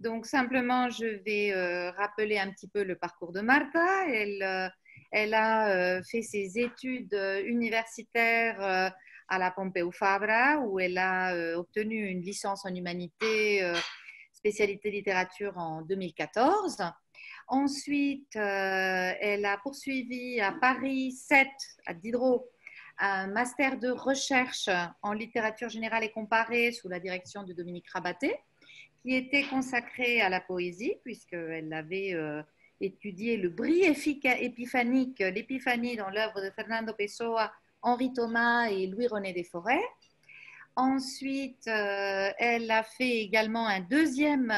Donc, simplement, je vais euh, rappeler un petit peu le parcours de Marta. Elle, euh, a euh, fait ses études universitaires à la Pompeu Fabra, où elle a obtenu une licence en humanité, spécialité littérature en 2014. Ensuite, elle a poursuivi à Paris 7, à Diderot, un master de recherche en littérature générale et comparée sous la direction de Dominique Rabaté qui était consacrée à la poésie, puisqu'elle avait euh, étudié le bris épiphanique, l'épiphanie dans l'œuvre de Fernando Pessoa, Henri Thomas et Louis-René Desforêts. Ensuite, euh, elle a fait également un deuxième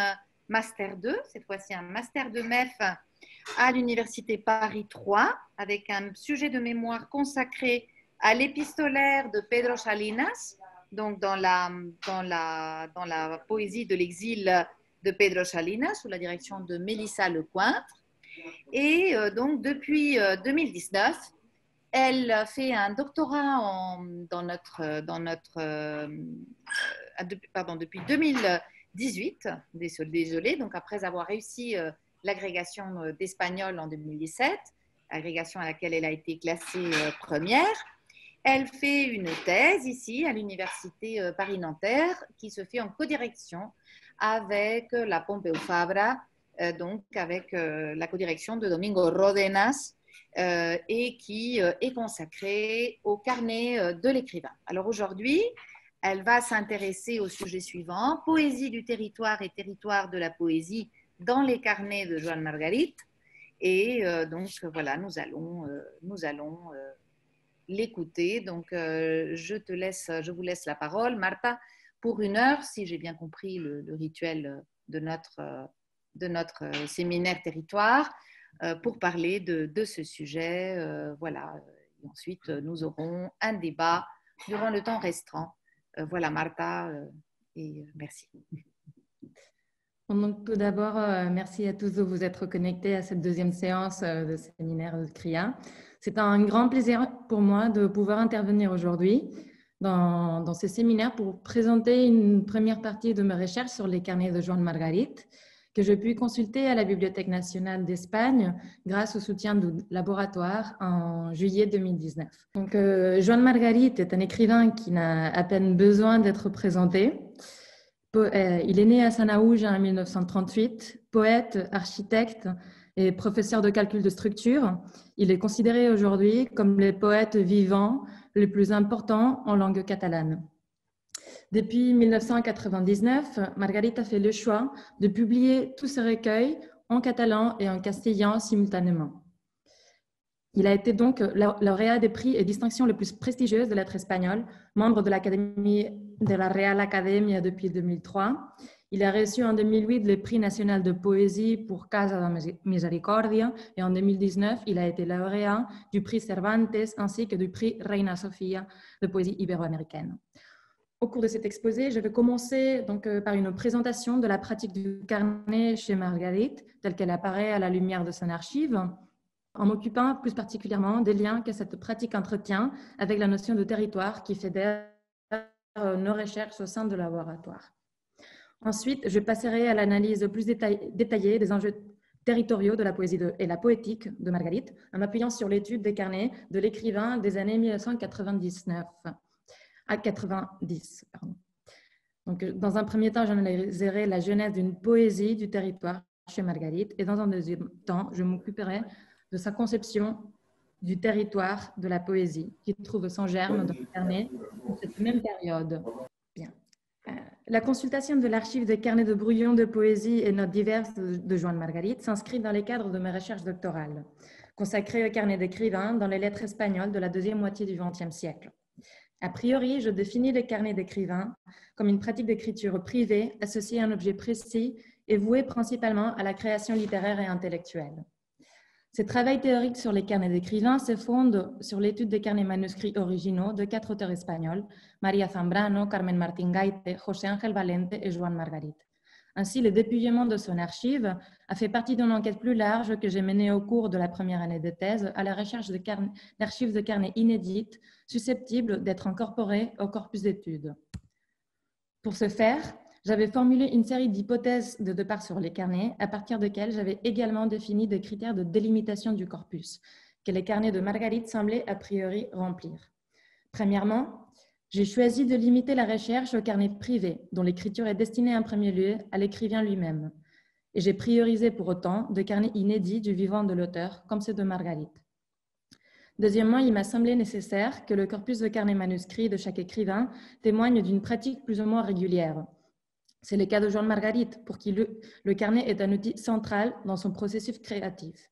Master 2, cette fois-ci un Master de MEF à l'Université Paris 3, avec un sujet de mémoire consacré à l'épistolaire de Pedro Salinas, donc dans la, dans la, dans la poésie de l'exil de Pedro Salinas, sous la direction de Mélissa Lecointre. Et euh, donc, depuis 2019, euh, elle fait un doctorat dans notre, dans notre euh, pardon, depuis 2018, désolé, donc après avoir réussi l'agrégation d'espagnol en 2017, agrégation à laquelle elle a été classée première. Elle fait une thèse ici à l'Université euh, Paris-Nanterre qui se fait en codirection avec la Pompeu Fabra, euh, donc avec euh, la codirection de Domingo Rodenas et qui est consacrée au carnet de l'écrivain. Alors aujourd'hui, elle va s'intéresser au sujet suivant, poésie du territoire et territoire de la poésie dans les carnets de Joan Marguerite. Et donc voilà, nous allons, nous allons l'écouter. Donc, euh, je te laisse, je vous laisse la parole, Martha, pour une heure, si j'ai bien compris le, rituel de notre, de notre séminaire territoire, euh, pour parler de, de ce sujet. Euh, voilà. Ensuite, nous aurons un débat durant le temps restreint. voilà, Martha, et merci. Donc, tout d'abord, merci à tous de vous être connectés à cette deuxième séance de séminaire de CRIA. C'est un grand plaisir pour moi de pouvoir intervenir aujourd'hui dans, dans, ce séminaire pour présenter une première partie de mes recherches sur les carnets de Joan Marguerite que j'ai pu consulter à la Bibliothèque nationale d'Espagne grâce au soutien du laboratoire en juillet 2019. Donc, euh, Joan Marguerite est un écrivain qui n'a à peine besoin d'être présenté. Euh, il est né à Sanaouja en 1938, poète, architecte, et professeur de calcul de structure. Il est considéré aujourd'hui comme le poète vivant le plus important en langue catalane. Depuis 1999, Margarita fait le choix de publier tous ses recueils en catalan et en castillan simultanément. Il a été donc lauréat des prix et distinctions les plus prestigieuses de lettres espagnoles, membre de l'Académie de la Real Academia depuis 2003 il a reçu en 2008 le prix national de poésie pour Casa de Misericordia et en 2019, il a été lauréat du prix Cervantes ainsi que du prix Reina Sofia de poésie ibero-américaine. Au cours de cet exposé, je vais commencer donc euh, par une présentation de la pratique du carnet chez Marguerite, telle qu'elle apparaît à la lumière de son archive, en m'occupant plus particulièrement des liens que cette pratique entretient avec la notion de territoire qui fédère euh, nos recherches au sein de laboratoire. Ensuite, je passerai à l'analyse plus détaillée des enjeux territoriaux de la poésie et la poétique de Marguerite, en m'appuyant sur l'étude des carnets de l'écrivain des années 1999 à 90. Donc, dans un premier temps, j'analyserai la genèse d'une poésie du territoire chez Marguerite et dans un deuxième temps, je m'occuperai de sa conception du territoire de la poésie qui trouve son germe dans le carnet de cette même période. La consultation de l'archive des carnets de brouillons de poésie et notes diverses de Joan Marguerite s'inscrit dans les cadres de mes recherches doctorales, consacrées au carnet d'écrivains dans les lettres espagnoles de la deuxième moitié du XXe siècle. A priori, je définis les carnets d'écrivains comme une pratique d'écriture privée associée à un objet précis et vouée principalement à la création littéraire et intellectuelle. Ce travail théorique sur les carnets d'écrivains se fonde sur l'étude des carnets manuscrits originaux de quatre auteurs espagnols, Maria Zambrano, Carmen Martín Gaite, José Ángel Valente et Joan Margarite. Ainsi, le dépouillement de son archive a fait partie d'une enquête plus large que j'ai menée au cours de la première année de thèse à la recherche d'archives de, carnets inédites susceptibles d'être incorporées au corpus d'études. Pour ce faire, j'avais formulé une série d'hypothèses de départ sur les carnets, à partir desquelles j'avais également défini des critères de délimitation du corpus, que les carnets de Marguerite semblaient a priori remplir. Premièrement, j'ai choisi de limiter la recherche aux carnets privés, dont l'écriture est destinée en premier lieu à l'écrivain lui-même. Et j'ai priorisé pour autant des carnets inédits du vivant de l'auteur, comme ceux de Marguerite. Deuxièmement, il m'a semblé nécessaire que le corpus de carnets manuscrits de chaque écrivain témoigne d'une pratique plus ou moins régulière. C'est le cas de Jean Marguerite, pour qui le carnet est un outil central dans son processus créatif.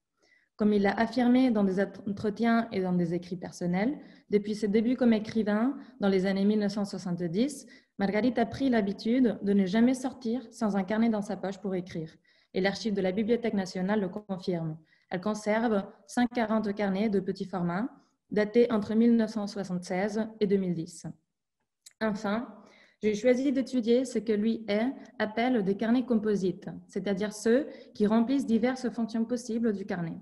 Comme il l'a affirmé dans des entretiens et dans des écrits personnels, depuis ses débuts comme écrivain dans les années 1970, Marguerite a pris l'habitude de ne jamais sortir sans un carnet dans sa poche pour écrire. Et l'archive de la Bibliothèque nationale le confirme. Elle conserve 140 carnets de petit format, datés entre 1976 et 2010. Enfin, j'ai choisi d'étudier ce que lui appelle des carnets composites, c'est-à-dire ceux qui remplissent diverses fonctions possibles du carnet.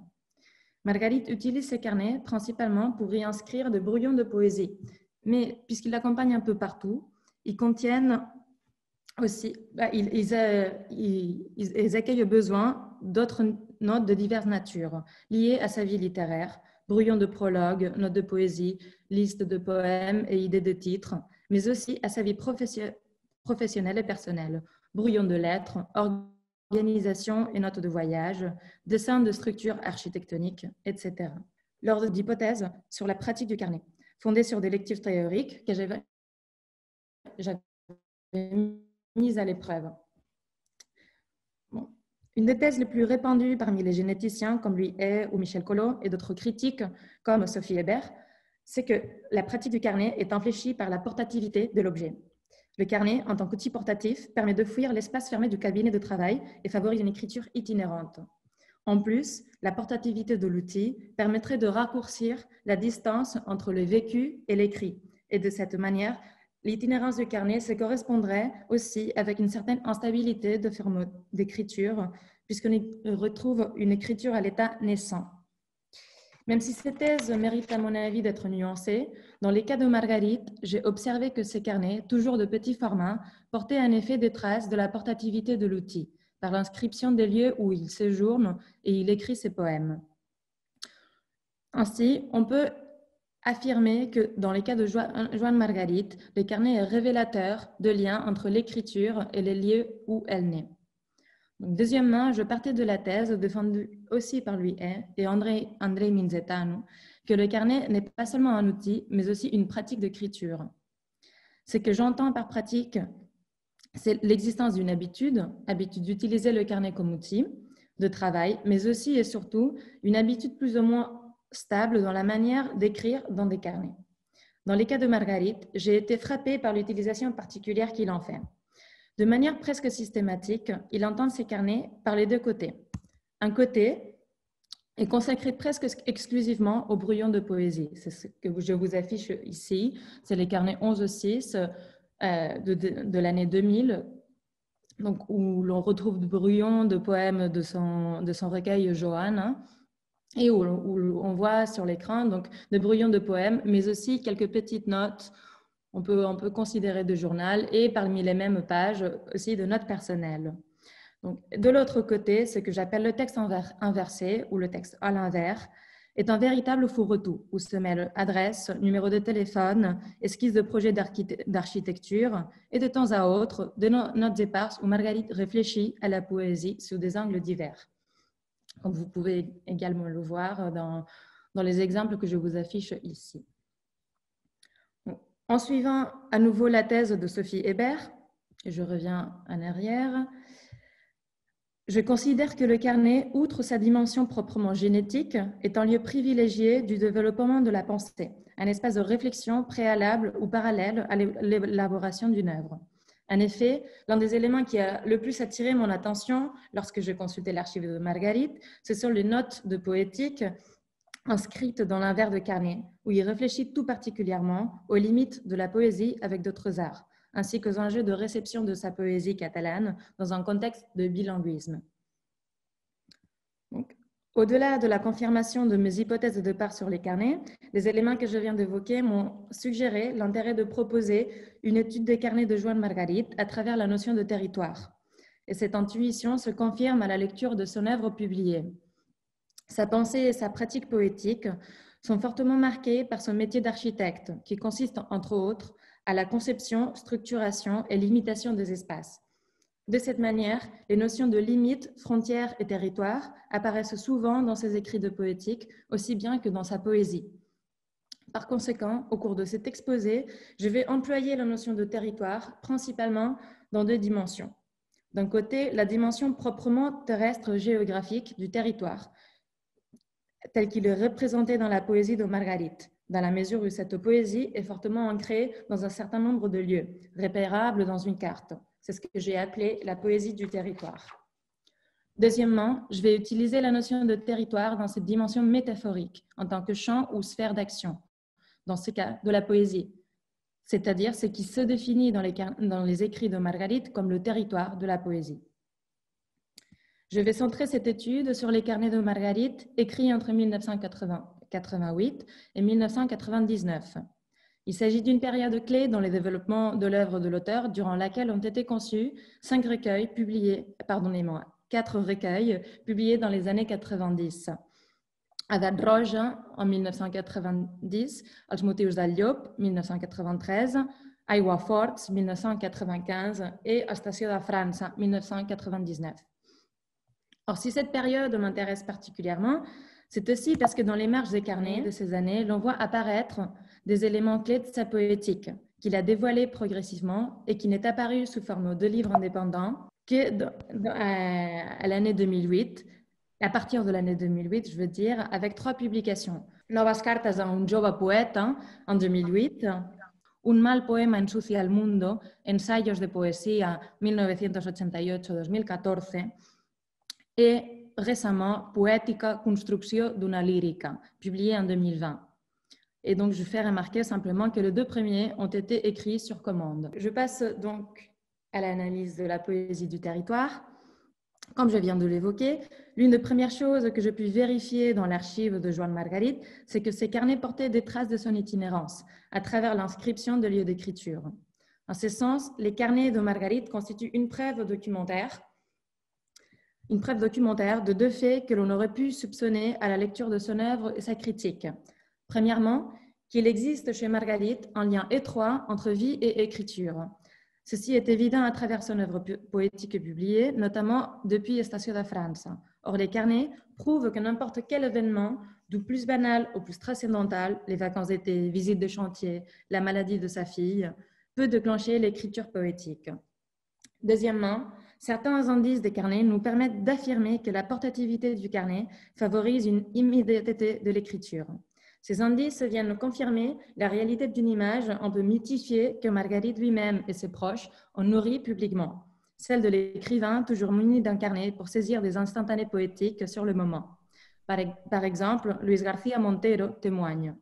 Marguerite utilise ces carnets principalement pour y inscrire des brouillons de poésie, mais puisqu'ils l'accompagnent un peu partout, ils contiennent aussi, bah, euh, ils, accueillent besoin d'autres notes de diverses natures liées à sa vie littéraire, brouillons de prologue, notes de poésie, listes de poèmes et idées de titres, mais aussi à sa vie professionnelle et personnelle, brouillons de lettres, organisation et notes de voyage, dessin de structures architectoniques, etc. L'ordre d'hypothèse sur la pratique du carnet, fondée sur des lectures théoriques que j'avais mises à l'épreuve. Une des thèses les plus répandues parmi les généticiens, comme lui est ou Michel Collot, et d'autres critiques, comme Sophie Hébert, c'est que la pratique du carnet est infléchie par la portativité de l'objet. Le carnet, en tant qu'outil portatif, permet de fuir l'espace fermé du cabinet de travail et favorise une écriture itinérante. En plus, la portativité de l'outil permettrait de raccourcir la distance entre le vécu et l'écrit. Et de cette manière, l'itinérance du carnet se correspondrait aussi avec une certaine instabilité d'écriture, puisqu'on retrouve une écriture à l'état naissant. Même si ces thèses méritent à mon avis d'être nuancées, dans les cas de Marguerite, j'ai observé que ces carnets, toujours de petit format, portaient en effet des traces de la portativité de l'outil, par l'inscription des lieux où il séjourne et il écrit ses poèmes. Ainsi, on peut affirmer que dans les cas de Joanne Marguerite, le carnet est révélateur de liens entre l'écriture et les lieux où elle naît deuxièmement, je partais de la thèse défendue aussi par lui et André, André Minzetano que le carnet n'est pas seulement un outil, mais aussi une pratique d'écriture. Ce que j'entends par pratique, c'est l'existence d'une habitude, habitude d'utiliser le carnet comme outil de travail, mais aussi et surtout une habitude plus ou moins stable dans la manière d'écrire dans des carnets. Dans les cas de Marguerite, j'ai été frappée par l'utilisation particulière qu'il en fait. De manière presque systématique, il entend ses carnets par les deux côtés. Un côté est consacré presque exclusivement au brouillon de poésie. C'est ce que je vous affiche ici. C'est les carnets 11-6 euh, de, l'année 2000, donc, où l'on retrouve de poèmes de son, de son recueil Johanne. Hein, et où, où, on voit sur l'écran donc des brouillons de poèmes, mais aussi quelques petites notes on peut, on peut considérer de journal et parmi les mêmes pages aussi de notes personnelles. Donc, de l'autre côté, ce que j'appelle le texte inversé ou le texte à l'envers est un véritable fourre-tout où se mêlent adresse, numéro de téléphone, esquisse de projet d'architecture et de temps à autre de notes éparses où Marguerite réfléchit à la poésie sous des angles divers. vous pouvez également le voir dans les exemples que je vous affiche ici. En suivant à nouveau la thèse de Sophie Hébert, je reviens en arrière, je considère que le carnet, outre sa dimension proprement génétique, est un lieu privilégié du développement de la pensée, un espace de réflexion préalable ou parallèle à l'élaboration d'une œuvre. En effet, l'un des éléments qui a le plus attiré mon attention lorsque je consultais l'archive de Marguerite, ce sont les notes de poétique inscrite dans un verre de carnet, où il réfléchit tout particulièrement aux limites de la poésie avec d'autres arts, ainsi qu'aux enjeux de réception de sa poésie catalane dans un contexte de bilinguisme. Au-delà de la confirmation de mes hypothèses de départ sur les carnets, les éléments que je viens d'évoquer m'ont suggéré l'intérêt de proposer une étude des carnets de Joan Marguerite à travers la notion de territoire. Et cette intuition se confirme à la lecture de son œuvre publiée. Sa pensée et sa pratique poétique sont fortement marquées par son métier d'architecte, qui consiste, entre autres, à la conception, structuration et limitation des espaces. De cette manière, les notions de limite, frontières et territoire apparaissent souvent dans ses écrits de poétique, aussi bien que dans sa poésie. Par conséquent, au cours de cet exposé, je vais employer la notion de territoire principalement dans deux dimensions. D'un côté, la dimension proprement terrestre géographique du territoire, tel qu'il est représenté dans la poésie de Marguerite, dans la mesure où cette poésie est fortement ancrée dans un certain nombre de lieux, repérables dans une carte. C'est ce que j'ai appelé la poésie du territoire. Deuxièmement, je vais utiliser la notion de territoire dans cette dimension métaphorique, en tant que champ ou sphère d'action, dans ce cas de la poésie, c'est-à-dire ce qui se définit dans les, écrits de Marguerite comme le territoire de la poésie. Je vais centrer cette étude sur les carnets de Marguerite écrits entre 1988 et 1999. Il s'agit d'une période clé dans le développement de l'œuvre de l'auteur, durant laquelle ont été conçus cinq recueils publiés, pardonnez-moi, quatre recueils publiés dans les années 90. Adat Roja en 1990, Els motius del llop 1993, Aigua Forts 1995 et Estació de France 1999. Or, si cette période m'intéresse particulièrement, c'est aussi parce que dans les marges des carnets de ces années, l'on voit apparaître des éléments clés de sa poétique, qu'il a dévoilé progressivement et qui n'est apparu sous forme de livres indépendants que à l'année 2008, à partir de l'année 2008, je veux dire, avec trois publications. Novas cartas a un jove poeta en 2008, Un mal poema ensucia el mundo, ensayos de poesía 1988-2014 et récemment Poética construction d'una lírica, publié en 2020. Et donc, je fais remarquer simplement que les deux premiers ont été écrits sur commande. Je passe donc à l'analyse de la poésie du territoire. Comme je viens de l'évoquer, l'une des premières choses que je puis vérifier dans l'archive de Joan Marguerite, c'est que ces carnets portaient des traces de son itinérance à travers l'inscription de lieux d'écriture. En ce sens, les carnets de Marguerite constituent une preuve documentaire, une preuve documentaire de deux faits que l'on aurait pu soupçonner à la lecture de son œuvre et sa critique. Premièrement, qu'il existe chez Marguerite un lien étroit entre vie et écriture. Ceci est évident à travers son œuvre poétique publiée, notamment depuis Estacio da France. Or, les carnets prouvent que n'importe quel événement, du plus banal au plus transcendantal, les vacances d'été, visite de chantier, la maladie de sa fille, peut déclencher l'écriture poétique. Deuxièmement, certains indices des carnets nous permettent d'affirmer que la portativité du carnet favorise une immédiateté de l'écriture. Ces indices viennent confirmer la réalité d'une image un peu mythifiée que Marguerite lui-même et ses proches ont nourrie publiquement, celle de l'écrivain toujours muni d'un carnet pour saisir des instantanés poétiques sur le moment. Par, par exemple, Luis García Montero témoigne.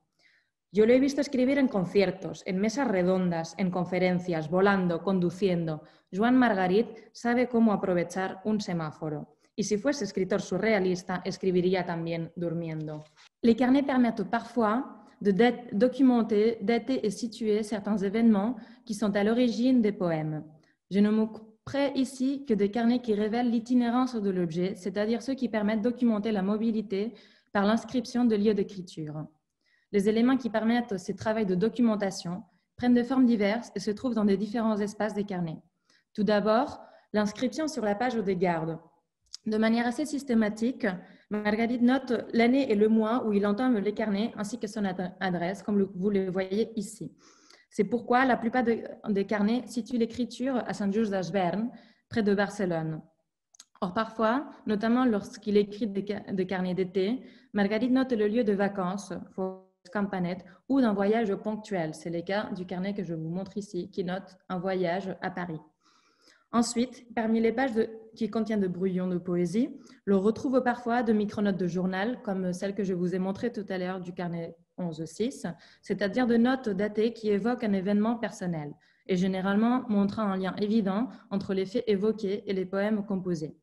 Yo lo he visto escribir en conciertos, en mesas redondas, en conferencias, volando, conduciendo. Joan Margarit sabe cómo aprovechar un semáforo. y si fuese escritor surréaliste, escribiría también durmiendo. Les carnets permettent parfois de documenter, dater et situer certains événements qui sont à l'origine des poèmes. Je ne m'occuperai ici que des carnets qui révèlent l'itinérance de l'objet, c'est-à-dire ceux qui permettent de documenter la mobilité par l'inscription de lieux d'écriture. Les éléments qui permettent ces travaux de documentation prennent des formes diverses et se trouvent dans des différents espaces des carnets. Tout d'abord, l'inscription sur la page des gardes, de manière assez systématique, Marguerite note l'année et le mois où il entame les carnets ainsi que son adresse, comme vous le voyez ici. C'est pourquoi la plupart des carnets situent l'écriture à Saint-Just d'Asbern, près de Barcelone. Or, parfois, notamment lorsqu'il écrit des carnets d'été, Marguerite note le lieu de vacances, Campanet, ou d'un voyage ponctuel. C'est le cas du carnet que je vous montre ici, qui note un voyage à Paris. Ensuite, parmi les pages qui contiennent de brouillons de poésie, l'on retrouve parfois de micronotes de journal, comme celle que je vous ai montrée tout à l'heure du carnet 11.6, c'est-à-dire de notes datées qui évoquent un événement personnel et généralement montrant un lien évident entre les faits évoqués et les poèmes composés.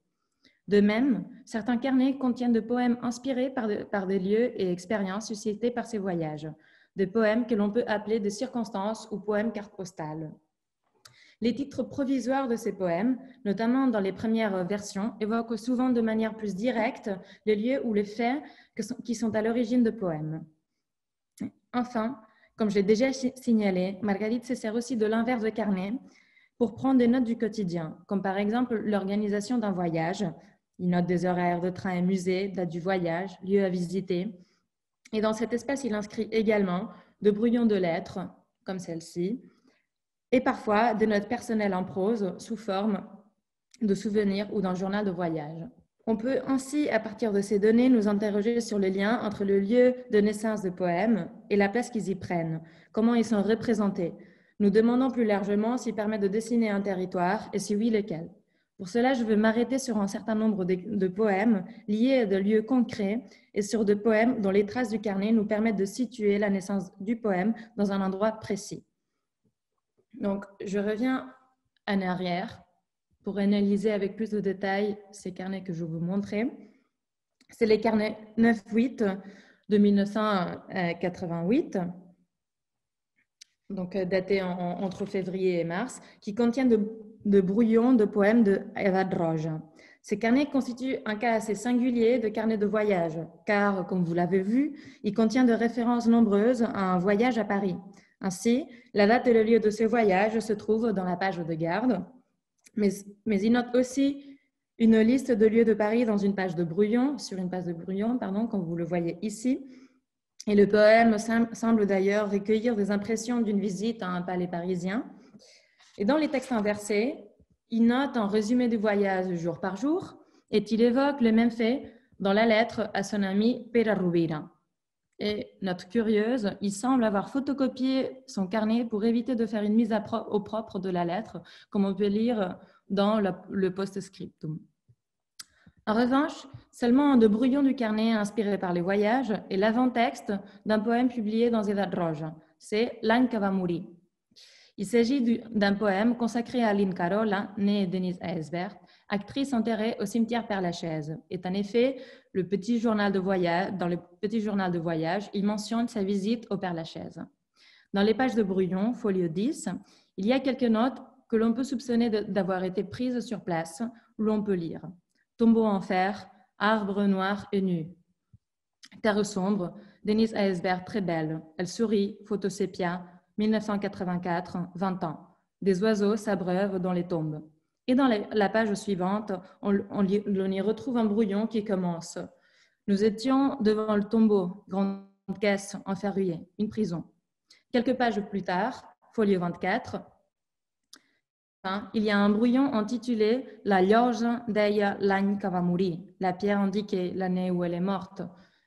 De même, certains carnets contiennent de poèmes inspirés par, des lieux et expériences suscités par ces voyages, des poèmes que l'on peut appeler des circonstances ou poèmes carte postales. Les titres provisoires de ces poèmes, notamment dans les premières versions, évoquent souvent de manière plus directe les lieux ou les faits qui sont à l'origine de poèmes. Enfin, comme j'ai déjà signalé, Marguerite se sert aussi de l'inverse de carnet pour prendre des notes du quotidien, comme par exemple l'organisation d'un voyage. Il note des horaires de train et musées, date du voyage, lieu à visiter. Et dans cet espace, il inscrit également de brouillons de lettres, comme celle-ci, et parfois des notes personnelles en prose sous forme de souvenirs ou d'un journal de voyage. On peut ainsi, à partir de ces données, nous interroger sur le lien entre le lieu de naissance de poèmes et la place qu'ils y prennent, comment ils sont représentés? Nous demandons plus largement s'ils permettent de dessiner un territoire et si oui, lequel? Pour cela, je veux m'arrêter sur un certain nombre de, poèmes liés à des lieux concrets et sur des poèmes dont les traces du carnet nous permettent de situer la naissance du poème dans un endroit précis. Donc, je reviens en arrière pour analyser avec plus de détails ces carnets que je vous montrer. C'est les carnets 9-8 de 1988, donc euh, datés entre février et mars, qui contiennent de, brouillons de poèmes de Eva Droge. Ces carnets constituent un cas assez singulier de carnet de voyage, car, comme vous l'avez vu, il contient de références nombreuses à un voyage à Paris. Ainsi, la date et le lieu de ce voyage se trouvent dans la page de garde, mais, il note aussi une liste de lieux de Paris dans une page de brouillon, sur une page de brouillon, pardon, comme vous le voyez ici. Et le poème semble d'ailleurs recueillir des impressions d'une visite à un palais parisien. Et dans les textes inversés, il note un résumé du voyage jour par jour et il évoque le même fait dans la lettre à son ami Pera Rubira. Et note curieuse, il semble avoir photocopié son carnet pour éviter de faire une mise au propre de la lettre, comme on peut lire dans le post-scriptum. En revanche, seulement un de brouillon du carnet inspiré par les voyages et l'avant-texte d'un poème publié dans Edad Roja. C'est L'Agne va. Il s'agit d'un poème consacré à Lynn Carola, née Denise Eisbert, actrice enterrée au cimetière Père-Lachaise. est en effet le petit journal de voyage, dans le petit journal de voyage, il mentionne sa visite au Père-Lachaise. Dans les pages de Brouillon, folio 10, il y a quelques notes que l'on peut soupçonner d'avoir été prises sur place, où l'on peut lire. Tombeau en fer, arbre noir et nu. Terre sombre, Denise Eisberg très belle. Elle sourit, photo sépia, 1984, 20 ans. Des oiseaux s'abreuvent dans les tombes. Et dans la page suivante, on, y retrouve un brouillon qui commence. Nous étions devant le tombeau, grande caisse en fer une prison. Quelques pages plus tard, folio 24, hein, il y a un brouillon intitulé La Lioge d'Eia l'Agne Kavamuri, la pierre indiquée l'année où elle est morte,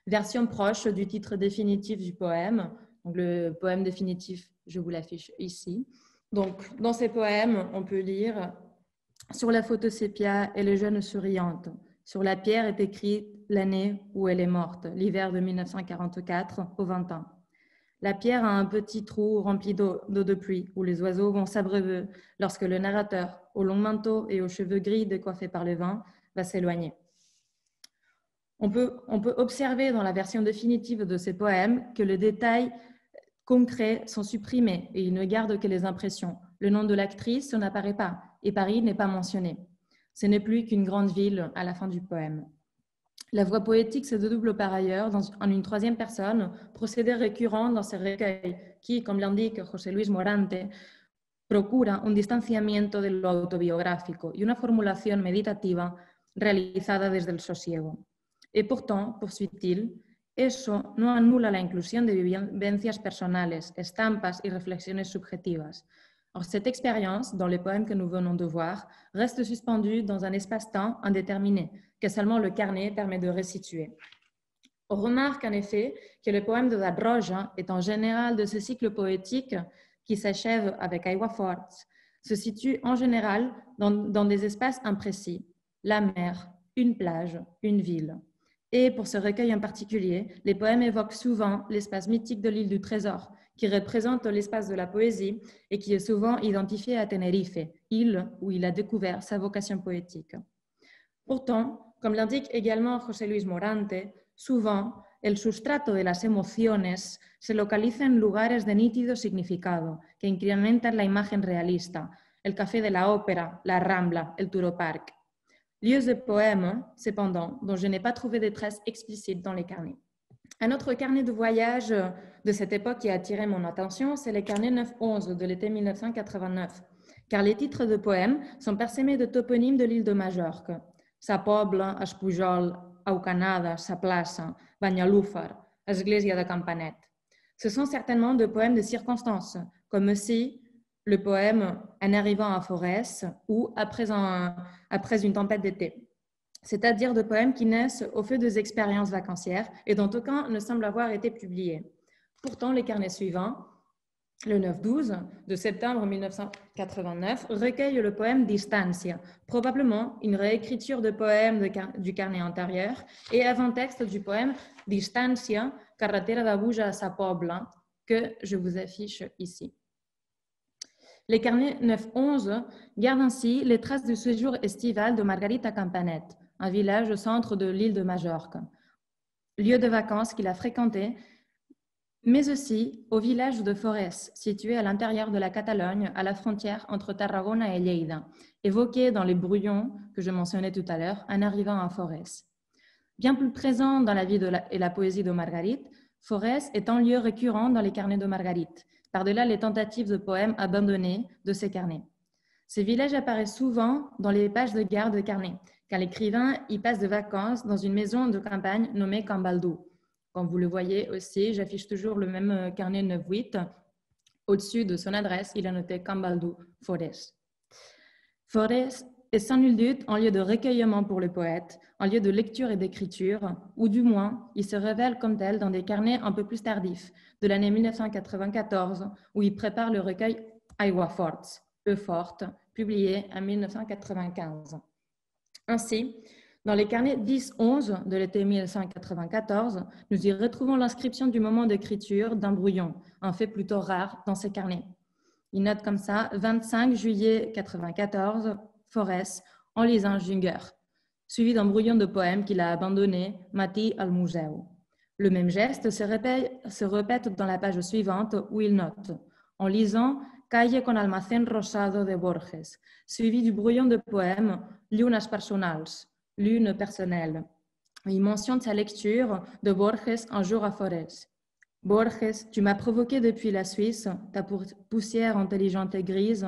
version proche du titre définitif du poème. Donc, le poème définitif, je vous l'affiche ici. Donc, dans ces poèmes, on peut lire sur la photo sépia, elle est jeune souriante. Sur la pierre est écrit l'année où elle est morte, l'hiver de 1944 au 20 ans. La pierre a un petit trou rempli d'eau de pluie où les oiseaux vont s'abreuver lorsque le narrateur, au long manteau et aux cheveux gris décoiffés par le vent, va s'éloigner. On peut, on peut observer dans la version définitive de ces poèmes que les détails concrets sont supprimés et ils ne gardent que les impressions. Le nom de l'actrice n'apparaît pas et Paris n'est pas mentionné. Ce n'est plus qu'une grande ville à la fin du poème. La voix poétique se dédouble par ailleurs en une troisième personne, procédé récurrent dans ces recueils qui, comme l'indique José Luis Morante, procura un distanciamiento de lo autobiográfico y una formulación meditativa realizada desde el sosiego. Et pourtant, poursuit-il, eso no anula la inclusión de vivencias personales, estampas y reflexiones subjetivas, cette expérience, dans les poèmes que nous venons de voir, reste suspendue dans un espace-temps indéterminé, que seulement le carnet permet de restituer. On remarque en effet que le poème de la Droge est en général de ce cycle poétique qui s'achève avec Aiwa Forte, se situe en général dans, dans des espaces imprécis, la mer, une plage, une ville. Et pour ce recueil en particulier, les poèmes évoquent souvent l'espace mythique de l'île du Trésor, qui représente l'espace de la poésie et qui est souvent identifié à Tenerife, île où il a découvert sa vocation poétique. Pourtant, Comme l'indique également José Luis Morante, souvent, el sustrato de las emociones se localiza en lugares de nítido significado que incrementan la imagen realista, el café de la ópera, la Rambla, el Turopark. Lieux de poèmes, cependant, dont je n'ai pas trouvé de traces explicites dans les carnets. Un autre carnet de voyage de cette époque qui a attiré mon attention, c'est le carnet 911 de l'été 1989, car les titres de poèmes sont parsemés de toponymes de l'île de Majorque. Sa Pujol, Aucanada, Sa Plaça, Banyalúfar, Església de Campanet. Ce sont certainement de poèmes de circonstances, comme aussi le poème En arrivant à Forès ou Après, après une tempête d'été c'est-à-dire de poèmes qui naissent au feu des expériences vacancières et dont aucun ne semble avoir été publié. Pourtant, les carnets suivants, le 9-12 de septembre 1989, recueillent le poème Distancia, probablement une réécriture de poème du carnet antérieur et avant-texte du poème Distancia, Carretera d'Abuja a sa Pobla, que je vous affiche ici. Les carnets 9-11 gardent ainsi les traces du séjour estival de Margarita Campanet, un village au centre de l'île de Majorque, lieu de vacances qu'il a fréquenté, mais aussi au village de Forès, situé à l'intérieur de la Catalogne, à la frontière entre Tarragona et Lleida, évoqué dans les brouillons que je mentionnais tout à l'heure en arrivant à Forès. Bien plus présent dans la vie et la poésie de Marguerite, Forès est un lieu récurrent dans les carnets de Marguerite, par-delà les tentatives de poèmes abandonnés de ces carnets. Ces villages apparaissent souvent dans les pages de garde de carnets, car l'écrivain y passe de vacances dans une maison de campagne nommée Cambaldo. Comme vous le voyez aussi, j'affiche toujours le même euh, carnet 9-8. Au-dessus de son adresse, il a noté Cambaldo Forest. Forest est sans nul doute un lieu de recueillement pour le poète, un lieu de lecture et d'écriture, ou du moins, il se révèle comme tel dans des carnets un peu plus tardifs, de l'année 1994, où il prépare le recueil Iowa Forts, E forte, publié en 1995. Ainsi, dans les carnets 10-11 de l'été 1994, nous y retrouvons l'inscription du moment d'écriture d'un brouillon, un fait plutôt rare dans ces carnets. Il note comme ça 25 juillet 1994, En lisant Junger, suivi d'un brouillon de poème qu'il a abandonné, Mati al Museu. Le même geste se répète, dans la page suivante où il note, en lisant Calle con almacén rosado de Borges, suivi du brouillon de poème Lunas personals, lune personnelle. Il mentionne sa lecture de Borges un jour à Forès. Borges, tu m'as provoqué depuis la Suisse, ta poussière intelligente et grise,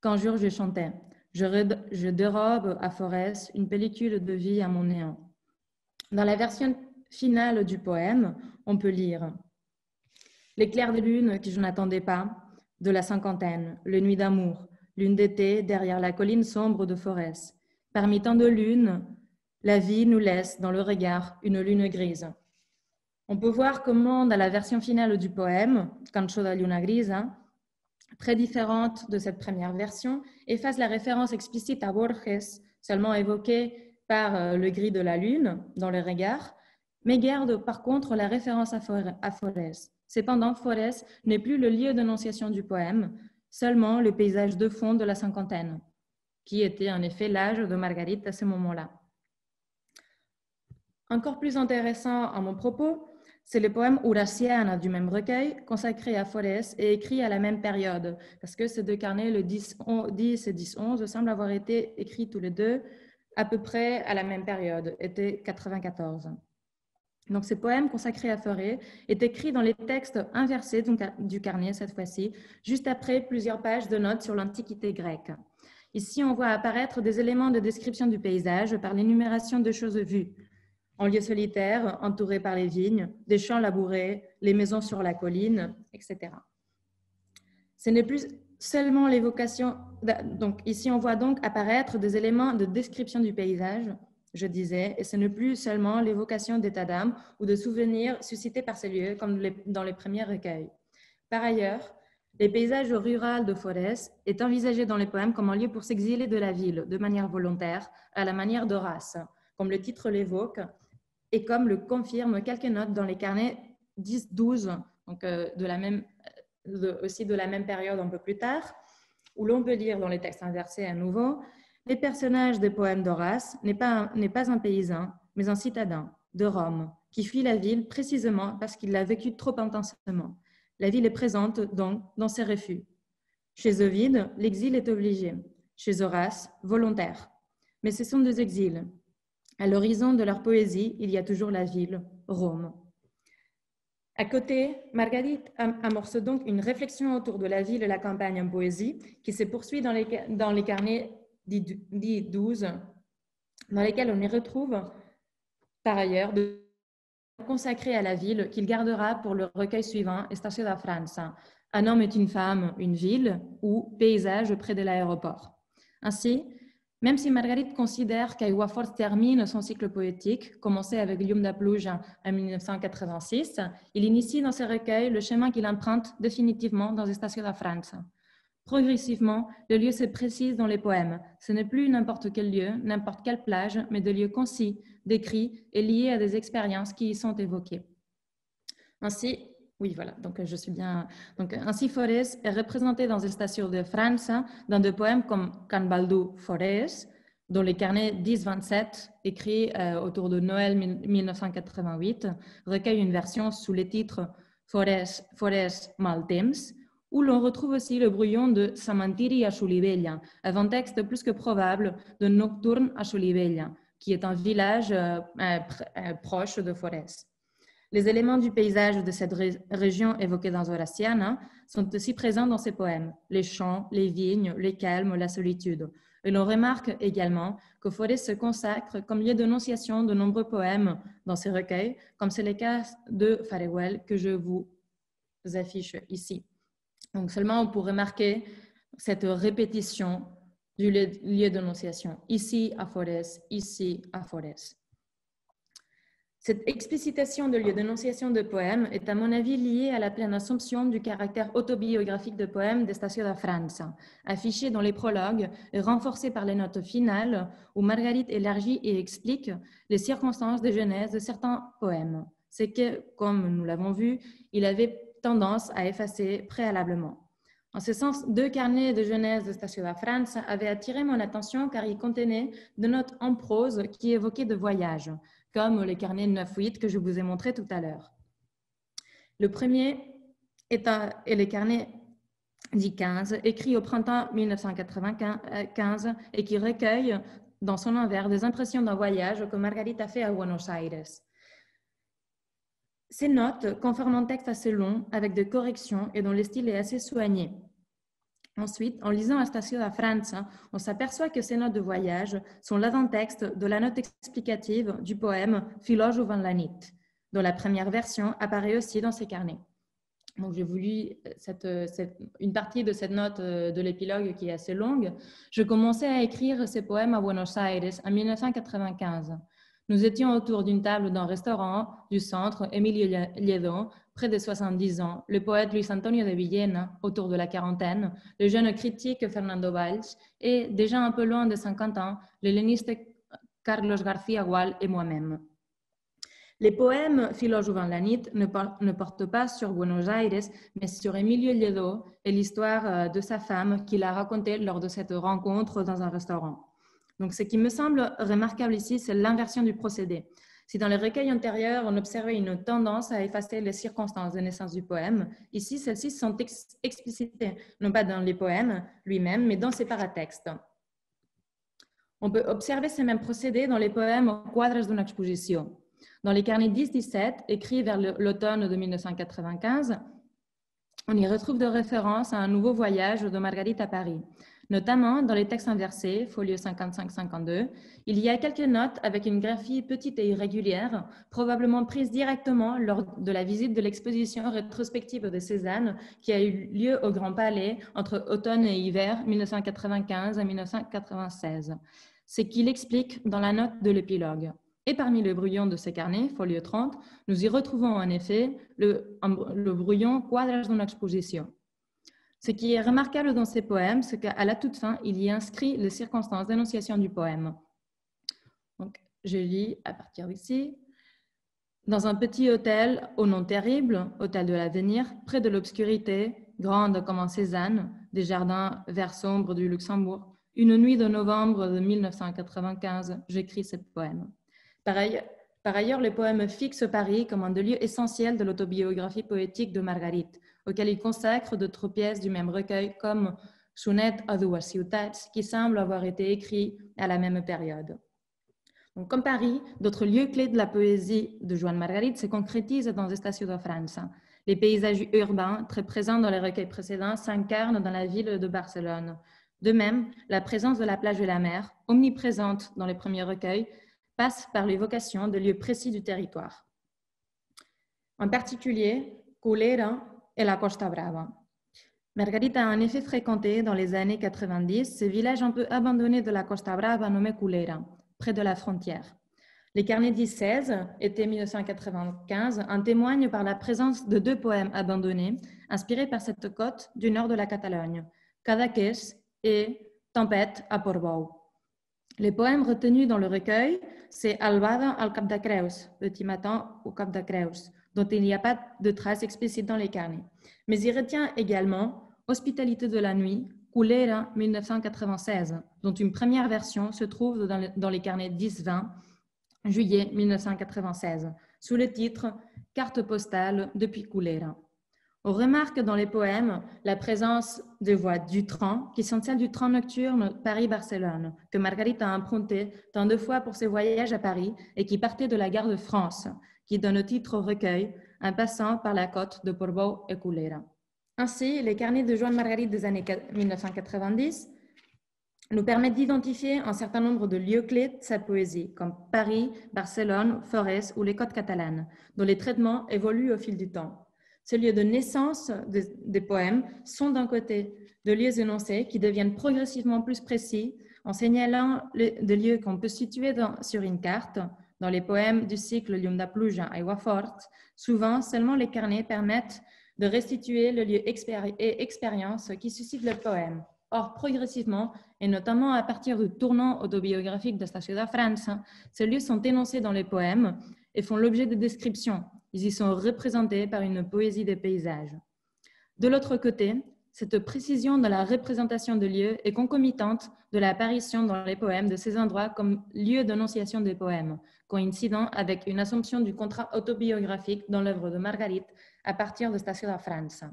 qu'un jour je chantais. Je, dérobe à Forès une pellicule de vie à mon néant. Dans la version finale du poème, on peut lire L'éclair de lune que je n'attendais pas, de la cinquantaine, le nuit d'amour, lune d'été derrière la colline sombre de Forès. Parmi tant de lunes, la vie nous laisse dans le regard une lune grise. On peut voir comment, dans la version finale du poème, Cancho da Luna Grisa, très différente de cette première version, efface la référence explicite à Borges, seulement évoquée par euh, le gris de la lune dans le regard, mais garde par contre la référence à Forès. Cependant, Forès n'est plus le lieu d'annonciation du poème, seulement le paysage de fond de la cinquantaine, qui était en effet l'âge de Marguerite à ce moment-là. Encore plus intéressant à mon propos, c'est le poème Uraciana du même recueil, consacré à Forès et écrit à la même période, parce que ces deux carnets, le 10, 10 et 10-11, semblent avoir été écrits tous les deux à peu près à la même période, été 94. Donc, ce poème consacré à Forêt est écrit dans les textes inversés du carnet, cette fois-ci, juste après plusieurs pages de notes sur l'Antiquité grecque. Ici, on voit apparaître des éléments de description du paysage par l'énumération de choses vues. En lieu solitaire, entouré par les vignes, des champs labourés, les maisons sur la colline, etc. Ce n'est plus seulement l'évocation. Donc, ici, on voit donc apparaître des éléments de description du paysage je disais, et ce n'est plus seulement l'évocation d'état d'âme ou de souvenirs suscités par ces lieux, comme dans les premiers recueils. Par ailleurs, les paysages ruraux de Forès est envisagé dans les poèmes comme un lieu pour s'exiler de la ville de manière volontaire, à la manière d'Horace, comme le titre l'évoque, et comme le confirment quelques notes dans les carnets 10-12, donc euh, de la même, aussi de la même période un peu plus tard, où l'on peut lire dans les textes inversés à nouveau Les personnages des poèmes d'Horace n'est pas, pas un paysan, mais un citadin de Rome qui fuit la ville précisément parce qu'il l'a vécu trop intensément. La ville est présente donc dans ses refus. Chez Ovide, l'exil est obligé. Chez Horace, volontaire. Mais ce sont deux exils. À l'horizon de leur poésie, il y a toujours la ville, Rome. À côté, Marguerite amorce donc une réflexion autour de la ville et la campagne en poésie qui se poursuit dans les, dans les carnets dits 12, dans lesquels on y retrouve par ailleurs de consacré à la ville qu'il gardera pour le recueil suivant, Estacio da Franza, Un homme est une femme, une ville ou Paysage près de l'aéroport. Ainsi, même si Marguerite considère qu'Aiguafort termine son cycle poétique, commencé avec Guillaume d'Aplouge en 1986, il initie dans ses recueils le chemin qu'il emprunte définitivement dans Estacio da Franza. Progressivement, le lieu se précise dans les poèmes. Ce n'est plus n'importe quel lieu, n'importe quelle plage, mais des lieux concis, décrits et liés à des expériences qui y sont évoquées. Ainsi, oui, voilà, donc je suis bien. Donc, ainsi, Forest est représenté dans Estacio de France dans des poèmes comme Can Baldu Forest, dont les carnets 10-27, écrits euh, autour de Noël 1988, recueillent une version sous le titre Forest, Forest Maltems, où l'on retrouve aussi le brouillon de Samantiri a Solivella, un texte plus que probable de Nocturne à Solivella, qui est un village euh, euh, proche de Forès. Les éléments du paysage de cette région évoqués dans Horaciana sont aussi présents dans ses poèmes, les champs, les vignes, les calmes, la solitude. Et l'on remarque également que Forès se consacre comme lieu d'énonciation de nombreux poèmes dans ses recueils, comme c'est le cas de Farewell que je vous affiche ici. Donc seulement pour remarquer cette répétition du lieu d'énonciation, ici à Forès, ici à Forès. Cette explicitation de lieu d'énonciation de poèmes est à mon avis liée à la pleine assumption du caractère autobiographique de poèmes d'Estacio da Franza, affiché dans les prologues et renforcé par les notes finales où Marguerite élargit et explique les circonstances de genèse de certains poèmes. C'est que, comme nous l'avons vu, il avait tendance à effacer préalablement. En ce sens, deux carnets de jeunesse de de France avaient attiré mon attention car ils contenaient des notes en prose qui évoquaient de voyages, comme les carnets 9-8 que je vous ai montré tout à l'heure. Le premier est, le carnet dit 15, écrit au printemps 1995 et qui recueille dans son envers des impressions d'un voyage que Margarita fait à Buenos Aires. Ces notes conforment un texte assez long, avec des corrections et dont le style est assez soigné. Ensuite, en lisant Estacio da Franza, on s'aperçoit que ces notes de voyage sont l'avant-texte de la note explicative du poème Philologe van la nit, dont la première version apparaît aussi dans ces carnets. Donc, j'ai voulu cette, une partie de cette note euh, de l'épilogue qui est assez longue. Je commençais à écrire ces poèmes à Buenos Aires en 1995. Nous étions autour d'une table d'un restaurant du centre, Emilio Liedo, près de 70 ans, le poète Luis Antonio de Villena, autour de la quarantaine, le jeune critique Fernando Valls et, déjà un peu loin de 50 ans, l'helléniste Carlos García Gual et moi-même. Les poèmes Philo la nit ne portent pas sur Buenos Aires, mais sur Emilio Liedo et l'histoire euh, de sa femme qu'il a racontée lors de cette rencontre dans un restaurant. Donc, ce qui me semble remarquable ici, c'est l'inversion du procédé. Si dans les recueils antérieurs, on observait une tendance à effacer les circonstances de naissance du poème, ici, celles-ci sont explicitées, non pas dans les poèmes lui-même, mais dans ses paratextes. On peut observer ce même procédé dans les poèmes Quadres d'une exposition. Dans les carnets 10-17, écrits vers l'automne de 1995, on y retrouve des références à un nouveau voyage de Marguerite à Paris. Notamment dans les textes inversés, folio 55-52, il y a quelques notes avec une graphie petite et irrégulière, probablement prise directement lors de la visite de l'exposition rétrospective de Cézanne qui a eu lieu au Grand Palais entre automne et hiver 1995 et 1996. C'est qu'il explique dans la note de l'épilogue. Et parmi le brouillon de ces carnets, folio 30, nous y retrouvons en effet le, le brouillon Quadras d'une exposition. Ce qui est remarquable dans ces poèmes, c'est qu'à la toute fin, il y inscrit les circonstances d'énonciation du poème. Donc, je lis à partir d'ici. Dans un petit hôtel au nom terrible, hôtel de l'avenir, près de l'obscurité, grande comme en Cézanne, des jardins verts sombres du Luxembourg, Une nuit de novembre de 1995, j'écris ce poème. Par ailleurs, par ailleurs, le poème fixe Paris comme un des lieux essentiels de l'autobiographie poétique de Marguerite, auquel il consacre d'autres pièces du même recueil comme Sonet a dues ciutats, qui semble avoir été écrit à la même période. Comme Paris, d'autres lieux clés de la poésie de Joan Marguerite se concrétisent dans Estacio de France. Les paysages urbains, très présents dans les recueils précédents, s'incarnent dans la ville de Barcelone. De même, la présence de la plage et la mer, omniprésente dans les premiers recueils, passe par l'évocation de lieux précis du territoire. En particulier, Culera et la Costa Brava. Margarita a en effet fréquenté dans les années 90 ce village un peu abandonné de la Costa Brava nommé Culera, près de la frontière. Les carnets 10-16, été 1995, en témoignent par la présence de deux poèmes abandonnés, inspirés par cette côte du nord de la Catalogne, Cadaqués et Tempête à Portbou. Les poèmes retenus dans le recueil, c'est Albada al Cap de Creus, Petit matin au Cap de Creus, dont il n'y a pas de traces explicites dans les carnets. Mais il retient également Hospitalité de la nuit, Culera 1996, dont une première version se trouve dans les carnets 10-20, juillet 1996, sous le titre Carte postale depuis Culera. On remarque dans les poèmes la présence de voix du train, qui sont celles du train nocturne Paris-Barcelone, que Marguerite a emprunté tant de fois pour ses voyages à Paris et qui partait de la gare de France, qui donne le titre au recueil, en passant par la côte de Portbou et Culera. Ainsi, les carnets de Joan Marguerite des années 1990 nous permettent d'identifier un certain nombre de lieux clés de sa poésie, comme Paris, Barcelone, Forès ou les côtes catalanes, dont les traitements évoluent au fil du temps. Ces lieux de naissance des poèmes sont d'un côté de lieux énoncés qui deviennent progressivement plus précis en signalant des lieux qu'on peut situer sur une carte. Dans les poèmes du cycle Lium da Pluja, Aigua Forte, souvent seulement les carnets permettent de restituer le lieu et expérience qui suscite le poème. Or, progressivement, et notamment à partir du tournant autobiographique de da France, ces lieux sont énoncés dans les poèmes et font l'objet de descriptions. Ils y sont représentés par une poésie des paysages. De l'autre côté, cette précision de la représentation de lieux est concomitante de l'apparition dans les poèmes de ces endroits comme lieu d'annonciation des poèmes, coïncidant avec une assumption du contrat autobiographique dans l'œuvre de Marguerite à partir de Station de France.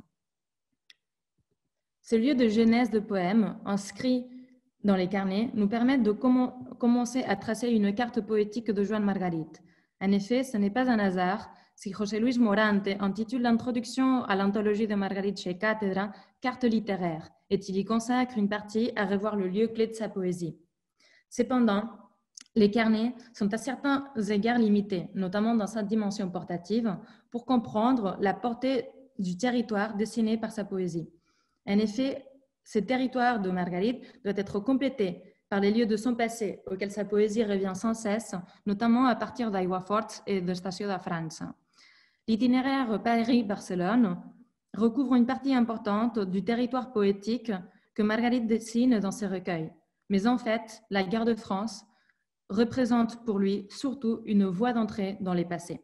Ces lieux de genèse de poèmes inscrits dans les carnets nous permettent de commencer à tracer une carte poétique de Joan Marguerite. En effet, ce n'est pas un hasard si José Luis Morante intitule l'introduction à l'anthologie de Marguerite chez Catedra Carte littéraire et il y consacre une partie à revoir le lieu clé de sa poésie. Cependant, les carnets sont à certains égards limités, notamment dans sa dimension portative, pour comprendre la portée du territoire dessiné par sa poésie. En effet, ce territoire de Marguerite doit être complété par les lieux de son passé auxquels sa poésie revient sans cesse, notamment à partir d'Aiguafort et de Station de France. L'itinéraire Paris-Barcelone recouvre une partie importante du territoire poétique que Marguerite dessine dans ses recueils. Mais en fait, la guerre de France représente pour lui surtout une voie d'entrée dans les passés.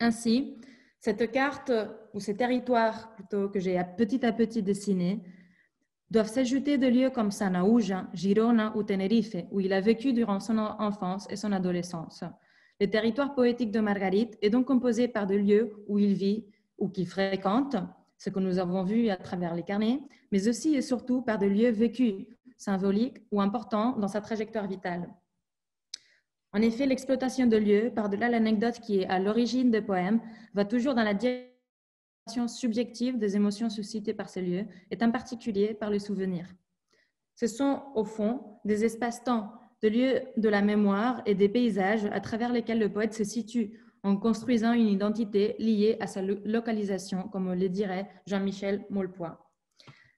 Ainsi, cette carte, ou ces territoires plutôt que j'ai petit à petit dessinés, doivent s'ajouter de lieux comme Sanauja, Girona ou Tenerife, où il a vécu durant son enfance et son adolescence. Le territoire poétique de Marguerite est donc composé par des lieux où il vit ou qu'il fréquente, ce que nous avons vu à travers les carnets, mais aussi et surtout par des lieux vécus, symboliques ou importants dans sa trajectoire vitale. En effet, l'exploitation de lieux, par-delà l'anecdote qui est à l'origine des poèmes, va toujours dans la direction subjective des émotions suscitées par ces lieux, et en particulier par le souvenir. Ce sont, au fond, des espaces-temps, de lieux de la mémoire et des paysages à travers lesquels le poète se situe, en construisant une identité liée à sa localisation, comme le dirait Jean-Michel Maulepoix.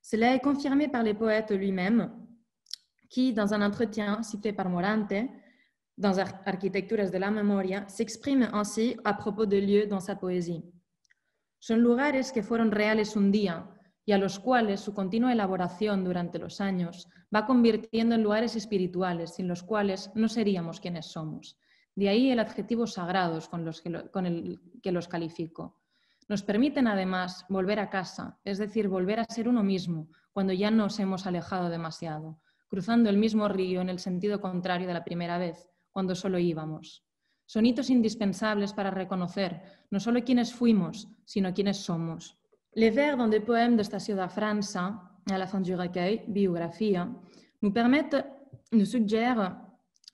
Cela est confirmé par les poètes lui-même, qui, dans un entretien cité par Morante, dans Arquitecturas de la Memoria, s'exprime ainsi à propos de lieux dans sa poésie. Son lugares que fueron reales un día y a los cuales su continua elaboración durante los años va convirtiendo en lugares espirituales sin los cuales no seríamos quienes somos. De ahí el adjetivo sagrados con, los que con el que los califico. Nos permiten además volver a casa, es decir, volver a ser uno mismo cuando ya nos hemos alejado demasiado cruzando el mismo río en el sentido contrario de la primera vez, cuando solo íbamos. Son hitos indispensables para reconocer no solo quiénes fuimos, sino quiénes somos. Les vers dans des poèmes de Stasio da França, à la fin du recueil, Biographie, nous permettent, nous suggèrent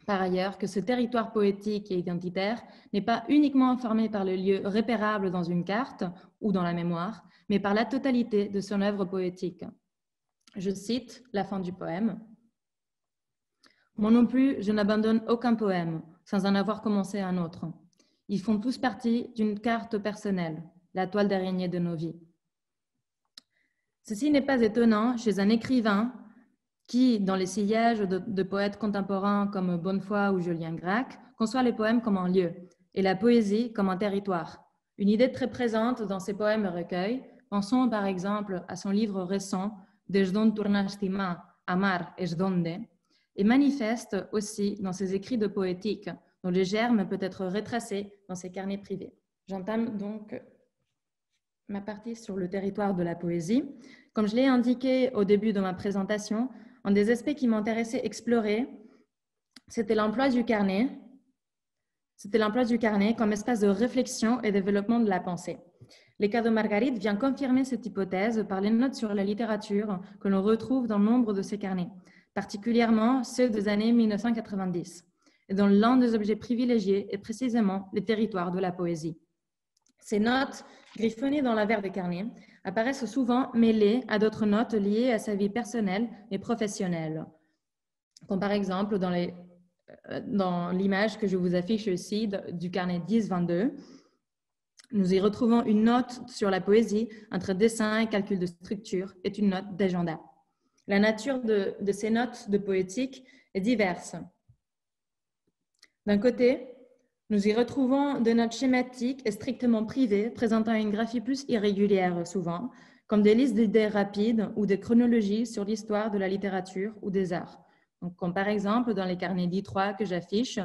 par ailleurs que ce territoire poétique et identitaire n'est pas uniquement formé par le lieu repérable dans une carte ou dans la mémoire, mais par la totalité de son œuvre poétique. Je cite la fin du poème. Moi non plus, je n'abandonne aucun poème sans en avoir commencé un autre. Ils font tous partie d'une carte personnelle, la toile d'araignée de nos vies. Ceci n'est pas étonnant chez un écrivain qui, dans les sillages de, poètes contemporains comme Bonnefoy ou Julien Gracq, conçoit les poèmes comme un lieu et la poésie comme un territoire. Une idée très présente dans ses poèmes recueils. Pensons par exemple à son livre récent Des don turnastima, amar es donde, et manifeste aussi dans ses écrits de poétique, dont le germe peut être retracé dans ses carnets privés. J'entame donc ma partie sur le territoire de la poésie. Comme je l'ai indiqué au début de ma présentation, un des aspects qui m'intéressait explorer, c'était l'emploi du carnet. C'était l'emploi du carnet comme espace de réflexion et développement de la pensée. Les cas de Marguerite vient confirmer cette hypothèse par les notes sur la littérature que l'on retrouve dans nombre de ses carnets particulièrement ceux des années 1990, et dont l'un des objets privilégiés est précisément les territoires de la poésie. Ces notes, griffonnées dans la verre des carnets, apparaissent souvent mêlées à d'autres notes liées à sa vie personnelle et professionnelle, comme par exemple dans euh, l'image que je vous affiche ici du carnet 10-22. Nous y retrouvons une note sur la poésie entre dessin et calcul de structure et une note d'agenda. La nature de, ces notes de poétique est diverse. D'un côté, nous y retrouvons des notes schématiques et strictement privées, présentant une graphie plus irrégulière souvent, comme des listes d'idées rapides ou des chronologies sur l'histoire de la littérature ou des arts. comme par exemple dans les carnets d'I3 que j'affiche,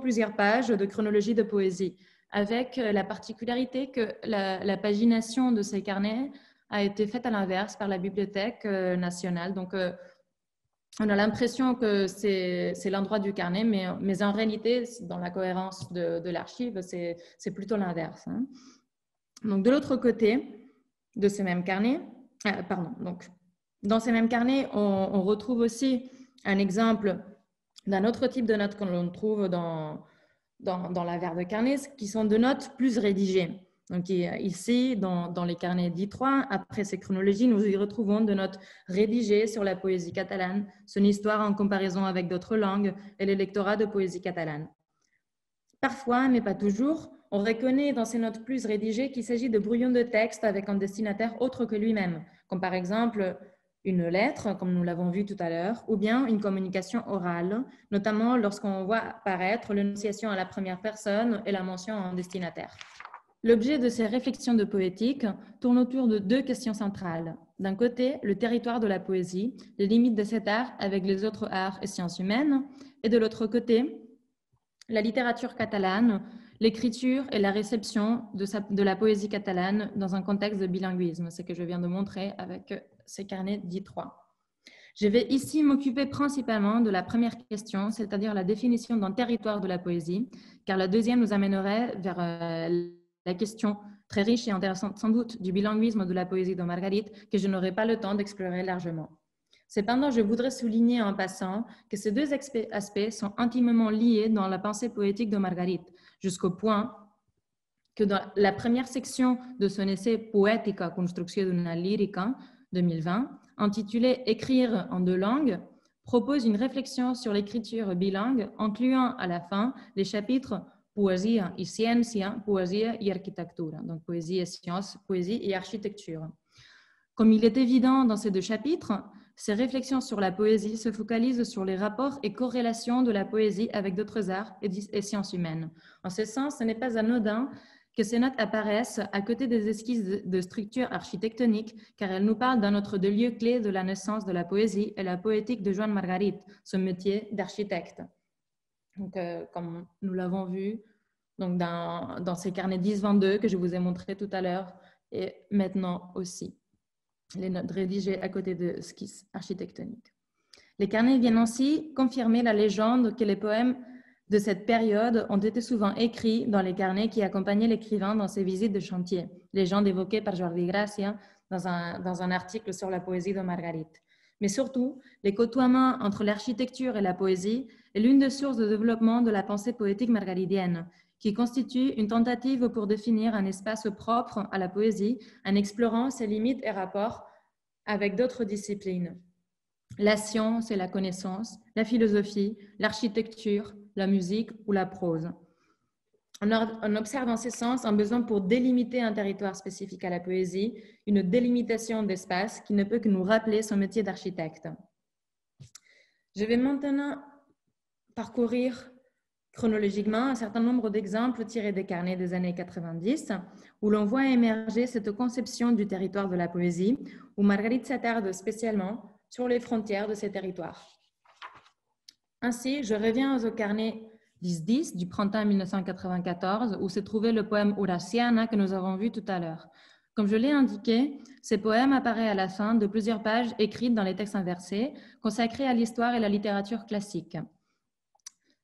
plusieurs pages de chronologie de poésie, avec la particularité que la pagination de ces carnets a été faite à l'inverse par la Bibliothèque euh, nationale. Donc, euh, on a l'impression que c'est l'endroit du carnet, mais, en réalité, dans la cohérence de, l'archive, c'est plutôt l'inverse. Hein. Donc, de l'autre côté de ces mêmes carnets, euh, pardon, donc, dans ces mêmes carnets, on, on retrouve aussi un exemple d'un autre type de notes que l'on trouve dans, dans, dans, la verre de carnet, qui sont de notes plus rédigées. Donc ici, dans, les carnets d'I3, après ces chronologies, nous y retrouvons de notes rédigées sur la poésie catalane, son histoire en comparaison avec d'autres langues et les lectorats de poésie catalane. Parfois, mais pas toujours, on reconnaît dans ces notes plus rédigées qu'il s'agit de brouillons de texte avec un destinataire autre que lui-même, comme par exemple une lettre, comme nous l'avons vu tout à l'heure, ou bien une communication orale, notamment lorsqu'on voit apparaître l'énonciation à la première personne et la mention en destinataire. L'objet de ces réflexions de poétique tourne autour de deux questions centrales. D'un côté, le territoire de la poésie, les limites de cet art avec les autres arts et sciences humaines, et de l'autre côté, la littérature catalane, l'écriture et la réception de, la poésie catalane dans un contexte de bilinguisme, ce que je viens de montrer avec ces carnets dits trois. Je vais ici m'occuper principalement de la première question, c'est-à-dire la définition d'un territoire de la poésie, car la deuxième nous amènerait vers euh, la question très riche et intéressante sans doute du bilinguisme de la poésie de Marguerite que je n'aurai pas le temps d'explorer largement. Cependant, je voudrais souligner en passant que ces deux aspects sont intimement liés dans la pensée poétique de Marguerite, jusqu'au point que dans la première section de son essai Poetica Construction d'una Lirica 2020, intitulé Écrire en deux langues, propose une réflexion sur l'écriture bilingue, incluant à la fin les chapitres Donc poésie et science, poésie et architecture. Comme il est évident dans ces deux chapitres, ces réflexions sur la poésie se focalisent sur les rapports et corrélations de la poésie avec d'autres arts et sciences humaines. En ce sens, ce n'est pas anodin que ces notes apparaissent à côté des esquisses de structures architectoniques, car elles nous parlent d'un autre des lieux clés de la naissance de la poésie et la poétique de Joan Marguerite, son métier d'architecte. Euh, comme nous l'avons vu donc dans, ces carnets 10-22 que je vous ai montré tout à l'heure et maintenant aussi. les notes rédigées à côté de esquisses architectoniques. Les carnets viennent ainsi confirmer la légende que les poèmes de cette période ont été souvent écrits dans les carnets qui accompagnaient l'écrivain dans ses visites de chantier, légende évoquée par Jordi Gracia dans un, dans un article sur la poésie de Marguerite. Mais surtout, les côtoiements entre l'architecture et la poésie est l'une des sources de développement de la pensée poétique margaridienne, qui constitue une tentative pour définir un espace propre à la poésie en explorant ses limites et rapports avec d'autres disciplines. La science et la connaissance, la philosophie, l'architecture, la musique ou la prose. On observe en ce sens un besoin pour délimiter un territoire spécifique à la poésie, une délimitation d'espace qui ne peut que nous rappeler son métier d'architecte. Je vais maintenant parcourir chronologiquement un certain nombre d'exemples tirés des carnets des années 90 où l'on voit émerger cette conception du territoire de la poésie, où Marguerite s'attarde spécialement sur les frontières de ces territoires. Ainsi, je reviens au carnet 10-10 du printemps 1994 où se trouvait le poème Horaciana que nous avons vu tout à l'heure. Comme je l'ai indiqué, ce poème apparaît à la fin de plusieurs pages écrites dans les textes inversés consacrés à l'histoire et la littérature classique.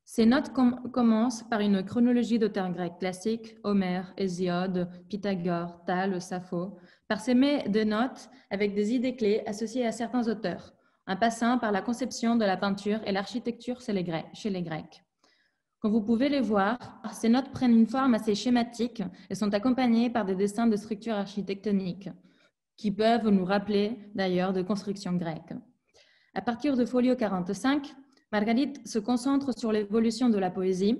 Ces notes commencent par une chronologie d'auteurs grecs classiques, Homère, Hésiode, Pythagore, Thalles, Sappho, parsemées de notes avec des idées clés associées à certains auteurs, en passant par la conception de la peinture et l'architecture chez les Grecs. Comme vous pouvez les voir, ces notes prennent une forme assez schématique et sont accompagnées par des dessins de structures architectoniques, qui peuvent nous rappeler d'ailleurs de constructions grecques. À partir de folio 45, Marguerite se concentre sur l'évolution de la poésie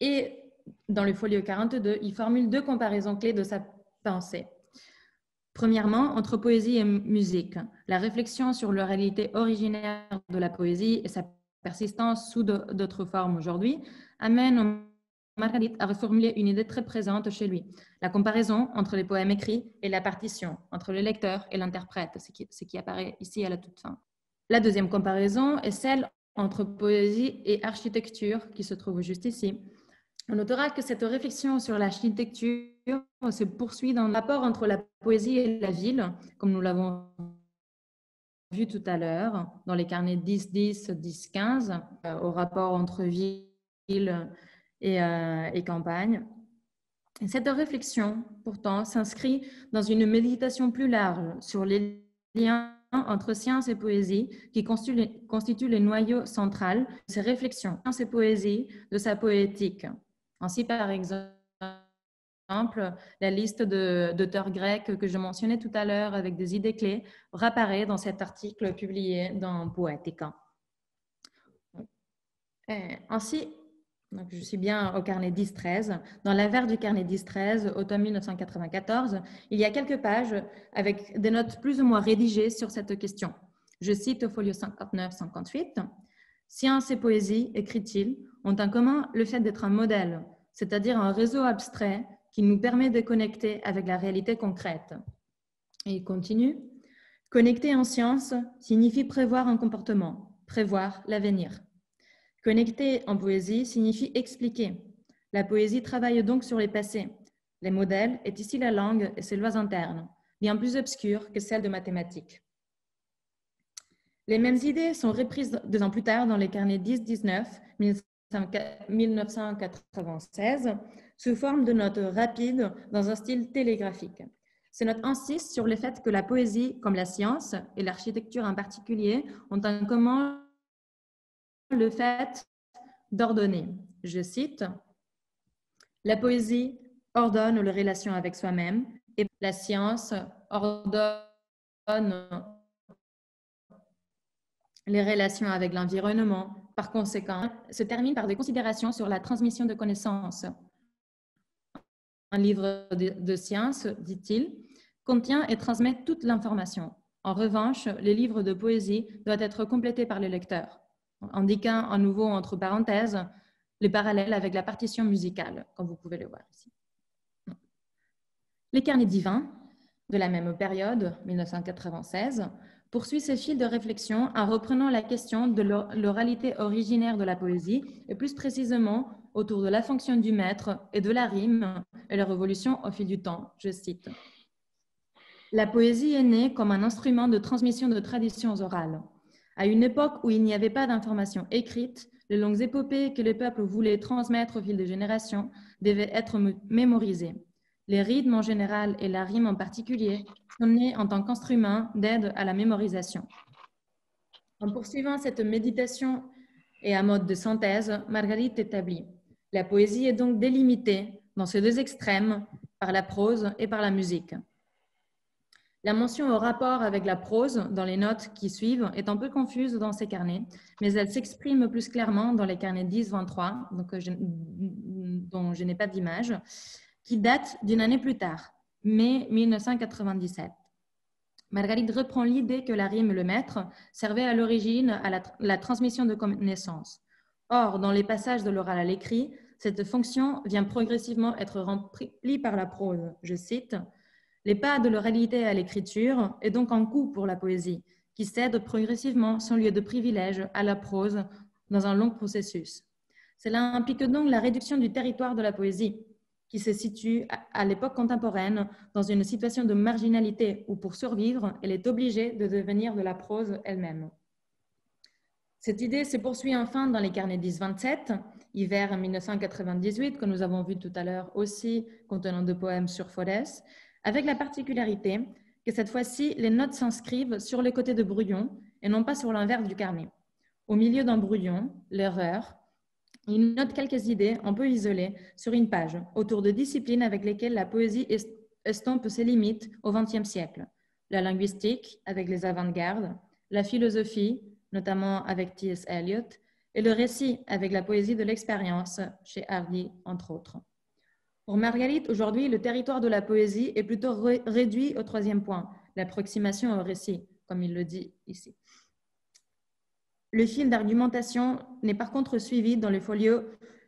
et dans le folio 42, il formule deux comparaisons clés de sa pensée. Premièrement, entre poésie et musique, la réflexion sur la réalité originaire de la poésie et sa persistance sous d'autres formes aujourd'hui amène Marguerite à reformuler une idée très présente chez lui, la comparaison entre les poèmes écrits et la partition, entre le lecteur et l'interprète, ce qui apparaît ici à la toute fin. La deuxième comparaison est celle entre poésie et architecture qui se trouve juste ici. On notera que cette réflexion sur l'architecture se poursuit dans le rapport entre la poésie et la ville, comme nous l'avons vu tout à l'heure dans les carnets 10-10, 10-15, euh, au rapport entre ville euh, et campagne. cette réflexion, pourtant, s'inscrit dans une méditation plus large sur les liens entre science et poésie qui constitue les, noyaux centraux de ses réflexions, science et poésie, de sa poétique. Ainsi, par exemple, la liste d'auteurs grecs que je mentionnais tout à l'heure avec des idées clés réapparaît dans cet article publié dans Poetica. Ainsi, donc, je suis bien au carnet 10-13. Dans l'avers du carnet 10-13, automne 1994, il y a quelques pages avec des notes plus ou moins rédigées sur cette question. Je cite au folio 59-58. Science et poésie, écrit-il, ont en commun le fait d'être un modèle, c'est-à-dire un réseau abstrait qui nous permet de connecter avec la réalité concrète. Et il continue. Connecter en science signifie prévoir un comportement, prévoir l'avenir. Connecter en poésie signifie expliquer. La poésie travaille donc sur les passés. Les modèles est ici la langue et ses lois internes, bien plus obscures que celles de mathématiques. Les mêmes idées sont reprises deux ans plus tard dans les carnets 10-19 1996 sous forme de notes rapides dans un style télégraphique. Ces notes insistent sur le fait que la poésie, comme la science et l'architecture en particulier, ont en commun le fait d'ordonner. Je cite, La poésie ordonne les relations avec soi-même et la science ordonne les relations avec l'environnement. Par conséquent, se termine par des considérations sur la transmission de connaissances. Un livre de, science, dit-il, contient et transmet toute l'information. En revanche, les livres de poésie doivent être complétés par le lecteur indiquant à nouveau entre parenthèses les parallèles avec la partition musicale, comme vous pouvez le voir ici. Les carnets divins de la même période, 1996, poursuit ce fil de réflexion en reprenant la question de l'oralité originaire de la poésie et plus précisément autour de la fonction du maître et de la rime et leur évolution au fil du temps. Je cite. La poésie est née comme un instrument de transmission de traditions orales. À une époque où il n'y avait pas d'informations écrites, les longues épopées que le peuple voulait transmettre au fil des générations devaient être mémorisées. Les rythmes en général et la rime en particulier sont nés en tant qu'instrument d'aide à la mémorisation. En poursuivant cette méditation et à mode de synthèse, Marguerite établit La poésie est donc délimitée dans ces deux extrêmes par la prose et par la musique. La mention au rapport avec la prose dans les notes qui suivent est un peu confuse dans ces carnets, mais elle s'exprime plus clairement dans les carnets 10-23, euh, dont je n'ai pas d'image, qui datent d'une année plus tard, mai 1997. Marguerite reprend l'idée que la rime le maître servait à l'origine à la, la, transmission de connaissances. Or, dans les passages de l'oral à l'écrit, cette fonction vient progressivement être remplie par la prose. Je cite les pas de l'oralité à l'écriture est donc un coup pour la poésie, qui cède progressivement son lieu de privilège à la prose dans un long processus. Cela implique donc la réduction du territoire de la poésie, qui se situe à l'époque contemporaine dans une situation de marginalité où pour survivre, elle est obligée de devenir de la prose elle-même. Cette idée se poursuit enfin dans les carnets 10-27, hiver 1998, que nous avons vu tout à l'heure aussi, contenant deux poèmes sur Forès, avec la particularité que cette fois-ci, les notes s'inscrivent sur les côtés de brouillon et non pas sur l'inverse du carnet. Au milieu d'un brouillon, l'erreur, il note quelques idées un peu isolées sur une page autour de disciplines avec lesquelles la poésie estompe ses limites au XXe siècle. La linguistique avec les avant-gardes, la philosophie, notamment avec T.S. Eliot, et le récit avec la poésie de l'expérience chez Hardy, entre autres. Pour Marguerite, aujourd'hui, le territoire de la poésie est plutôt réduit au troisième point, l'approximation au récit, comme il le dit ici. Le fil d'argumentation n'est par contre suivi dans les folios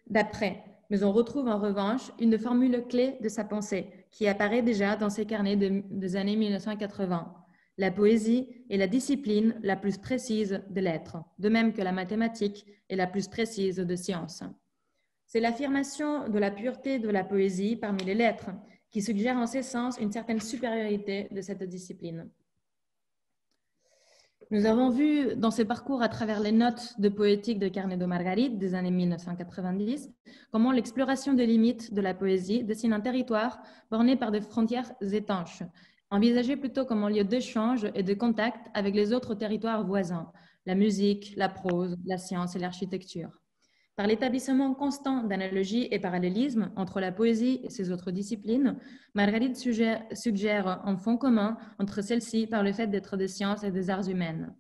d'après, mais on retrouve en revanche une formule clé de sa pensée qui apparaît déjà dans ses carnets des années 1980. La poésie est la discipline la plus précise de l'être, de même que la mathématique est la plus précise de science. C'est l'affirmation de la pureté de la poésie parmi les lettres qui suggère en ce sens une certaine supériorité de cette discipline. Nous avons vu dans ce parcours à travers les notes de poétique de Carnet de Marguerite des années 1990 comment l'exploration des limites de la poésie dessine un territoire borné par des frontières étanches, envisagé plutôt comme un lieu d'échange et de contact avec les autres territoires voisins, la musique, la prose, la science et l'architecture. Par l'établissement constant d'analogies et parallélismes entre la poésie et ses autres disciplines, Marguerite suggère, un fond commun entre celles-ci par le fait d'être des sciences et des arts humaines.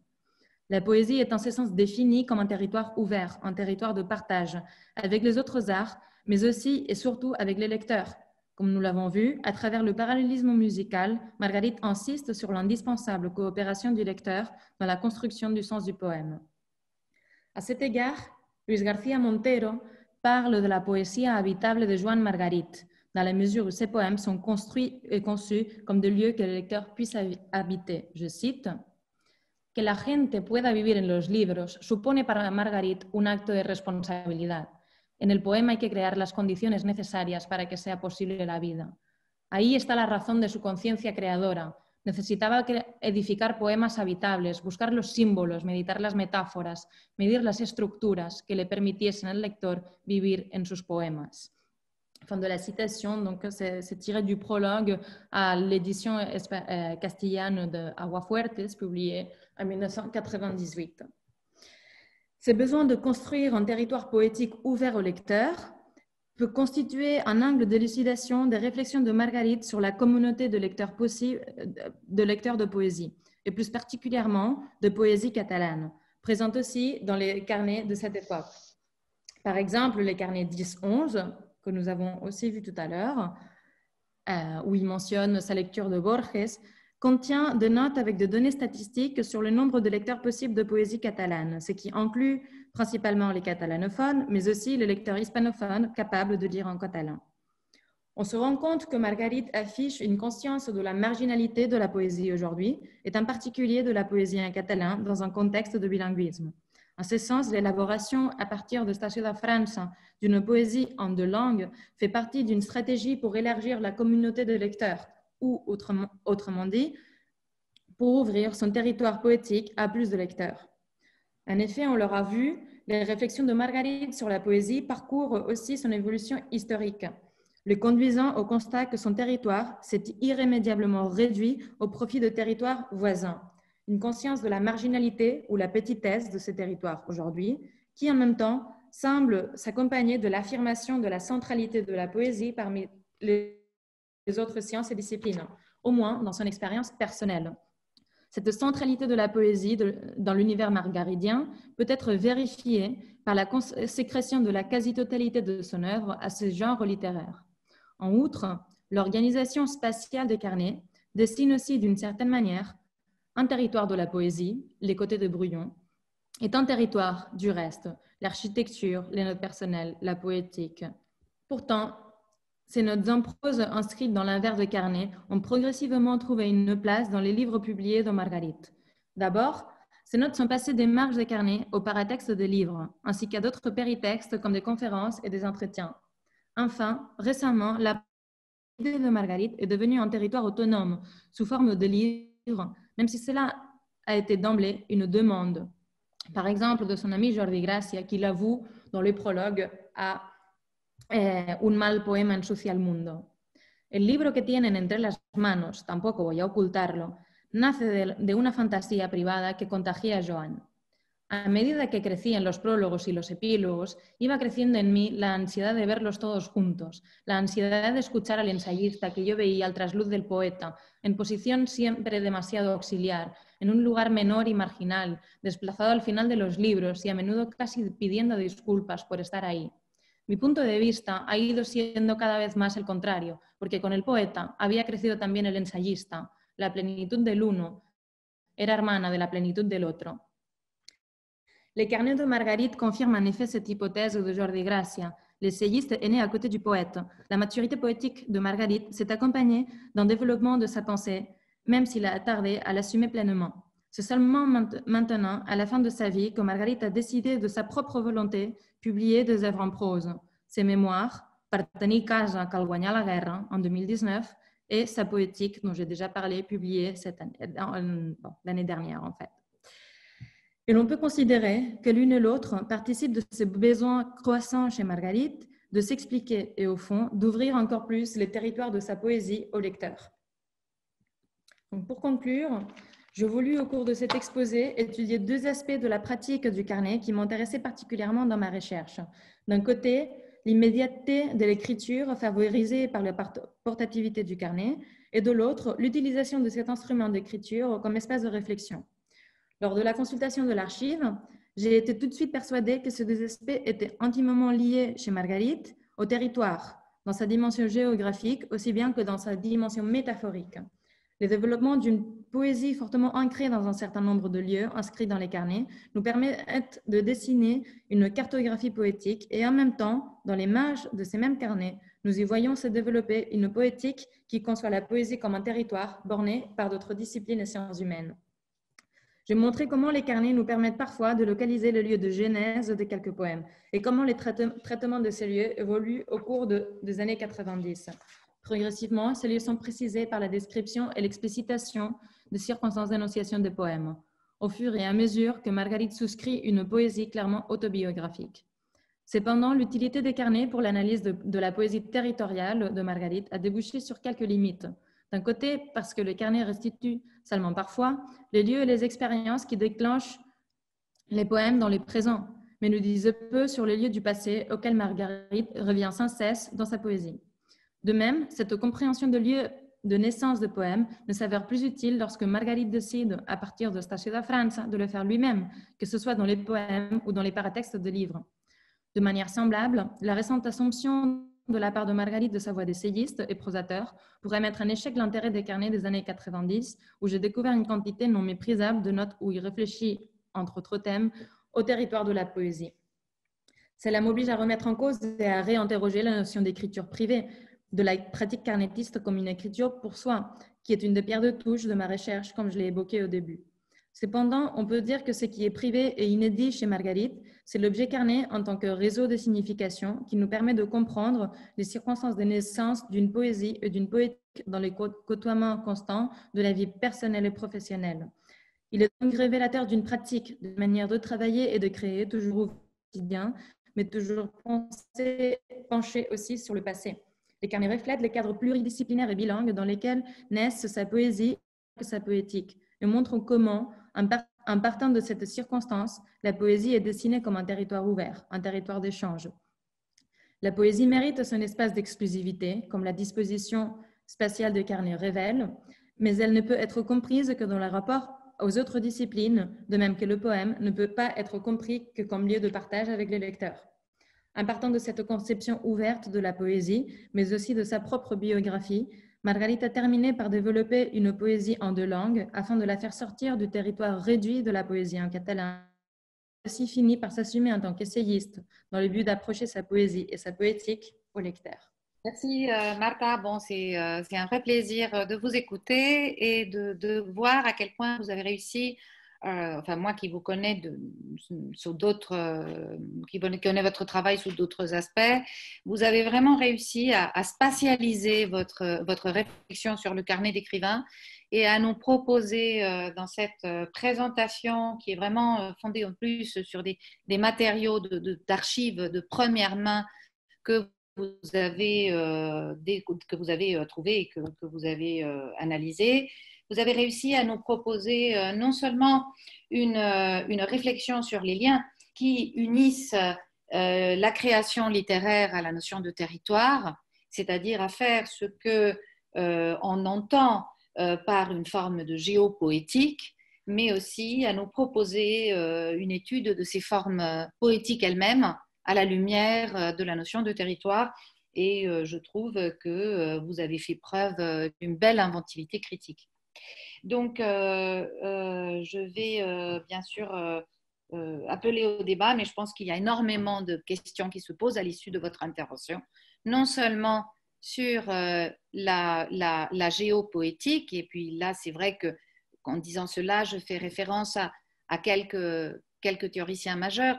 La poésie est en ce sens définie comme un territoire ouvert, un territoire de partage avec les autres arts, mais aussi et surtout avec les lecteurs. Comme nous l'avons vu, à travers le parallélisme musical, Marguerite insiste sur l'indispensable coopération du lecteur dans la construction du sens du poème. À cet égard, Luis García Montero parle de la poésie habitable de Joan Margarit, dans la mesure où ses poèmes sont construits et conçus comme des lieux que le lecteur puisse habiter. Je cite Que la gente pueda vivir en los libros supone para Margarit un acto de responsabilidad. En el poema hay que crear las condiciones necesarias para que sea posible la vida. Ahí está la razón de su conciencia creadora, Necesitaba edificar poemas habitables, buscar los símbolos, meditar las metáforas, medir las estructuras que le permitiesen al lector vivir en sus poemas. Fin de la citation, donc c'est tiré du prologue à l'édition euh, castillane de Aguafuertes, publiée en 1998. Ce besoin de construire un territoire poétique ouvert au lecteur peut constituer un angle d'élucidation des réflexions de Marguerite sur la communauté de lecteurs, de lecteurs de poésie, et plus particulièrement de poésie catalane, présente aussi dans les carnets de cette époque. Par exemple, les carnets 10-11, que nous avons aussi vu tout à l'heure, euh, où il mentionne sa lecture de Borges, contient des notes avec des données statistiques sur le nombre de lecteurs possibles de poésie catalane, ce qui inclut principalement les catalanophones, mais aussi les lecteurs hispanophones capables de lire en catalan. On se rend compte que Marguerite affiche une conscience de la marginalité de la poésie aujourd'hui, et en particulier de la poésie en catalan dans un contexte de bilinguisme. En ce sens, l'élaboration à partir de Station de France d'une poésie en deux langues fait partie d'une stratégie pour élargir la communauté de lecteurs ou autrement, autrement dit, pour ouvrir son territoire poétique à plus de lecteurs. En effet, on l'aura vu, les réflexions de Marguerite sur la poésie parcourent aussi son évolution historique, le conduisant au constat que son territoire s'est irrémédiablement réduit au profit de territoires voisins. Une conscience de la marginalité ou la petitesse de ces territoires aujourd'hui, qui en même temps semble s'accompagner de l'affirmation de la centralité de la poésie parmi les autres sciences et disciplines, au moins dans son expérience personnelle. Cette centralité de la poésie dans l'univers margaridien peut être vérifiée par la consécration de la quasi-totalité de son œuvre à ce genre littéraire. En outre, l'organisation spatiale des carnets dessine aussi d'une certaine manière un territoire de la poésie, les côtés de Brouillon, est un territoire du reste, l'architecture, les notes personnelles, la poétique. Pourtant, ces notes en prose inscrites dans l'invers de carnet ont progressivement trouvé une place dans les livres publiés de Marguerite. D'abord, ces notes sont passées des marges des carnets au paratexte des livres, ainsi qu'à d'autres péritextes comme des conférences et des entretiens. Enfin, récemment, la idée de Marguerite est devenue un territoire autonome sous forme de livres, même si cela a été d'emblée une demande. Par exemple, de son ami Jordi Gracia, qui l'avoue dans le prologue à eh, un mal poema ensucia el mundo. El libro que tienen entre las manos, tampoco voy a ocultarlo, nace de, de una fantasía privada que contagia a Joan. A medida que crecían los prólogos y los epílogos, iba creciendo en mí la ansiedad de verlos todos juntos, la ansiedad de escuchar al ensayista que yo veía al trasluz del poeta, en posición siempre demasiado auxiliar, en un lugar menor y marginal, desplazado al final de los libros y a menudo casi pidiendo disculpas por estar ahí. Mi punto de vista ha ido siendo cada vez más el contrario, porque con el poeta había crecido también el ensayista. La plenitud del uno era hermana de la plenitud del otro. Les carnets de Marguerite confirment en effet cette hypothèse de Jordi Gracia. L'essayiste est né à côté du poète. La maturité poétique de Marguerite s'est accompagnée d'un développement de sa pensée, même s'il a tardé à l'assumer pleinement. C'est seulement maintenant, à la fin de sa vie, que Marguerite a décidé de sa propre volonté publier des œuvres en prose. Ses mémoires, Per tenir casa cal guanyar la guerra, en 2019, et sa poétique, dont j'ai déjà parlé, publiée l'année dernière en fait. Et l'on peut considérer que l'une et l'autre participent de ce besoin croissant chez Marguerite de s'expliquer et au fond d'ouvrir encore plus les territoires de sa poésie aux lecteurs. Donc pour conclure, j'ai voulu, au cours de cet exposé, étudier deux aspects de la pratique du carnet qui m'intéressaient particulièrement dans ma recherche. D'un côté, l'immédiateté de l'écriture favorisée par la portativité du carnet, et de l'autre, l'utilisation de cet instrument d'écriture comme espace de réflexion. Lors de la consultation de l'archive, j'ai été tout de suite persuadée que ces deux aspects étaient intimement liés chez Marguerite au territoire, dans sa dimension géographique aussi bien que dans sa dimension métaphorique. Le développement d'une poésie fortement ancrée dans un certain nombre de lieux inscrits dans les carnets nous permet de dessiner une cartographie poétique et en même temps, dans les marges de ces mêmes carnets, nous y voyons se développer une poétique qui conçoit la poésie comme un territoire borné par d'autres disciplines et sciences humaines. J'ai montré comment les carnets nous permettent parfois de localiser le lieu de genèse de quelques poèmes et comment les traitements de ces lieux évoluent au cours des années 90. Progressivement, ces lieux sont précisés par la description et l'explicitation des circonstances d'énonciation des poèmes, au fur et à mesure que Marguerite souscrit une poésie clairement autobiographique. Cependant, l'utilité des carnets pour l'analyse de, la poésie territoriale de Marguerite a débouché sur quelques limites. D'un côté, parce que le carnet restitue seulement parfois les lieux et les expériences qui déclenchent les poèmes dans le présent, mais nous disent peu sur les lieux du passé auxquels Marguerite revient sans cesse dans sa poésie. De même, cette compréhension de lieu de naissance de poèmes ne s'avère plus utile lorsque Marguerite décide, à partir de Stasio da France, de le faire lui-même, que ce soit dans les poèmes ou dans les paratextes de livres. De manière semblable, la récente assomption de la part de Marguerite de sa voix d'essayiste et prosateur pourrait mettre en échec l'intérêt des carnets des années 90, où j'ai découvert une quantité non méprisable de notes où il réfléchit, entre autres thèmes, au territoire de la poésie. Cela m'oblige à remettre en cause et à réinterroger la notion d'écriture privée, de la pratique carnetiste comme une écriture pour soi, qui est une des pierres de touche de ma recherche, comme je l'ai évoqué au début. Cependant, on peut dire que ce qui est privé et inédit chez Marguerite, c'est l'objet carnet en tant que réseau de signification qui nous permet de comprendre les circonstances de naissance d'une poésie et d'une poétique dans les côtoiements constants de la vie personnelle et professionnelle. Il est donc révélateur d'une pratique, d'une manière de travailler et de créer, toujours au quotidien, mais toujours pensée, penchée aussi sur le passé. Les carnets reflètent les cadres pluridisciplinaires et bilingues dans lesquels naissent sa poésie et sa poétique, et montrent comment, en partant de cette circonstance, la poésie est dessinée comme un territoire ouvert, un territoire d'échange. La poésie mérite son espace d'exclusivité, comme la disposition spatiale de carnet révèle, mais elle ne peut être comprise que dans le rapport aux autres disciplines, de même que le poème ne peut pas être compris que comme lieu de partage avec les lecteurs. En partant de cette conception ouverte de la poésie, mais aussi de sa propre biographie, Marguerite a terminé par développer une poésie en deux langues afin de la faire sortir du territoire réduit de la poésie en catalan. Elle aussi fini par s'assumer en tant qu'essayiste dans le but d'approcher sa poésie et sa poétique au lecteur. Merci euh, Martha. Bon, euh, c'est un vrai plaisir de vous écouter et de, de, voir à quel point vous avez réussi euh, enfin moi qui vous connais de, sur d'autres, euh, qui connais votre travail sous d'autres aspects, vous avez vraiment réussi à, spatialiser votre, votre réflexion sur le carnet d'écrivain et à nous proposer euh, dans cette présentation qui est vraiment fondée en plus sur des, des matériaux d'archives de, première main que vous avez, que vous avez trouvé et que, que vous avez analysé vous avez réussi à nous proposer euh, non seulement une, euh, une, réflexion sur les liens qui unissent euh, la création littéraire à la notion de territoire, c'est-à-dire à faire ce que on entend par une forme de géopoétique, mais aussi à nous proposer une étude de ces formes poétiques elles-mêmes à la lumière de la notion de territoire. Et je trouve que vous avez fait preuve d'une belle inventivité critique. Donc, euh, euh, je vais euh, bien sûr appeler au débat, mais je pense qu'il y a énormément de questions qui se posent à l'issue de votre intervention, non seulement sur la, géopoétique, et puis là, c'est vrai que en disant cela, je fais référence à, quelques, quelques, théoriciens majeurs.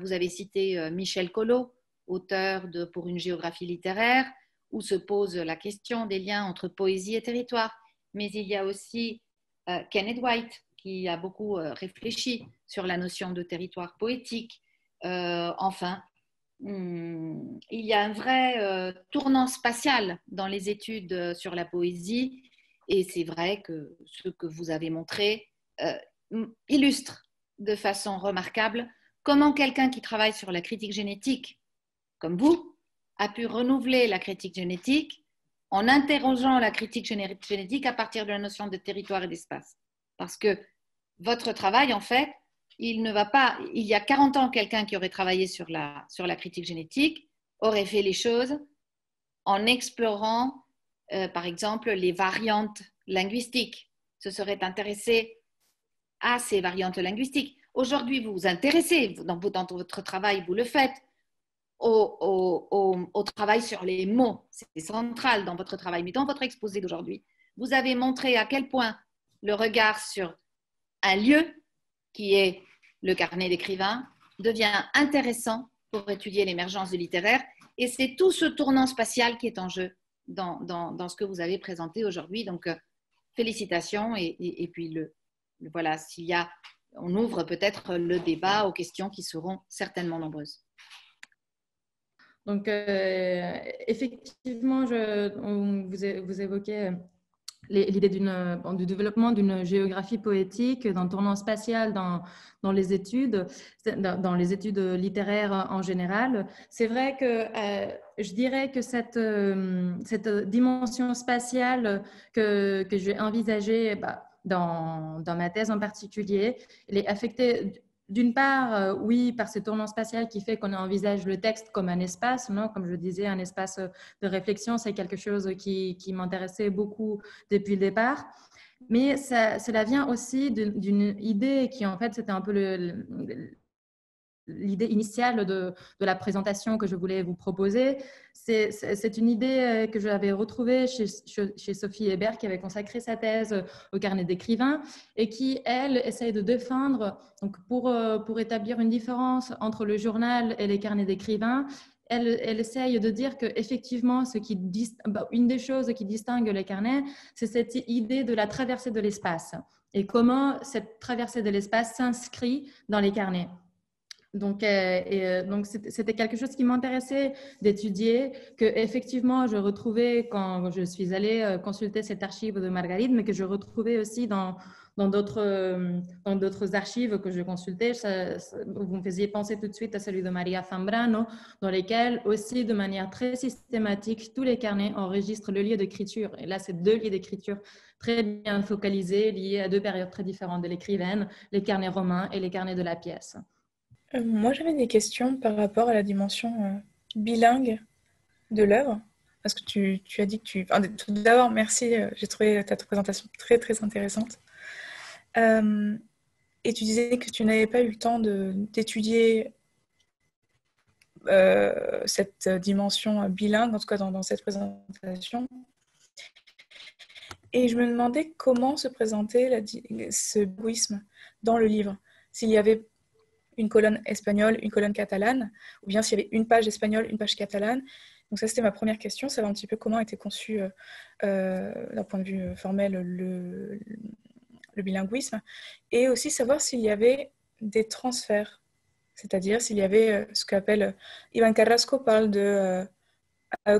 Vous avez cité Michel Collot, auteur de Pour une géographie littéraire, où se pose la question des liens entre poésie et territoire. Mais il y a aussi euh, Kenneth White, qui a beaucoup euh, réfléchi sur la notion de territoire poétique. Euh, enfin, hmm, il y a un vrai tournant spatial dans les études sur la poésie, et c'est vrai que ce que vous avez montré illustre de façon remarquable comment quelqu'un qui travaille sur la critique génétique, comme vous, a pu renouveler la critique génétique en interrogeant la critique génétique à partir de la notion de territoire et d'espace. Parce que votre travail, en fait, il ne va pas. Il y a 40 ans, quelqu'un qui aurait travaillé sur la, critique génétique aurait fait les choses en explorant, euh, par exemple, les variantes linguistiques, se serait intéressé à ces variantes linguistiques. Aujourd'hui, vous vous intéressez, dans votre travail, vous le faites, au, travail sur les mots. C'est central dans votre travail. Mais dans votre exposé d'aujourd'hui, vous avez montré à quel point le regard sur un lieu, qui est le carnet d'écrivain, devient intéressant pour étudier l'émergence du littéraire. Et c'est tout ce tournant spatial qui est en jeu dans, ce que vous avez présenté aujourd'hui. Donc, euh, félicitations. Et, et, puis, le, voilà, s'il y a, on ouvre peut-être le débat aux questions qui seront certainement nombreuses. Donc, euh, effectivement, vous, évoquez euh, l'idée du développement d'une géographie poétique, d'un tournant spatial dans, les études, dans, les études littéraires en général. C'est vrai que euh, je dirais que cette, dimension spatiale que, que j'ai envisagée bah, dans, ma thèse en particulier, elle est affectée d'une part, euh, oui, par ce tournant spatial qui fait qu'on envisage le texte comme un espace, non? Comme je disais, un espace de réflexion, c'est quelque chose qui, m'intéressait beaucoup depuis le départ. Mais ça, cela vient aussi d'une idée qui, en fait, c'était un peu l'idée initiale de, la présentation que je voulais vous proposer. C'est une idée euh, que j'avais retrouvée chez, Sophie Hébert, qui avait consacré sa thèse au carnet d'écrivain et qui, elle, essaye de défendre, donc pour, euh, pour établir une différence entre le journal et les carnets d'écrivain, elle, elle, essaye de dire qu'effectivement, ce qui, bah, une des choses qui distingue les carnets, c'est cette idée de la traversée de l'espace et comment cette traversée de l'espace s'inscrit dans les carnets. Donc, euh, euh, c'était quelque chose qui m'intéressait d'étudier, que effectivement je retrouvais quand je suis allée euh, consulter cette archive de Marguerite, mais que je retrouvais aussi dans dans d'autres dans d'autres archives que je consultais. vous me faisiez penser tout de suite à celui de Maria Zambrano, dans lesquels aussi de manière très systématique tous les carnets enregistrent le lieu d'écriture. Et là, c'est deux lieux d'écriture très bien focalisés, liés à deux périodes très différentes de l'écrivaine, les carnets romains et les carnets de la pièce. Euh, moi, j'avais des questions par rapport à la dimension euh, bilingue de l'œuvre. Parce que tu, as dit que tu... tout d'abord, merci, euh, j'ai trouvé ta présentation très, très intéressante. et tu disais que tu n'avais pas eu le temps d'étudier cette dimension bilingue, en tout cas dans, cette présentation. Et je me demandais comment se présentait ce bouisme dans le livre. S'il y avait une colonne espagnole, une colonne catalane, ou bien s'il y avait une page espagnole, une page catalane. Donc ça, c'était ma première question, savoir un petit peu comment était conçu, euh, euh, d'un point de vue euh, formel, le, bilinguisme, et aussi savoir s'il y avait des transferts, c'est-à-dire s'il y avait ce qu'appelle Ivan Carrasco parle de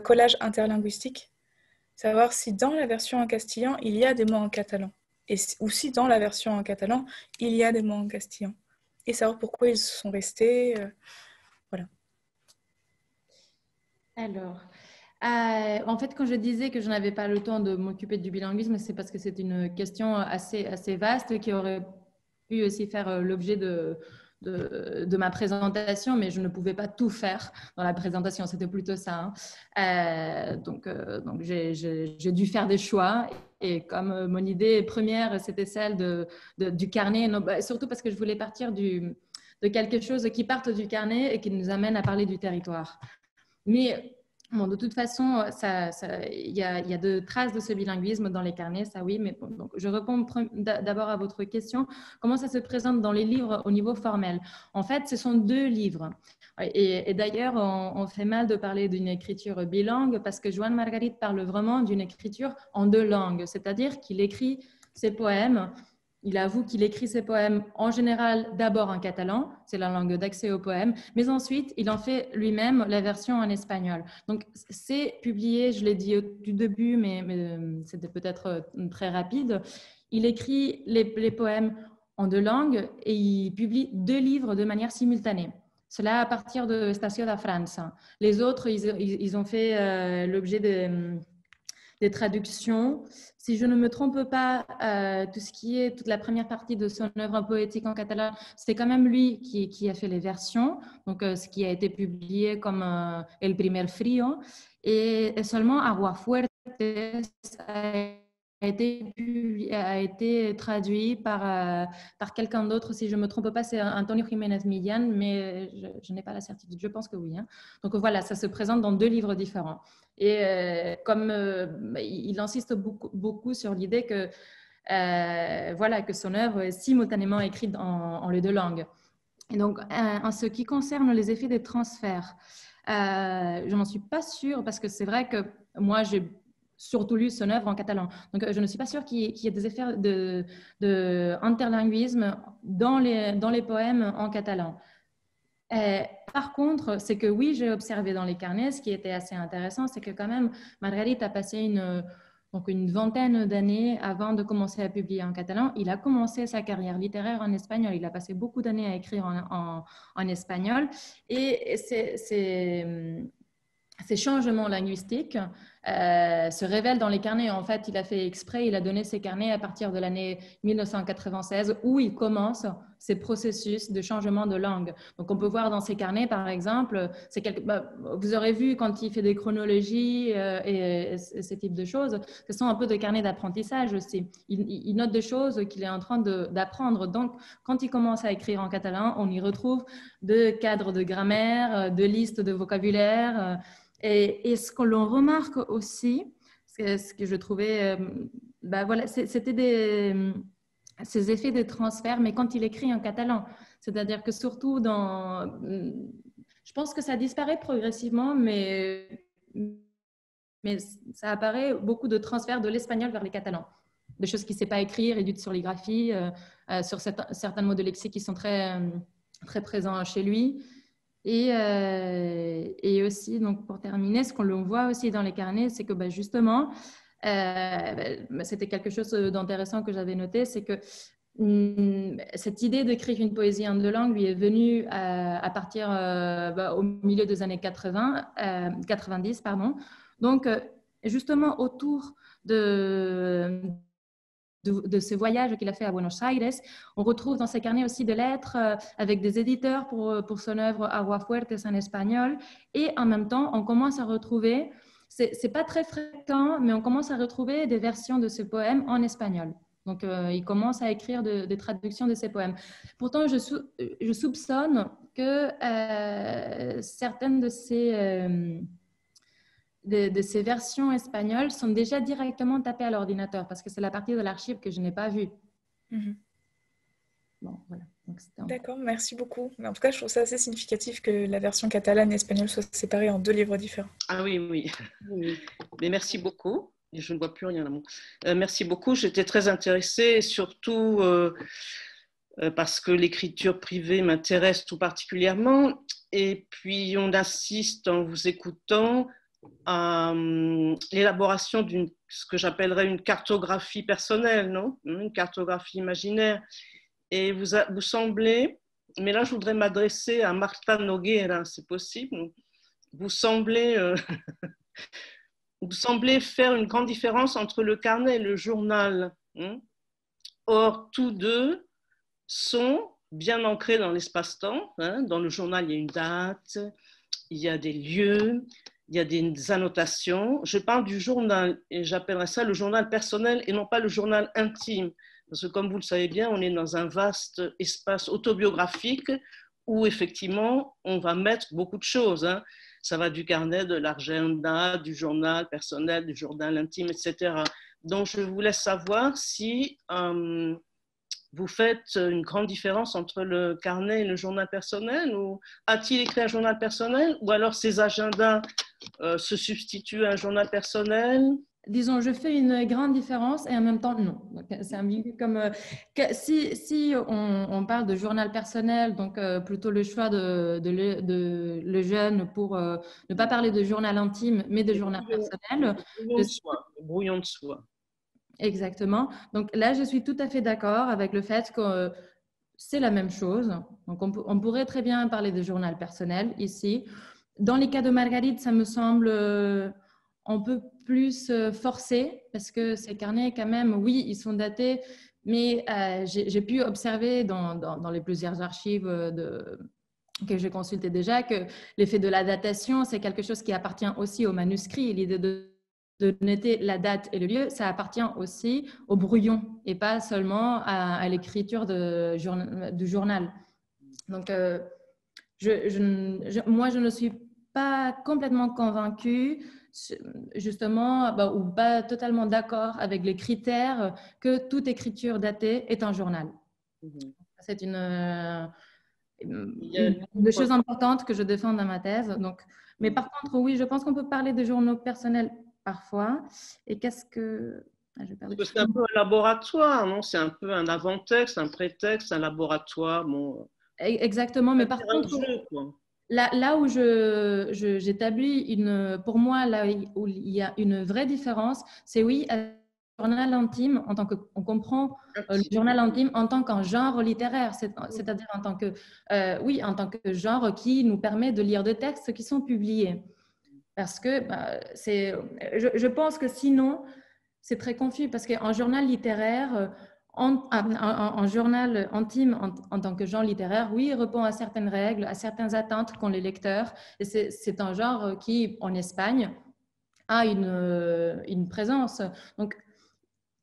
collage interlinguistique, savoir si dans la version en castillan, il y a des mots en catalan, et, ou si dans la version en catalan, il y a des mots en castillan et savoir pourquoi ils sont restés. Euh, voilà. Alors, euh, en fait, quand je disais que je n'avais pas le temps de m'occuper du bilinguisme, c'est parce que c'est une question assez, assez vaste qui aurait pu aussi faire euh, l'objet de, de, ma présentation, mais je ne pouvais pas tout faire dans la présentation, c'était plutôt ça. Hein. donc, donc j'ai dû faire des choix et comme euh, mon idée première, c'était celle du carnet, bah, surtout parce que je voulais partir de quelque chose qui parte du carnet et qui nous amène à parler du territoire. Mais Bon, de toute façon, il y, y, a de traces de ce bilinguisme dans les carnets, ça oui, mais donc, je réponds d'abord à votre question. Comment ça se présente dans les livres au niveau formel? En fait, ce sont deux livres. Et, d'ailleurs, on, fait mal de parler d'une écriture bilingue parce que Joan Marguerite parle vraiment d'une écriture en deux langues, c'est-à-dire qu'il écrit ses poèmes il avoue qu'il écrit ses poèmes en général d'abord en catalan, c'est la langue d'accès aux poèmes, mais ensuite il en fait lui-même la version en espagnol. Donc c'est publié, je l'ai dit au du début, mais, euh, c'était peut-être euh, très rapide. Il écrit les, poèmes en deux langues et il publie deux livres de manière simultanée. Cela à partir de Stasio da France. Les autres, ils, ont fait euh, l'objet de des traductions. Si je ne me trompe pas, euh, tout ce qui est toute la première partie de son œuvre poétique en catalan, c'est quand même lui qui, a fait les versions, donc euh, ce qui a été publié comme euh, El primer frío, et, seulement Aguafuerte a a été traduit par, par quelqu'un d'autre. Si je ne me trompe pas, c'est Antonio Jiménez Millán, mais je, n'ai pas la certitude. Je pense que oui. Hein. Donc voilà, ça se présente dans deux livres différents. Et euh, comme euh, il insiste beaucoup, beaucoup sur l'idée que, euh, voilà, que son œuvre est simultanément écrite en, les deux langues. Et donc, en ce qui concerne les effets des transferts, je n'en suis pas sûre parce que c'est vrai que moi, j'ai surtout lu son œuvre en catalan. Donc, je ne suis pas sûre qu'il y ait des effets de, de interlinguisme dans les, dans les poèmes en catalan. Euh, par contre, c'est que oui, j'ai observé dans les carnets, ce qui était assez intéressant, c'est que quand même, Marguerite a passé une, donc une vingtaine d'années avant de commencer à publier en catalan. Il a commencé sa carrière littéraire en espagnol. Il a passé beaucoup d'années à écrire en, en, espagnol. Et ces, changements linguistiques euh, se révèlent dans les carnets. En fait, il a fait exprès, il a donné ses carnets à partir de l'année 1996 où il commence ces processus de changement de langue. Donc, on peut voir dans ces carnets, par exemple. Bah, vous aurez vu quand il fait des chronologies euh, et, et, ce type de choses, ce sont un peu des carnets d'apprentissage aussi. Il, note des choses qu'il est en train d'apprendre. Donc, quand il commence à écrire en catalan, on y retrouve de cadres de grammaire, euh, de listes de vocabulaire. Et, ce que l'on remarque aussi, ce que je trouvais, bah voilà, c'était des ces effets de transfert, mais quand il écrit en catalan. C'est-à-dire que surtout dans... Je pense que ça disparaît progressivement, mais, mais ça apparaît beaucoup de transferts de l'espagnol vers les catalans. Des choses qu'il ne sait pas écrire, réduites sur les graphies, euh, euh, sur certains mots de lexique qui sont très, très présents chez lui. Et, euh, et, aussi, donc pour terminer, ce qu'on voit aussi dans les carnets, c'est que bah, justement, euh, ben, c'était quelque chose d'intéressant que j'avais noté, c'est que hmm, cette idée d'écrire une poésie en deux langues lui est venue à, à partir euh, bah, au milieu des années 80, 90. Euh, pardon. Donc, justement, autour de, de, ce voyage qu'il a fait à Buenos Aires, on retrouve dans ses carnets aussi des lettres avec des éditeurs pour, pour son œuvre Agua Fuertes en espagnol. Et en même temps, on commence à retrouver c'est pas très fréquent, mais on commence à retrouver des versions de ce poème en espagnol. Donc, euh, il commence à écrire des traductions de ces poèmes. Pourtant, je, je soupçonne que euh, certaines de ces, euh, de, ces versions espagnoles sont déjà directement tapées à l'ordinateur, parce que c'est la partie de l'archive que je n'ai pas vue. Mhm. Bon, voilà. D'accord, merci beaucoup. en tout cas, je trouve ça assez significatif que la version catalane et espagnole soient séparées en deux livres différents. Ah oui, oui. Mais merci beaucoup. Je ne vois plus rien là. Euh, merci beaucoup. J'étais très intéressée, surtout euh, euh, parce que l'écriture privée m'intéresse tout particulièrement. Et puis, on assiste en vous écoutant à l'élaboration d'une ce que j'appellerais une cartographie personnelle, non? Une cartographie imaginaire et vous, vous semblez, mais là je voudrais m'adresser à Marta Noguera, c'est possible, vous semblez, euh, vous semblez faire une grande différence entre le carnet et le journal. Hein? Or, tous deux sont bien ancrés dans l'espace-temps. Hein? Dans le journal, il y a une date, il y a des lieux, il y a des annotations. Je parle du journal et j'appellerais ça le journal personnel et non pas le journal intime. Parce que comme vous le savez bien, on est dans un vaste espace autobiographique où effectivement, on va mettre beaucoup de choses. Hein. Ça va du carnet, de l'agenda, du journal personnel, du journal intime, etc. Donc, je vous laisse savoir si euh, vous faites une grande différence entre le carnet et le journal personnel ou a-t-il écrit un journal personnel ou alors ces agendas euh, se substituent à un journal personnel? Disons, je fais une grande différence et en même temps, non. C'est un comme euh, si, si on, parle de journal personnel, donc euh, plutôt le choix de, de, le, jeune pour ne pas parler de journal intime, mais de journal personnel. Brouillon de soi. Brouillon de soi. Exactement. Donc là, je suis tout à fait d'accord avec le fait que c'est la même chose. Donc on, pourrait très bien parler de journal personnel ici. Dans les cas de Marguerite, ça me semble un peu plus euh, forcé parce que ces carnets, quand même, oui, ils sont datés, mais euh, j'ai pu observer dans, les plusieurs archives que j'ai consultées déjà que l'effet de la datation, c'est quelque chose qui appartient aussi au manuscrit. L'idée de, de noter la date et le lieu, ça appartient aussi au brouillon et pas seulement à, l'écriture du journal. Donc, euh, je, moi, je ne suis pas complètement convaincue justement, bah, ou pas totalement d'accord avec les critères que toute écriture datée est un journal. Mhm. C'est une, euh, une, des choses importantes que je défends dans ma thèse. Donc, mais par contre, oui, je pense qu'on peut parler de journaux personnels parfois. Et qu'est-ce que... Ah, c'est un peu un laboratoire, non? C'est un peu un avant-texte, un prétexte, un laboratoire. Bon... E-, exactement, mais par contre... Là, où j'établis une, pour moi, là où il y a une vraie différence, c'est oui, le journal intime, en tant que, on comprend euh, le journal intime en tant qu'un genre littéraire, c'est-à-dire en tant que, euh, oui, en tant que genre qui nous permet de lire des textes qui sont publiés. Parce que bah, c'est, je, pense que sinon, c'est très confus parce qu'en journal littéraire, en, journal intime en, tant que genre littéraire, oui, répond à certaines règles, à certaines attentes qu'ont les lecteurs. Et c'est un genre qui, en Espagne, a une, une présence. Donc,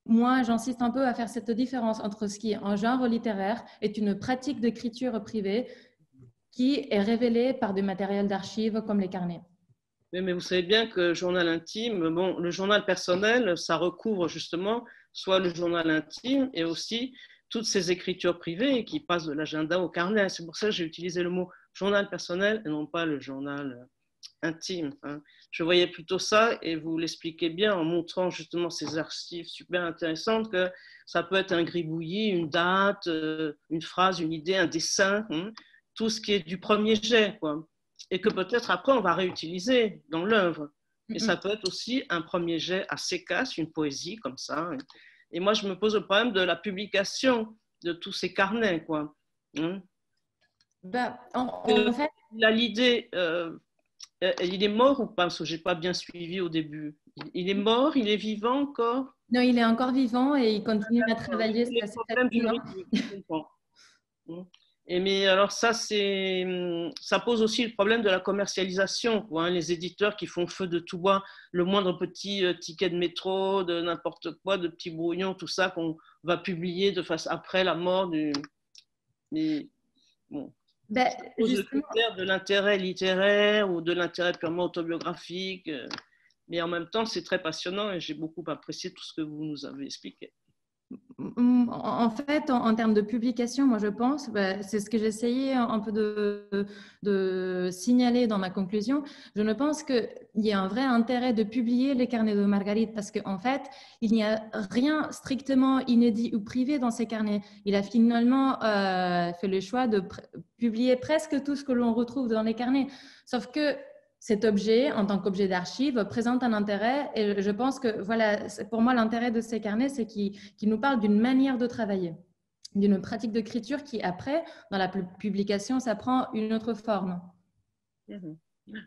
moi, j'insiste un peu à faire cette différence entre ce qui est un genre littéraire est une pratique d'écriture privée qui est révélée par des matériels d'archives comme les carnets. Mais, vous savez bien que journal intime, bon, le journal personnel, ça recouvre justement soit le journal intime et aussi toutes ces écritures privées qui passent de l'agenda au carnet. C'est pour ça que j'ai utilisé le mot journal personnel et non pas le journal intime. Hein. Je voyais plutôt ça et vous l'expliquez bien en montrant justement ces archives super intéressantes que ça peut être un gribouillis, une date, euh, une phrase, une idée, un dessin, hein. tout ce qui est du premier jet. Quoi et que peut-être après on va réutiliser dans l'œuvre. Et ça peut être aussi un premier jet assez casse, une poésie comme ça. Et moi, je me pose le problème de la publication de tous ces carnets, quoi. Hein. Ben, en, fait... L'idée, euh, euh, il est mort ou pas Parce que j'ai pas bien suivi au début. Il est mort, il est vivant encore? Non, il est encore vivant et il continue à travailler. C'est assez et mais alors ça, c'est, ça pose aussi le problème de la commercialisation. Quoi, hein. Les éditeurs qui font feu de tout bois, le moindre petit euh, ticket de métro, de n'importe quoi, de petits brouillons, tout ça qu'on va publier de face après la mort du. Mais bon. Ben, critère de l'intérêt littéraire ou de l'intérêt purement autobiographique. Euh, mais en même temps, c'est très passionnant et j'ai beaucoup apprécié tout ce que vous nous avez expliqué. En fait, en, termes de publication, moi je pense, bah, c'est ce que j'essayais un peu de, signaler dans ma conclusion, je ne pense qu'il y a un vrai intérêt de publier les carnets de Marguerite parce qu'en fait, il n'y a rien strictement inédit ou privé dans ces carnets. Il a finalement euh, fait le choix de publier presque tout ce que l'on retrouve dans les carnets. Sauf que cet objet, en tant qu'objet d'archive, présente un intérêt. Et je pense que, voilà, pour moi, l'intérêt de ces carnets, c'est qu'ils nous parlent d'une manière de travailler, d'une pratique d'écriture qui, après, dans la publication, ça prend une autre forme. Mhm.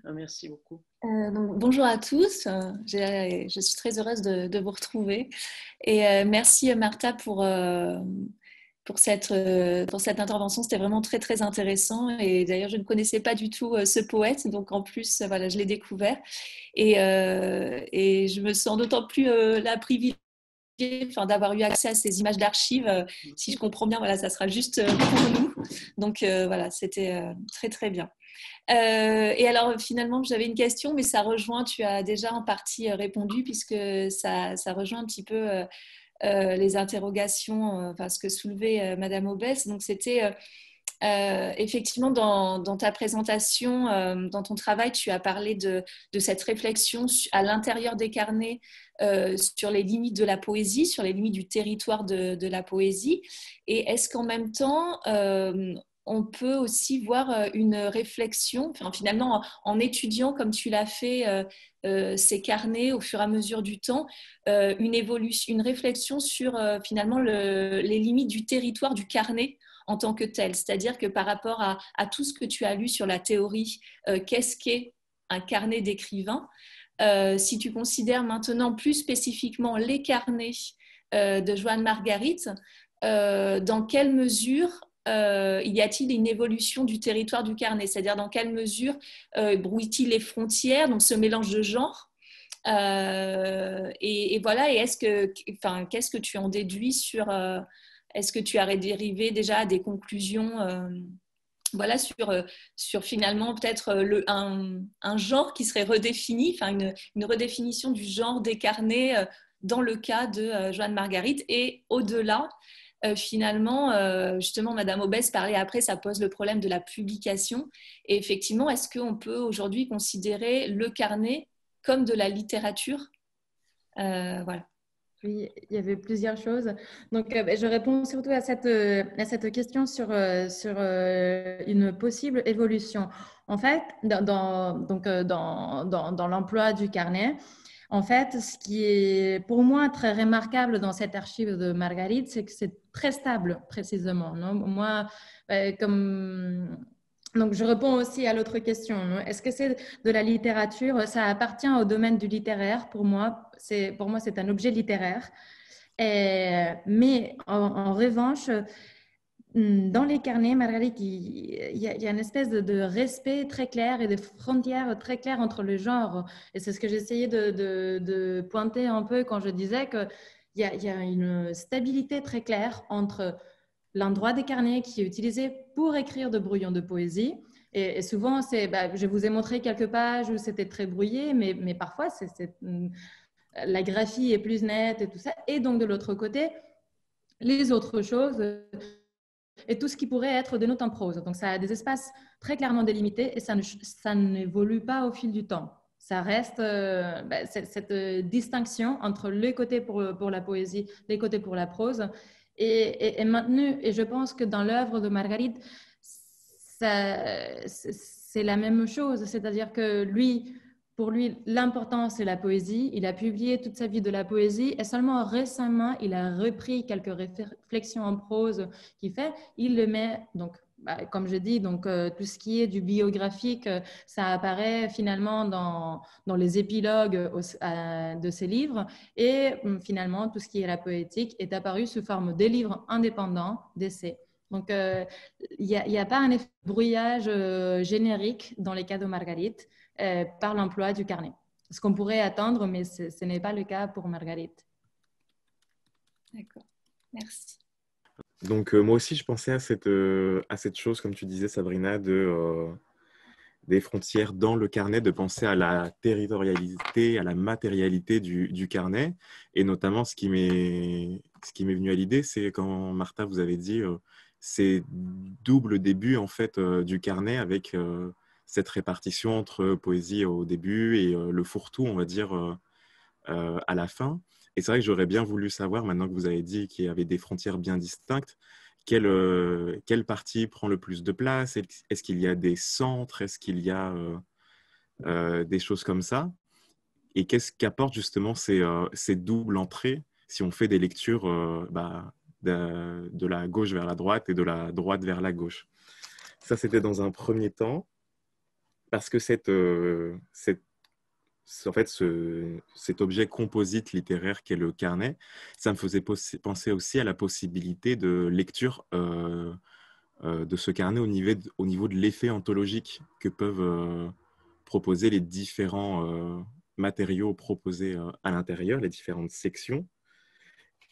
Ah, merci beaucoup. Euh, bonjour à tous, je suis très heureuse de, vous retrouver. Et euh, merci Martha pour, euh, pour cette, euh, pour cette intervention. C'était vraiment très, très intéressant. Et d'ailleurs, je ne connaissais pas du tout euh, ce poète. Donc, en plus, voilà, je l'ai découvert. Et, euh, et, je me sens d'autant plus la privilégiée enfin, d'avoir eu accès à ces images d'archives. Si je comprends bien, voilà, ça sera juste pour nous. Donc, voilà, c'était très, très bien. et alors, finalement, j'avais une question, mais ça rejoint, tu as déjà en partie répondu, puisque ça, ça rejoint un petit peu euh, les interrogations, euh, enfin, ce que soulevait euh, Madame Obès. Donc, c'était effectivement dans, ta présentation, dans ton travail, tu as parlé de, cette réflexion à l'intérieur des carnets sur les limites de la poésie, sur les limites du territoire de, la poésie. Et est-ce qu'en même temps, on peut aussi voir une réflexion, finalement, en, étudiant comme tu l'as fait euh, ces carnets au fur et à mesure du temps, euh, une évolution, une réflexion sur euh, finalement les limites du territoire du carnet en tant que tel. C'est-à-dire que par rapport à, tout ce que tu as lu sur la théorie, qu'est-ce qu'est un carnet d'écrivain Si tu considères maintenant plus spécifiquement les carnets de Joanne Marguerite, dans quelle mesure euh, y a-t-il une évolution du territoire du carnet? C'est-à-dire dans quelle mesure euh, brouille-t-il les frontières, donc ce mélange de genres? Euh, et, voilà, et est-ce que, enfin, qu'est-ce que tu en déduis sur Est-ce que tu as dérivé déjà à des conclusions voilà, sur, sur finalement peut-être un, un, genre qui serait redéfini, enfin une, une, redéfinition du genre des carnets dans le cas de Joanne Marguerite et au-delà, euh, finalement, euh, justement, Madame Obès parlait après, ça pose le problème de la publication. Et effectivement, est-ce qu'on peut aujourd'hui considérer le carnet comme de la littérature? Euh, Voilà. Oui, il y avait plusieurs choses. Donc, ben, je réponds surtout à cette, à cette question sur, sur une possible évolution. En fait, dans, dans, dans, dans l'emploi du carnet, en fait, ce qui est pour moi très remarquable dans cette archive de Marguerite, c'est que c'est très stable, précisément. Non? Moi, euh, comme donc, je réponds aussi à l'autre question. Est-ce que c'est de la littérature? Ça appartient au domaine du littéraire. Pour moi, c'est pour moi c'est un objet littéraire mais en, revanche, dans les carnets, Marguerite, il y, a, une espèce de, respect très clair et de frontières très claires entre le genre. Et c'est ce que j'essayais de, pointer un peu quand je disais qu'il y, a une stabilité très claire entre l'endroit des carnets qui est utilisé pour écrire de brouillons de poésie. Et, souvent, c'est, bah, je vous ai montré quelques pages où c'était très brouillé, mais, parfois, c'est, la graphie est plus nette et tout ça. Et donc, de l'autre côté, les autres choses et tout ce qui pourrait être de notes en prose. Donc, ça a des espaces très clairement délimités et ça, ça n'évolue pas au fil du temps. Ça reste euh, bah, cette, distinction entre les côtés pour, pour la poésie, les côtés pour la prose est, maintenue. Et je pense que dans l'œuvre de Marguerite, c'est la même chose. C'est-à-dire que lui, pour lui, l'important, c'est la poésie. Il a publié toute sa vie de la poésie et seulement récemment, il a repris quelques réflexions en prose qu'il fait. Il le met, donc, bah, comme je dis, donc, euh, tout ce qui est du biographique, euh, ça apparaît finalement dans, dans les épilogues de ses livres. Et hum, finalement, tout ce qui est la poétique est apparu sous forme des livres indépendants, d'essais. Donc, euh, il n'y a, a, pas un effet brouillage générique dans les cas de Marguerite. Euh, par l'emploi du carnet. Ce qu'on pourrait attendre, mais ce, n'est pas le cas pour Marguerite. D'accord, merci. Donc euh, moi aussi, je pensais à cette, euh, à cette chose, comme tu disais, Sabrina, de, des frontières dans le carnet, de penser à la territorialité, à la matérialité du, du carnet. Et notamment, ce qui m'est venu à l'idée, c'est quand Martha vous avez dit c'est double début en fait du carnet avec cette répartition entre poésie au début et euh, le fourre-tout, on va dire, euh, euh, à la fin. Et c'est vrai que j'aurais bien voulu savoir, maintenant que vous avez dit qu'il y avait des frontières bien distinctes, quelle, quelle partie prend le plus de place? Est-ce qu'il y a des centres? Est-ce qu'il y a des choses comme ça? Et qu'est-ce qu'apportent justement ces, ces, doubles entrées si on fait des lectures bah, de, la gauche vers la droite et de la droite vers la gauche? Ça, c'était dans un premier temps parce que euh, cette, en fait, ce, cet objet composite littéraire qu'est le carnet, ça me faisait penser aussi à la possibilité de lecture euh, euh, de ce carnet au niveau de, l'effet anthologique que peuvent proposer les différents matériaux proposés à l'intérieur, les différentes sections.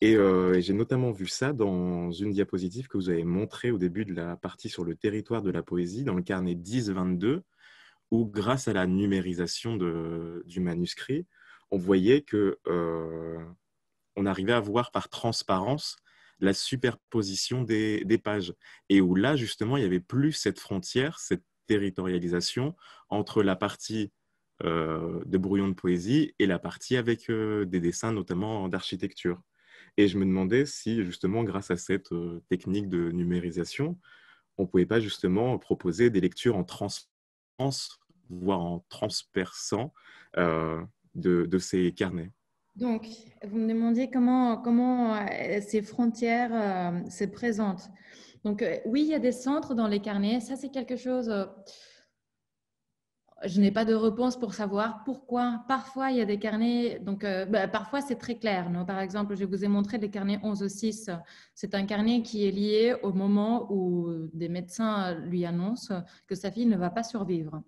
Et j'ai notamment vu ça dans une diapositive que vous avez montrée au début de la partie sur le territoire de la poésie, dans le carnet 10-22, où grâce à la numérisation du manuscrit, on voyait que euh, on arrivait à voir par transparence la superposition des, des, pages et où là justement il n'y avait plus cette frontière, cette territorialisation entre la partie euh, de brouillon de poésie et la partie avec euh, des dessins notamment d'architecture. Et je me demandais si justement grâce à cette technique de numérisation, on ne pouvait pas justement proposer des lectures en transparence voire en transperçant euh, de, ces carnets. Donc, vous me demandiez comment, comment euh, ces frontières euh, se présentent. Donc, oui, il y a des centres dans les carnets. Ça, c'est quelque chose je n'ai pas de réponse pour savoir pourquoi. Parfois, il y a des carnets, donc bah, parfois c'est très clair. Par exemple, je vous ai montré le carnet 11-6. C'est un carnet qui est lié au moment où des médecins lui annoncent que sa fille ne va pas survivre.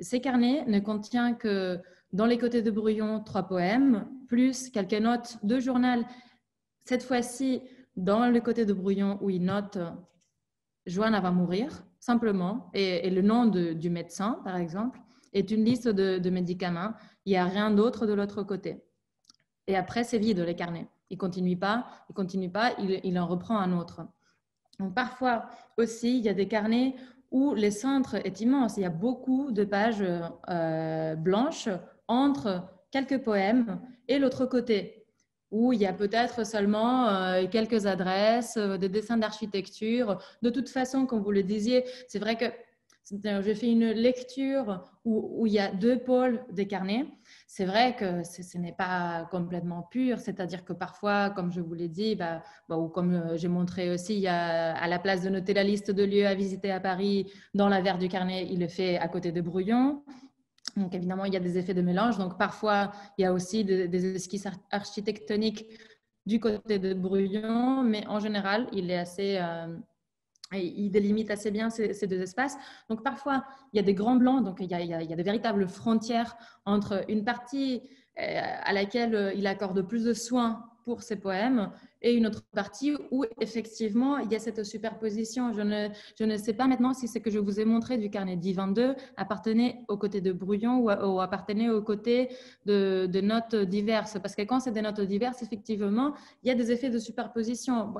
ces carnets ne contiennent que dans les côtés de brouillon trois poèmes, plus quelques notes de journal. Cette fois-ci, dans le côté de brouillon où il note Joanne va mourir, simplement, et, le nom du médecin, par exemple est une liste de, médicaments. Il n'y a rien d'autre de l'autre côté. Et après, c'est vide, les carnets. Il continue pas, il continue pas, il, en reprend un autre. parfois aussi, il y a des carnets où le centre est immense. Il y a beaucoup de pages euh, blanches entre quelques poèmes et l'autre côté, où il y a peut-être seulement euh, quelques adresses, euh, des dessins d'architecture. De toute façon, comme vous le disiez, c'est vrai que j'ai fait une lecture où, il y a deux pôles des carnets. C'est vrai que ce n'est pas complètement pur, c'est-à-dire que parfois, comme je vous l'ai dit, bah, bah, ou comme euh, j'ai montré aussi, à la place de noter la liste de lieux à visiter à Paris, dans la verre du carnet, il le fait à côté de brouillon. Donc évidemment, il y a des effets de mélange. Donc parfois, il y a aussi des, des esquisses architectoniques du côté de Brouillon, mais en général, il est assez il délimite assez bien ces, deux espaces. Donc parfois, il y a des grands blancs, donc il y a, il y a des véritables frontières entre une partie à laquelle il accorde plus de soins pour ses poèmes et une autre partie où effectivement il y a cette superposition. Je ne, je ne sais pas maintenant si ce que je vous ai montré du carnet d'I22 appartenait aux côtés de Brouillon ou, appartenait aux côtés de, notes diverses. Parce que quand c'est des notes diverses, effectivement, il y a des effets de superposition.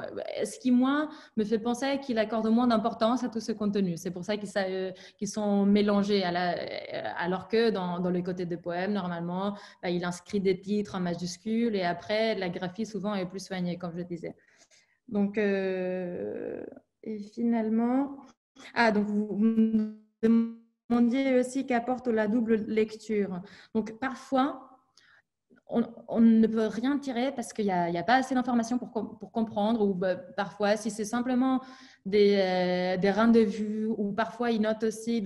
Ce qui, moi, me fait penser qu'il accorde moins d'importance à tout ce contenu. C'est pour ça qu'ils euh, sont mélangés, la, alors que dans, le côté des poèmes, normalement, bah, il inscrit des titres en majuscules et après, la graphie souvent est plus soignée, je disais. Donc, euh, et finalement, ah, donc vous me demandiez aussi qu'apporte la double lecture. Donc, parfois, on, ne peut rien tirer parce qu'il n'y a, pas assez d'informations pour, comprendre, ou bah, parfois, si c'est simplement des, euh, des rendez-vous, ou parfois ils notent aussi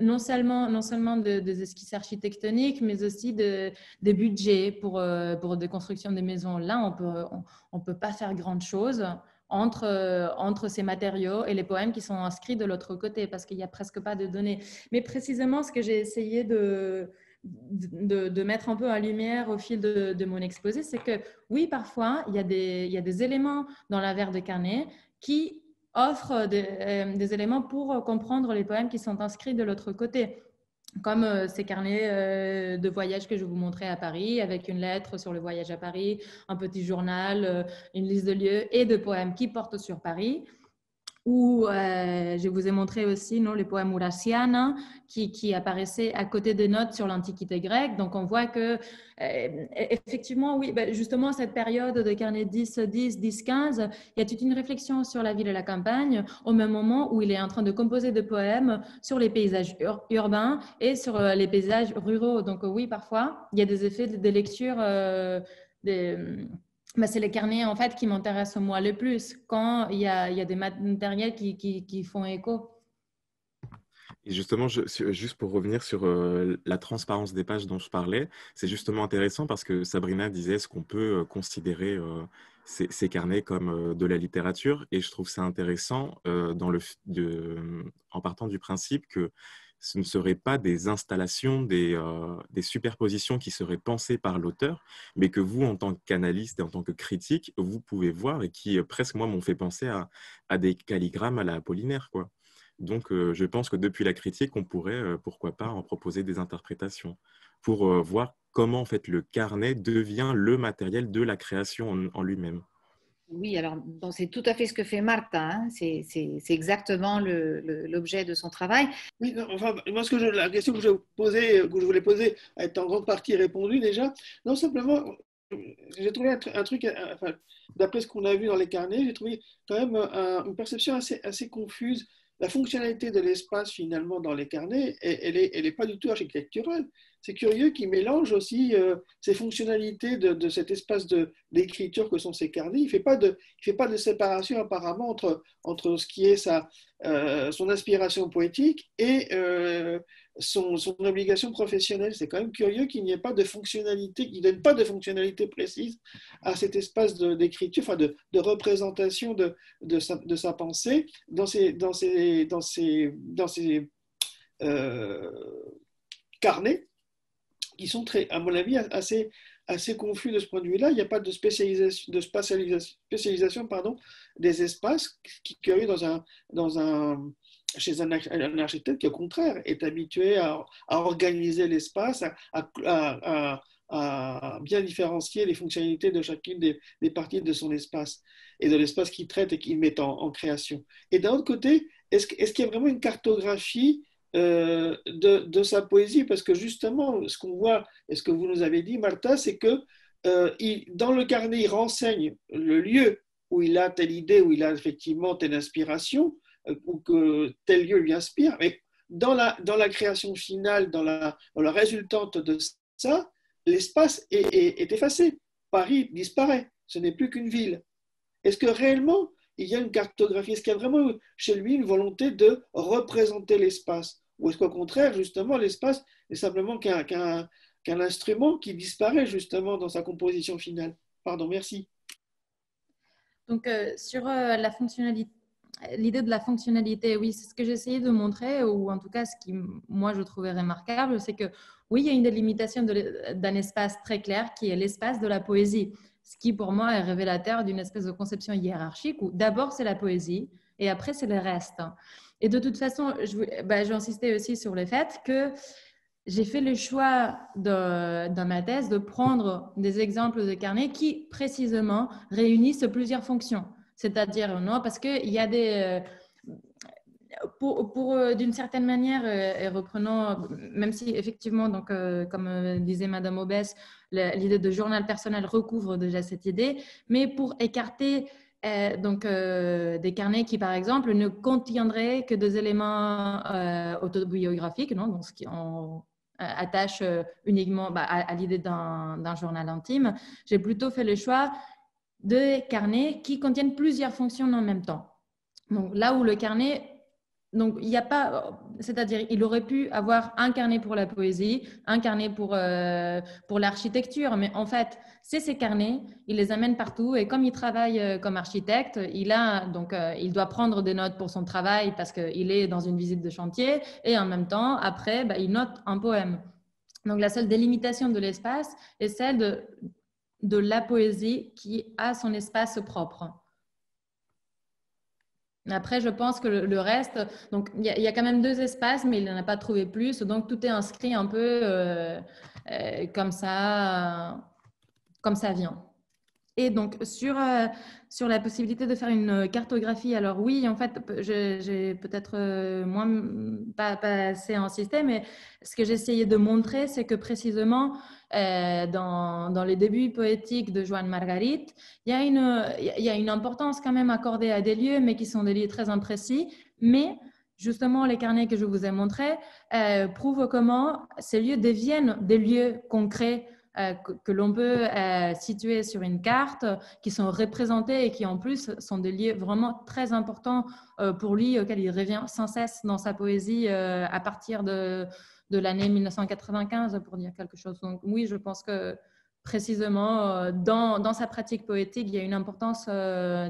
non seulement, non seulement des esquisses architectoniques, mais aussi de, des budgets pour, euh, pour des constructions des maisons. Là, on peut, on, peut pas faire grand chose entre, euh, entre ces matériaux et les poèmes qui sont inscrits de l'autre côté, parce qu'il n'y a presque pas de données. Mais précisément, ce que j'ai essayé de de, mettre un peu en lumière au fil de, mon exposé, c'est que oui, parfois, il y, a des, éléments dans la verre de carnet qui offrent des, euh, éléments pour comprendre les poèmes qui sont inscrits de l'autre côté. Comme euh, ces carnets euh, de voyage que je vous montrais à Paris, avec une lettre sur le voyage à Paris, un petit journal, une liste de lieux et de poèmes qui portent sur Paris où euh, je vous ai montré aussi non, les poèmes Horaciana qui, qui, apparaissaient à côté des notes sur l'Antiquité grecque. Donc, on voit que, euh, effectivement, oui, ben, justement, cette période de carnet 10, 10, 10, 15, il y a toute une réflexion sur la ville et la campagne, au même moment où il est en train de composer des poèmes sur les paysages urbains et sur euh, les paysages ruraux. Donc, oui, parfois, il y a des effets de, de lecture. des, bah, c'est les carnets en fait qui m'intéressent moi le plus quand il y a, y a des matériels qui, qui, qui, font écho. Et justement, juste pour revenir sur euh, la transparence des pages dont je parlais, c'est justement intéressant parce que Sabrina disait est-ce qu'on peut euh, considérer euh, ces, carnets comme de la littérature Et je trouve ça intéressant dans le, en partant du principe que ce ne seraient pas des installations, euh, des, superpositions qui seraient pensées par l'auteur, mais que vous, en tant qu'analyste et en tant que critique, vous pouvez voir et qui, euh, presque, moi, m'ont fait penser à, des calligrammes à la Apollinaire. Donc, euh, je pense que depuis la critique, on pourrait, pourquoi pas, en proposer des interprétations pour voir comment, en fait, le carnet devient le matériel de la création en lui-même. Oui, alors c'est tout à fait ce que fait Martha. Hein. C'est exactement l'objet de son travail. Oui, enfin, moi, ce que la question que je, voulais poser est en grande partie répondue déjà. Non, simplement, j'ai trouvé un, truc, enfin, d'après ce qu'on a vu dans les carnets, j'ai trouvé quand même une perception assez confuse. La fonctionnalité de l'espace, finalement, dans les carnets, elle n'est est pas du tout architecturale c'est curieux qu'il mélange aussi euh, ces fonctionnalités de, cet espace d'écriture que sont ces carnets. Il ne fait, pas de, séparation apparemment entre, ce qui est euh, son inspiration poétique et euh, son, obligation professionnelle. C'est quand même curieux qu'il n'y ait pas de fonctionnalité, qu'il ne donne pas de fonctionnalité précise à cet espace d'écriture, enfin de, représentation de, de, sa, pensée dans ces, dans dans dans ces carnets qui sont, très, à mon avis, assez, assez confus de ce point de vue-là. Il n'y a pas de spécialisation, de spécialisation, pardon, des espaces qui, qui dans un, dans un, chez un, architecte qui, au contraire, est habitué à, organiser l'espace, à, bien différencier les fonctionnalités de chacune des, parties de son espace et de l'espace qu'il traite et qu'il met en, création. Et d'un autre côté, est-ce qu'il y a vraiment une cartographie euh, de, sa poésie, parce que justement, ce qu'on voit, et ce que vous nous avez dit, Martha, c'est que euh, dans le carnet, il renseigne le lieu où il a telle idée, où il a effectivement telle inspiration, ou que tel lieu lui inspire, mais dans la, dans la création finale, dans la, dans la résultante de ça, l'espace est, est effacé. Paris disparaît, ce n'est plus qu'une ville. Est-ce que réellement il y a une cartographie? Est-ce qu'il y a vraiment chez lui une volonté de représenter l'espace? Ou est-ce qu'au contraire, justement, l'espace n'est simplement qu'un instrument qui disparaît justement dans sa composition finale? Pardon, merci. Donc, sur la fonctionnalité, l'idée de la fonctionnalité, oui, c'est ce que essayé de montrer, ou en tout cas, ce qui, moi, je trouvais remarquable, c'est que oui, il y a une délimitation d'un espace très clair qui est l'espace de la poésie, ce qui pour moi est révélateur d'une espèce de conception hiérarchique où d'abord c'est la poésie et après c'est le reste. Et de toute façon, je, insisté aussi sur le fait que j'ai fait le choix dans ma thèse de prendre des exemples de carnets qui précisément réunissent plusieurs fonctions. C'est-à-dire, non, parce qu'il y a des, euh, pour, euh, d'une certaine manière, euh, et reprenant, même si effectivement, donc, comme disait Madame Obès, l'idée de journal personnel recouvre déjà cette idée, mais pour écarter donc des carnets qui, par exemple, ne contiendraient que des éléments autobiographiques, non donc ce qui on attache uniquement bah, à l'idée d'un journal intime, j'ai plutôt fait le choix de carnets qui contiennent plusieurs fonctions en même temps. Donc là où le carnet donc, il n'y a pas, c'est-à-dire, il aurait pu avoir un carnet pour la poésie, un carnet pour, euh, pour l'architecture, mais en fait, c'est ces carnets, il les amène partout et comme il travaille euh, comme architecte, il, a, donc, euh, il doit prendre des notes pour son travail parce qu'il est dans une visite de chantier et en même temps, après, bah, il note un poème. Donc, la seule délimitation de l'espace est celle de, de la poésie qui a son espace propre. Après, je pense que le, reste, donc il y, a quand même deux espaces, mais il n'en a pas trouvé plus. Donc tout est inscrit un peu euh, euh, comme ça, comme ça vient. Et donc sur euh, sur la possibilité de faire une cartographie, alors oui, en fait, j'ai peut-être moins pas, pas assez insisté, mais ce que j'essayais de montrer, c'est que précisément euh, dans, dans, les débuts poétiques de Joan Marguerite, il y, a une, y a une importance quand même accordée à des lieux, mais qui sont des lieux très imprécis. Mais justement, les carnets que je vous ai montrés euh, prouvent comment ces lieux deviennent des lieux concrets euh, que, l'on peut situer sur une carte, qui sont représentés et qui en plus sont des lieux vraiment très importants pour lui, auxquels il revient sans cesse dans sa poésie à partir de, l'année 1995 pour dire quelque chose. Donc oui, je pense que précisément euh, dans, sa pratique poétique, il y a une importance euh,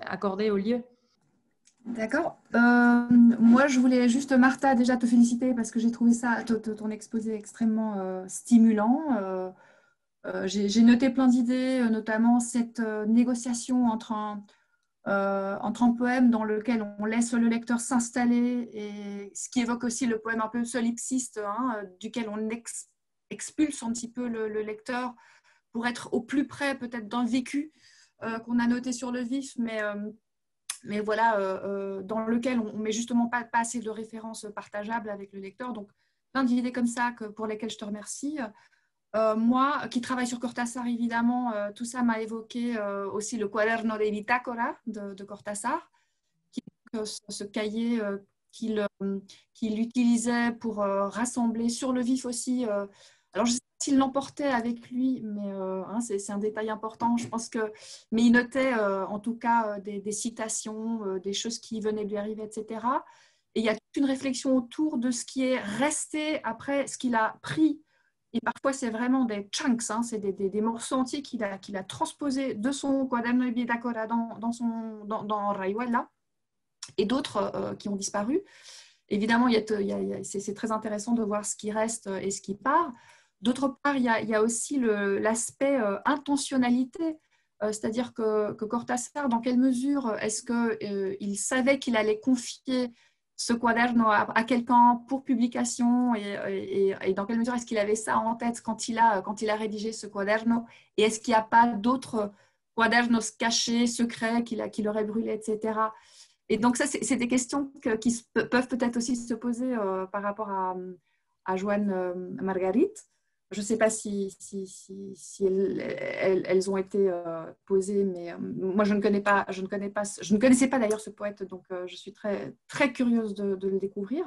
accordée au lieu. D'accord. Euh, moi, je voulais juste, Martha, déjà te féliciter parce que j'ai trouvé ça, ton exposé extrêmement stimulant. j'ai noté plein d'idées, notamment cette négociation entre un, euh, poème dans lequel on laisse le lecteur s'installer, et ce qui évoque aussi le poème un peu solipsiste, hein, duquel on expulse un petit peu le, lecteur pour être au plus près peut-être d'un vécu euh, qu'on a noté sur le vif, mais, euh, mais voilà, dans lequel on, ne met justement pas, assez de références partageables avec le lecteur. Donc, plein d'idées comme ça que, pour lesquelles je te remercie. Euh, moi, qui travaille sur Cortázar, évidemment, euh, tout ça m'a évoqué euh, aussi le Quaderno de Bitácora de, de ce, cahier qu'il utilisait pour rassembler sur le vif aussi. alors, je sais s'il l'emportait avec lui, mais hein, c'est un détail important. Je pense que, mais il notait en tout cas des, des citations, des choses qui venaient de lui arriver, etc. Et il y a toute une réflexion autour de ce qui est resté après, ce qu'il a pris et parfois, c'est vraiment des chunks, hein, c'est des, morceaux entiers qu'il a, transposés de son Quaderno de Bitácora dans, dans, dans, Rayuela et d'autres euh, qui ont disparu. Évidemment, y c'est, très intéressant de voir ce qui reste et ce qui part. D'autre part, il y a, aussi l'aspect euh, intentionnalité, euh, c'est-à-dire que, que Cortázar, dans quelle mesure est-ce qu'il savait qu'il allait confier ce quaderno à, quelqu'un pour publication et, dans quelle mesure est-ce qu'il avait ça en tête quand il a, rédigé ce quaderno? Et est-ce qu'il n'y a pas d'autres quadernos cachés, secrets qu'il aurait brûlés, etc. Et donc ça, c'est des questions qui peuvent peut-être aussi se poser euh, par rapport à, à Joanne euh, Marguerite. Je ne sais pas si, elles, ont été euh, posées, mais euh, moi je ne connais pas, je ne connaissais pas d'ailleurs ce poète, donc euh, je suis très curieuse de, le découvrir.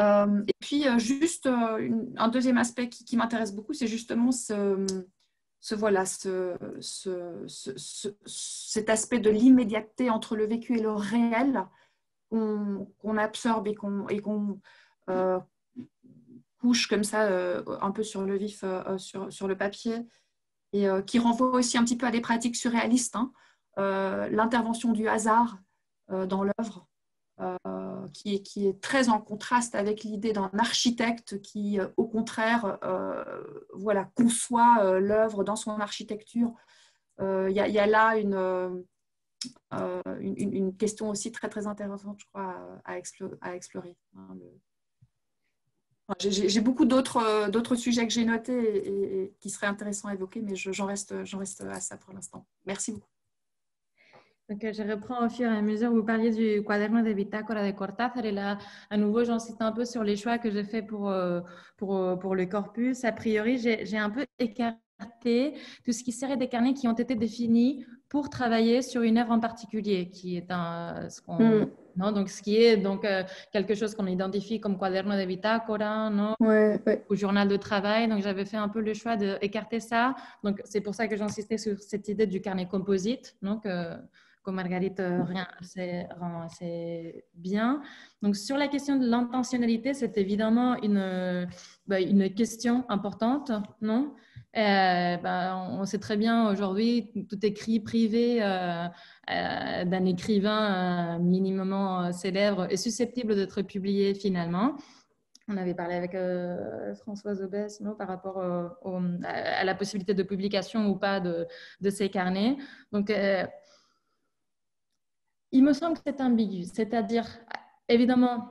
et puis juste un deuxième aspect qui, m'intéresse beaucoup, c'est justement ce, voilà, ce, ce, cet aspect de l'immédiateté entre le vécu et le réel qu'on absorbe et qu'on couche comme ça, euh, un peu sur le vif, euh, euh, sur, sur, le papier. et qui renvoie aussi un petit peu à des pratiques surréalistes. Hein. L'intervention du hasard dans l'œuvre, qui, est, qui, est, très en contraste avec l'idée d'un architecte qui, au contraire, voilà, conçoit l'œuvre dans son architecture. Il y, a là une, une, question aussi très très intéressante, je crois, à, à explorer. Hein, j'ai beaucoup euh, d'autres sujets que j'ai notés et, qui seraient intéressants à évoquer, mais j'en reste, reste à ça pour l'instant. Merci beaucoup. Donc, je reprends au fur et à mesure. Vous parliez du quaderno de bitácora de Cortázar et là, à nouveau, j'insiste un peu sur les choix que j'ai faits pour, euh, pour, pour le corpus. A priori, j'ai un peu écarté tout ce qui serait des carnets qui ont été définis pour travailler sur une œuvre en particulier, qui est un, ce hmm. Donc ce qui est donc euh, quelque chose qu'on identifie comme quaderno de bitácora, non, ou journal de travail. Donc j'avais fait un peu le choix d'écarter ça. Donc c'est pour ça que j'insistais sur cette idée du carnet composite, donc que, Marguerite euh, rend assez bien. Donc sur la question de l'intentionnalité, c'est évidemment une, bah, une question importante, non? Euh, ben, on sait très bien aujourd'hui, tout écrit privé euh, d'un écrivain minimum célèbre est susceptible d'être publié finalement. On avait parlé avec Françoise Aubès non, par rapport à, la possibilité de publication ou pas de, de ces carnets. Donc, il me semble que c'est ambigu. C'est-à-dire, évidemment,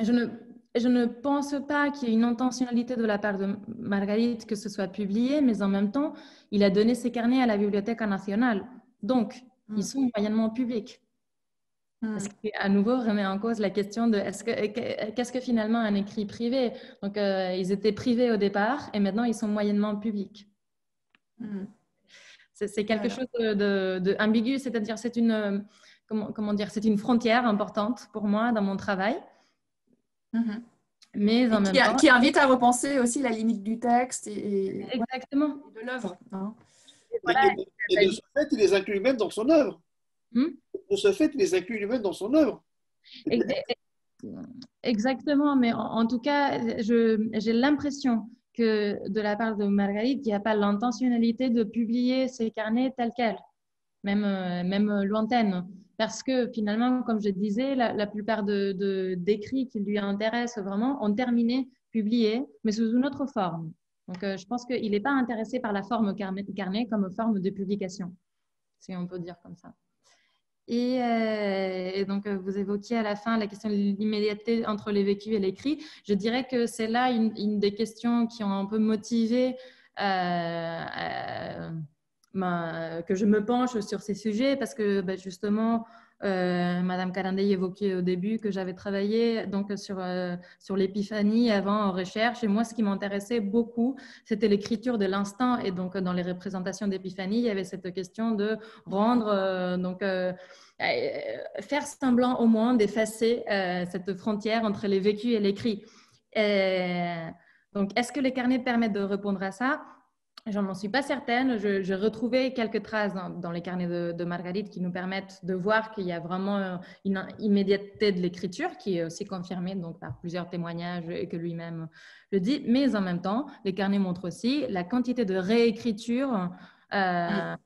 je ne je ne pense pas qu'il y ait une intentionnalité de la part de Marguerite que ce soit publié, mais en même temps, il a donné ses carnets à la Bibliothèque nationale. Donc, ils hmm. sont moyennement publics. Hmm. Ce qui, à nouveau, remet en cause la question de qu'est-ce que, finalement un écrit privé? Donc, euh, ils étaient privés au départ et maintenant, ils sont moyennement publics. Hmm. C'est quelque chose de, de, ambigu, c'est-à-dire c'est une, comment, comment dire, c'est une frontière importante pour moi dans mon travail. Mhm. Mais en même qui, temps, qui, invite à repenser aussi la limite du texte et, Exactement. de l'œuvre. Hein. Et, de ce fait, il les inclut même dans son œuvre. Hmm? de ce fait, il les inclut lui-même dans son œuvre. Exactement, mais en, tout cas, j'ai l'impression que de la part de Marguerite, il n'y a pas l'intentionnalité de publier ses carnets tels quels, même, euh, même lointaines parce que finalement, comme je disais, la, plupart de, d'écrits qui lui intéressent vraiment ont terminé, publiés, mais sous une autre forme. Donc, euh, je pense qu'il n'est pas intéressé par la forme carnet comme forme de publication, si on peut dire comme ça. Et, euh, donc, euh, vous évoquiez à la fin la question de l'immédiateté entre les vécus et l'écrit. Je dirais que c'est là une, des questions qui ont un peu motivé ben, que je me penche sur ces sujets parce que ben, justement, euh, Madame Carandey évoquait au début que j'avais travaillé donc sur, euh, sur l'épiphanie avant en recherche. Et moi, ce qui m'intéressait beaucoup, c'était l'écriture de l'instant. Et donc, dans les représentations d'épiphanie, il y avait cette question de rendre, euh, donc, faire semblant au moins d'effacer cette frontière entre les vécus et l'écrit. Donc, est-ce que les carnets permettent de répondre à ça? Je n'en suis pas certaine. Je, retrouvais quelques traces dans, les carnets de, Marguerite qui nous permettent de voir qu'il y a vraiment une immédiateté de l'écriture qui est aussi confirmée donc, par plusieurs témoignages et que lui-même le dit. Mais en même temps, les carnets montrent aussi la quantité de réécriture euh,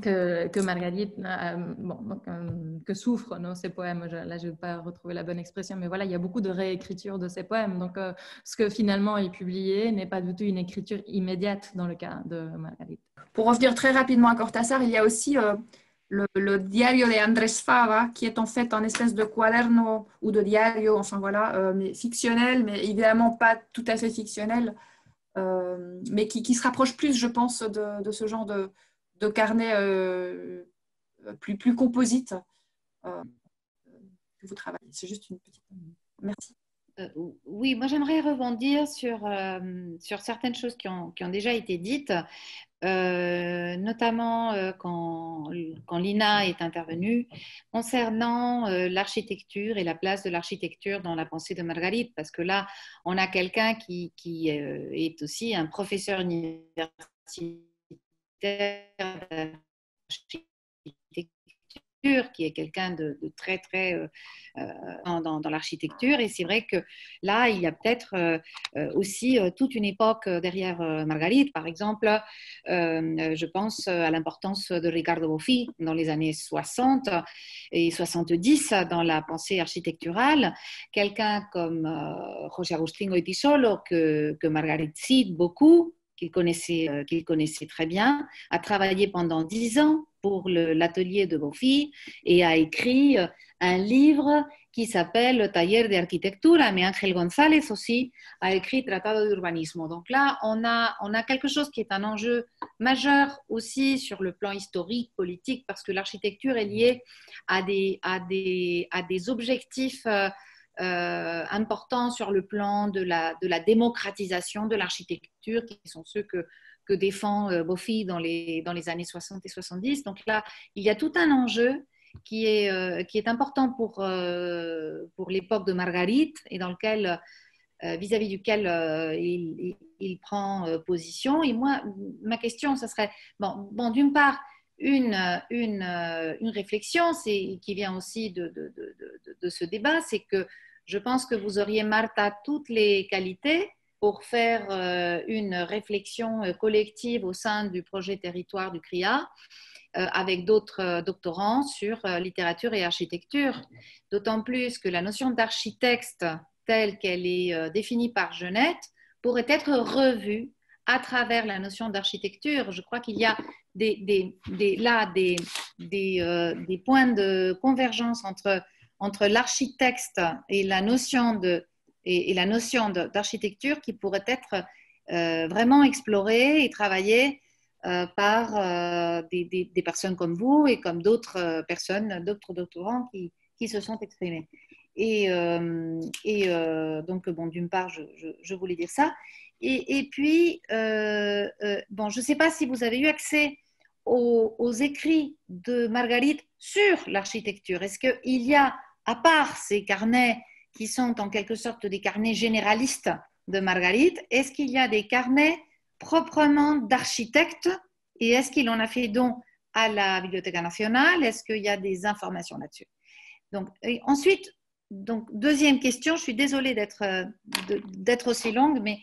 que, que Marguerite, euh, bon, euh, que souffrent non, ces poèmes. là, je ne vais pas retrouver la bonne expression, mais voilà, il y a beaucoup de réécriture de ces poèmes. Donc, euh, ce que finalement est publié n'est pas du tout une écriture immédiate dans le cas de Marguerite. Pour revenir très rapidement à Cortázar, il y a aussi le, le, Diario de Andrés Fava, qui est en fait un espèce de quaderno ou de diario, enfin voilà, mais fictionnel, mais évidemment pas tout à fait fictionnel, mais qui, se rapproche plus, je pense, de ce genre de de carnet euh, plus, plus composite euh, que vous travaillez. C'est juste une petite. Merci. Euh, oui, moi j'aimerais rebondir sur, certaines choses qui ont, déjà été dites, notamment quand, Lina est intervenue, concernant l'architecture et la place de l'architecture dans la pensée de Marguerite, parce que là, on a quelqu'un qui est aussi un professeur universitaire qui est quelqu'un de, très, très euh, euh, dans, l'architecture. Et c'est vrai que là, il y a peut-être euh, aussi toute une époque derrière Marguerite. Par exemple, je pense à l'importance de Ricardo Bofi dans les années 60 et 70 dans la pensée architecturale. Quelqu'un comme José Agustín Goitisolo, que, que Marguerite cite beaucoup, qu'il connaissait, qu'il connaissait très bien, a travaillé pendant dix ans pour l'atelier de Bofi et a écrit euh, un livre qui s'appelle Taller de mais Ángel González aussi a écrit Tratado d'urbanisme. Donc là, on a, quelque chose qui est un enjeu majeur aussi sur le plan historique, politique, parce que l'architecture est liée à des objectifs euh, euh, importants sur le plan de la, de la démocratisation de l'architecture, qui sont ceux que que défend euh, dans les, dans les années 60 et 70. Donc là, il y a tout un enjeu qui est, euh, qui est important pour, euh, pour l'époque de Marguerite et dans lequel, vis-à-vis duquel il, il, prend position. Et moi, ma question, ce serait, bon, bon d'une part, une, une, une réflexion qui vient aussi de, ce débat, c'est que je pense que vous auriez, Martha, toutes les qualités pour faire euh, une réflexion euh, collective au sein du projet territoire du CRIA euh, avec d'autres doctorants sur littérature et architecture. D'autant plus que la notion d'architecte telle qu'elle est définie par Genette pourrait être revue à travers la notion d'architecture. Je crois qu'il y a là des, des, points de convergence entre, l'architecte et la notion de et, la notion d'architecture qui pourrait être euh, vraiment explorée et travaillée euh, par euh, des, personnes comme vous et comme d'autres personnes, d'autres doctorants qui, qui, se sont exprimés. Et, donc, bon, d'une part, je, voulais dire ça. Et, puis, bon, je ne sais pas si vous avez eu accès aux, écrits de Marguerite sur l'architecture. Est-ce qu'il y a, à part ces carnets qui sont en quelque sorte des carnets généralistes de Marguerite. Est-ce qu'il y a des carnets proprement d'architectes et est-ce qu'il en a fait don à la Bibliothèque nationale? Est-ce qu'il y a des informations là-dessus? Donc, ensuite, donc, deuxième question, je suis désolée d'être aussi longue, mais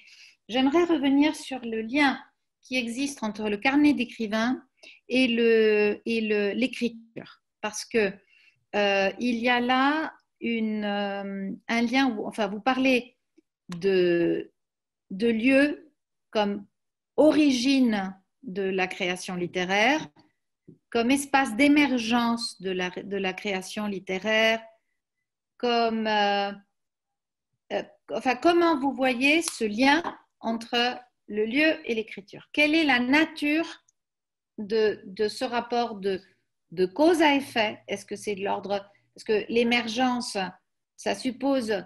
j'aimerais revenir sur le lien qui existe entre le carnet d'écrivain et l'écriture. Parce que euh, il y a là euh, un lien, où, enfin, vous parlez de, de lieux comme origine de la création littéraire, comme espace d'émergence de la, création littéraire, comme, euh, enfin, comment vous voyez ce lien entre le lieu et l'écriture Quelle est la nature de, ce rapport de, cause à effet? Est-ce que c'est de l'ordre parce que l'émergence, ça suppose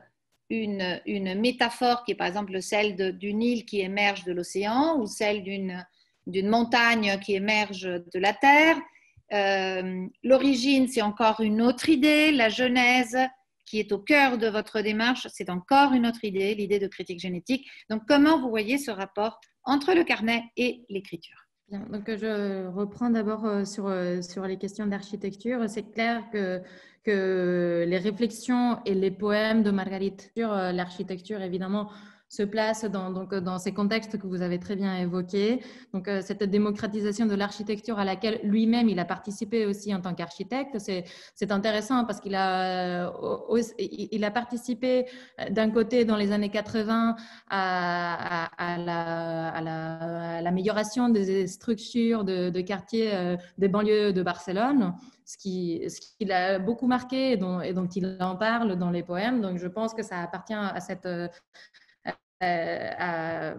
une, une, métaphore qui est par exemple celle d'une île qui émerge de l'océan ou celle d'une montagne qui émerge de la terre. Euh, l'origine, c'est encore une autre idée. La genèse, qui est au cœur de votre démarche, c'est encore une autre idée, l'idée de critique génétique. Donc, comment vous voyez ce rapport entre le carnet et l'écriture? Donc je reprends d'abord euh, sur, euh, sur les questions d'architecture. C'est clair que que les réflexions et les poèmes de Marguerite sur euh, l'architecture, évidemment, se place dans, donc, dans ces contextes que vous avez très bien évoqués. Donc, euh, cette démocratisation de l'architecture à laquelle lui-même il a participé aussi en tant qu'architecte, c'est intéressant parce qu'il a, euh, il a participé euh, d'un côté dans les années 80 à, à, l'amélioration des structures de, de quartiers des banlieues de Barcelone, ce qui, ce qui l'a beaucoup marqué et dont, et dont il en parle dans les poèmes. Donc, je pense que ça appartient à cette euh,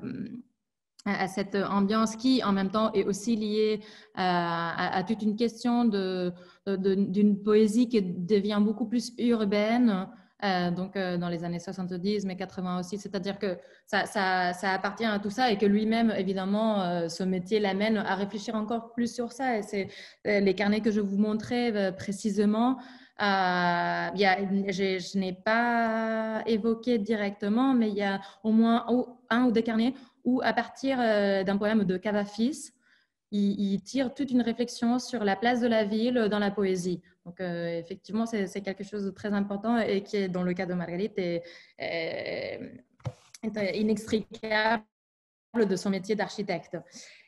à, cette ambiance qui, en même temps, est aussi liée à, toute une question d'une de, poésie qui devient beaucoup plus urbaine. Euh, donc euh, dans les années 70, mais 80 aussi, c'est-à-dire que ça, ça, appartient à tout ça et que lui-même, évidemment, ce métier l'amène à réfléchir encore plus sur ça. Et c'est les carnets que je vous montrais précisément euh, y a, je, n'ai pas évoqué directement, mais il y a au moins un ou deux carnets où, à partir euh, d'un poème de Cavafis, il, tire toute une réflexion sur la place de la ville dans la poésie. Donc, euh, effectivement, c'est quelque chose de très important et qui, dans le cas de Marguerite, est, est inextricable de son métier d'architecte.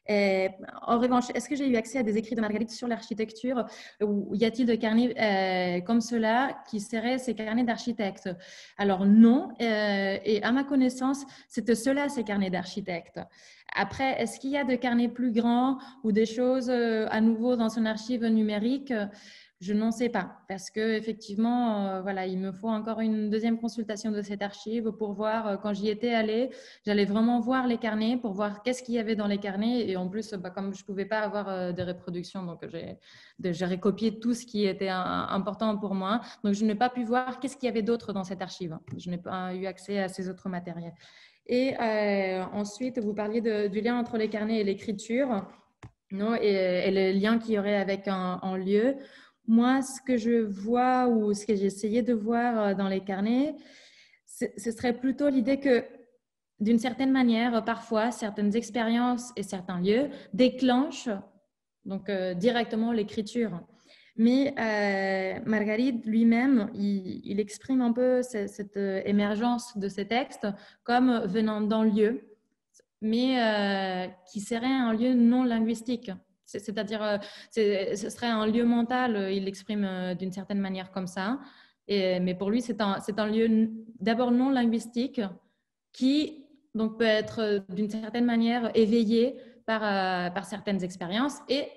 En revanche, est-ce que j'ai eu accès à des écrits de Marguerite sur l'architecture ou y a-t-il de carnets euh, comme cela qui seraient ces carnets d'architecte Alors non, euh, et à ma connaissance, c'était cela ces carnets d'architecte. Après, est-ce qu'il y a de carnets plus grands ou des choses euh, à nouveau dans son archive numérique? Je n'en sais pas parce que effectivement, euh, voilà, il me faut encore une deuxième consultation de cette archive pour voir. Euh, quand j'y étais allée, j'allais vraiment voir les carnets pour voir qu'est-ce qu'il y avait dans les carnets. Et en plus, bah, comme je pouvais pas avoir euh, des reproductions, donc j'ai recopié tout ce qui était important pour moi. Donc je n'ai pas pu voir qu'est-ce qu'il y avait d'autre dans cette archive. Je n'ai pas eu accès à ces autres matériels. Et ensuite, vous parliez du lien entre les carnets et l'écriture. Non, et, le lien qu'il y aurait avec un lieu. Moi, ce que je vois ou ce que j'ai essayé de voir euh, dans les carnets, ce serait plutôt l'idée que, d'une certaine manière, parfois, certaines expériences et certains lieux déclenchent donc euh, directement l'écriture. Mais euh, Marguerite lui-même, il, exprime un peu cette, émergence de ces textes comme venant d'un lieu, mais qui serait un lieu non linguistique. C'est-à-dire, euh, ce serait un lieu mental, euh, il l'exprime euh, d'une certaine manière comme ça. Mais pour lui, c'est un, lieu d'abord non linguistique qui donc, peut être d'une certaine manière éveillé par, par certaines expériences. Et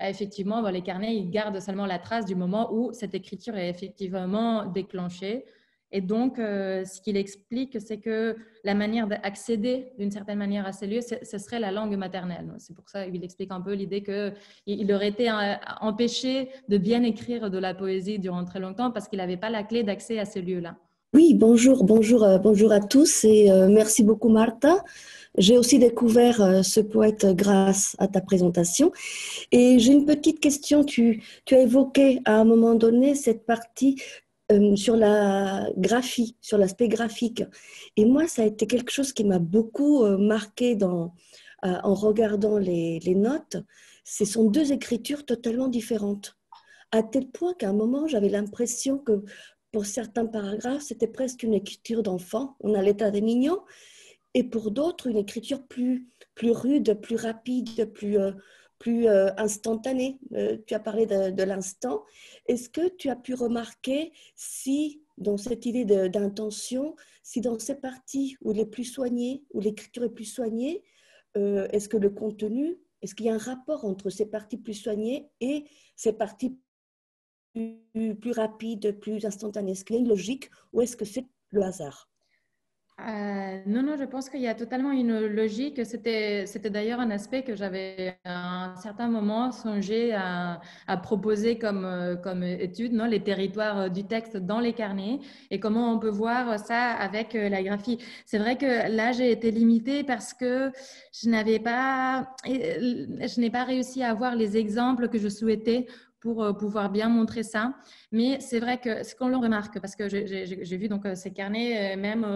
effectivement, les carnets, ils gardent seulement la trace du moment où cette écriture est effectivement déclenchée. Et donc, euh, ce qu'il explique, c'est que la manière d'accéder d'une certaine manière à ces lieux, ce serait la langue maternelle. C'est pour ça qu'il explique un peu l'idée qu'il aurait été euh, empêché de bien écrire de la poésie durant très longtemps parce qu'il n'avait pas la clé d'accès à ces lieux-là. Oui, bonjour, bonjour, euh, bonjour à tous et merci beaucoup Martha. J'ai aussi découvert ce poète grâce à ta présentation. Et j'ai une petite question. Tu, tu as évoqué à un moment donné cette partie euh, sur la graphie, sur l'aspect graphique. Et moi, ça a été quelque chose qui m'a beaucoup euh, marqué dans, euh, en regardant les, notes. Ce sont deux écritures totalement différentes. À tel point qu'à un moment, j'avais l'impression que pour certains paragraphes, c'était presque une écriture d'enfant. On a l'état des mignons. Et pour d'autres, une écriture plus, plus rude, plus rapide, plus, plus euh, instantané. Euh, tu as parlé de, l'instant. Est-ce que tu as pu remarquer si, dans cette idée d'intention, si dans ces parties où il est plus soigné, où l'écriture est plus soignée, euh, est-ce que le contenu, est-ce qu'il y a un rapport entre ces parties plus soignées et ces parties plus, plus rapides, plus instantanées? Est-ce qu'il y a une logique ou est-ce que c'est le hasard? Euh, non, non, je pense qu'il y a totalement une logique. C'était, c'était d'ailleurs un aspect que j'avais à un certain moment songé à, proposer comme, euh, comme étude, non, les territoires du texte dans les carnets et comment on peut voir ça avec euh, la graphie. C'est vrai que là, j'ai été limitée parce que je n'avais pas, je n'ai pas réussi à avoir les exemples que je souhaitais pour euh, pouvoir bien montrer ça. Mais c'est vrai que ce qu'on le remarque, parce que j'ai vu donc euh, ces carnets, euh, même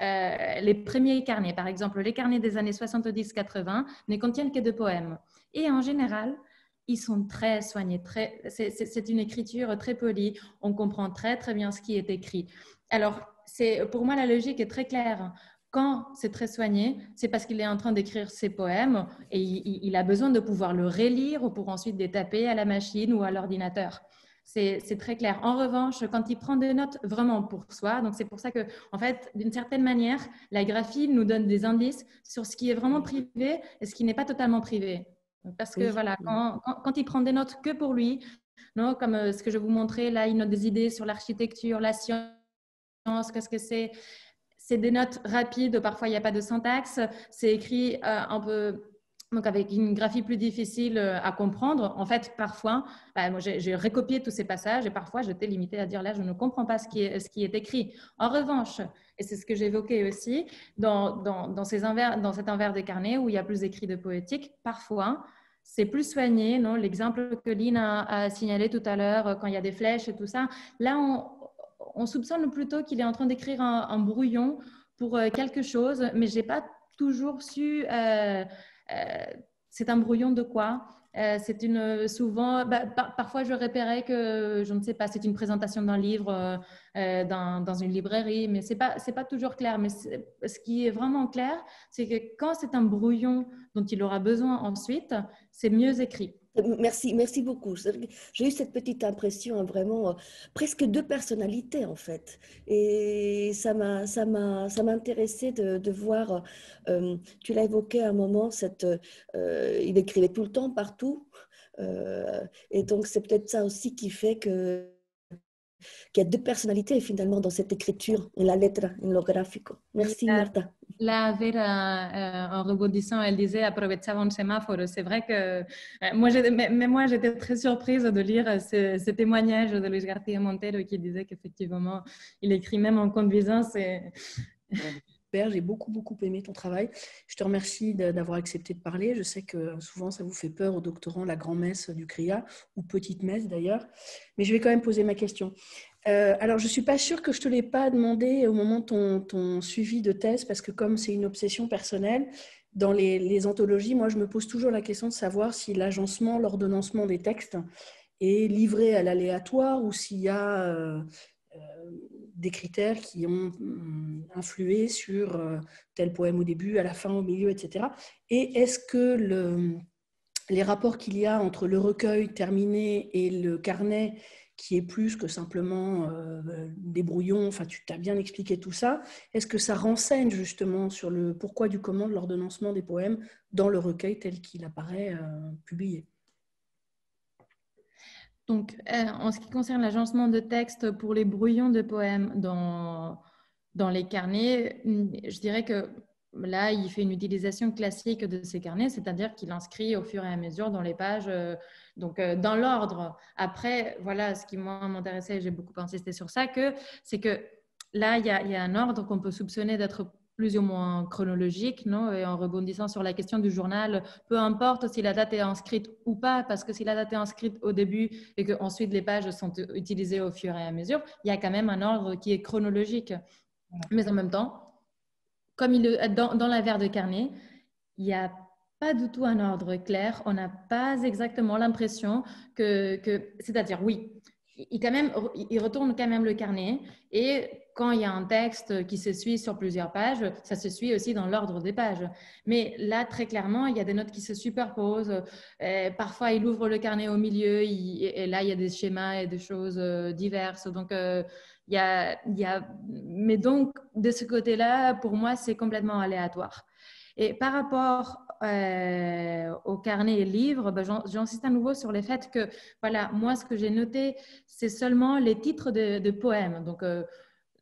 les premiers carnets, par exemple, les carnets des années 70-80 ne contiennent que de poèmes. Et en général, ils sont très soignés, très, c'est une écriture très polie, on comprend très très bien ce qui est écrit. Alors, pour moi, la logique est très claire quand c'est très soigné, c'est parce qu'il est en train d'écrire ses poèmes et il, a besoin de pouvoir le relire pour ensuite les taper à la machine ou à l'ordinateur. C'est très clair. En revanche, quand il prend des notes vraiment pour soi, donc c'est pour ça que, en fait, d'une certaine manière, la graphie nous donne des indices sur ce qui est vraiment privé et ce qui n'est pas totalement privé. Parce que voilà, quand, quand, il prend des notes que pour lui, non, comme euh, ce que je vous montrais, là, il note des idées sur l'architecture, la science, qu'est-ce que c'est c'est des notes rapides, parfois il n'y a pas de syntaxe, c'est écrit euh, un peu donc avec une graphie plus difficile euh, à comprendre. En fait, parfois, bah, j'ai recopié tous ces passages et parfois j'étais limitée à dire là, je ne comprends pas ce qui est, écrit. En revanche, et c'est ce que j'évoquais aussi, dans, dans, dans cet envers des carnets où il y a plus d'écrits de poétique, parfois, c'est plus soigné, L'exemple que Lynn a, a, signalé tout à l'heure, euh, quand il y a des flèches et tout ça, là, on, on soupçonne plutôt qu'il est en train d'écrire un, brouillon pour euh, quelque chose, mais je n'ai pas toujours su euh, euh, c'est un brouillon de quoi? C'est une souvent, bah, parfois je repérais que je ne sais pas, c'est une présentation d'un livre dans, dans, une librairie, mais c'est pas c'est pas toujours clair. Mais ce qui est vraiment clair, c'est que quand c'est un brouillon dont il aura besoin ensuite, c'est mieux écrit. Merci, merci beaucoup. J'ai eu cette petite impression, hein, vraiment, presque deux personnalités en fait. Et ça m'a, ça m'a, ça m'a intéressé de, de voir. tu l'as évoqué à un moment, cette, il écrivait tout le temps, partout. et donc c'est peut-être ça aussi qui fait que qu'il y a deux personnalités finalement dans cette écriture, en la lettre, en lo gráfico. Merci Marta. La Vera, euh, en rebondissant, elle disait aprovechava un sémaphore. C'est vrai que euh, moi, mais, mais, moi, j'étais très surprise de lire ce, ce, témoignage de Luis García Montero qui disait qu'effectivement, il écrit même en conduisant. C'est j'ai beaucoup, beaucoup aimé ton travail. Je te remercie d'avoir accepté de parler. Je sais que souvent, ça vous fait peur aux doctorants, la grand-messe du CRIA, ou petite messe d'ailleurs. Mais je vais quand même poser ma question. Euh, alors, je ne suis pas sûre que je ne te l'ai pas demandé au moment de ton, ton, suivi de thèse, parce que comme c'est une obsession personnelle, dans les, les, anthologies, moi, je me pose toujours la question de savoir si l'agencement, l'ordonnancement des textes est livré à l'aléatoire ou s'il y a... Euh, euh, des critères qui ont hum, influé sur euh, tel poème au début, à la fin, au milieu, etc. Et est-ce que le, les rapports qu'il y a entre le recueil terminé et le carnet, qui est plus que simplement euh, des brouillons, enfin tu t'as bien expliqué tout ça, est-ce que ça renseigne justement sur le pourquoi du comment de l'ordonnancement des poèmes dans le recueil tel qu'il apparaît euh, publié? Donc, euh, en ce qui concerne l'agencement de texte pour les brouillons de poèmes dans, les carnets, je dirais que là, il fait une utilisation classique de ces carnets, c'est-à-dire qu'il inscrit au fur et à mesure dans les pages, euh, donc euh, dans l'ordre. Après, voilà, ce qui m'intéressait, j'ai beaucoup insisté sur ça, que c'est que là, il y a un ordre qu'on peut soupçonner d'être plus ou moins chronologique, non Et en rebondissant sur la question du journal, peu importe si la date est inscrite ou pas, parce que si la date est inscrite au début et que ensuite les pages sont utilisées au fur et à mesure, il y a quand même un ordre qui est chronologique. Mais en même temps, comme il est dans, dans la verre de carnet, il n'y a pas du tout un ordre clair. On n'a pas exactement l'impression que, que c'est-à-dire oui, il, quand même, il retourne quand même le carnet et quand il y a un texte qui se suit sur plusieurs pages, ça se suit aussi dans l'ordre des pages. Mais là, très clairement, il y a des notes qui se superposent. Euh, parfois, il ouvre le carnet au milieu et là, il y a des schémas et des choses euh, diverses. Donc, euh, il, y a, il y a... Mais donc, de ce côté-là, pour moi, c'est complètement aléatoire. Et par rapport au carnet et livre, ben, j'insiste à nouveau sur le fait que, voilà, moi, ce que j'ai noté, c'est seulement les titres de, poèmes. Donc,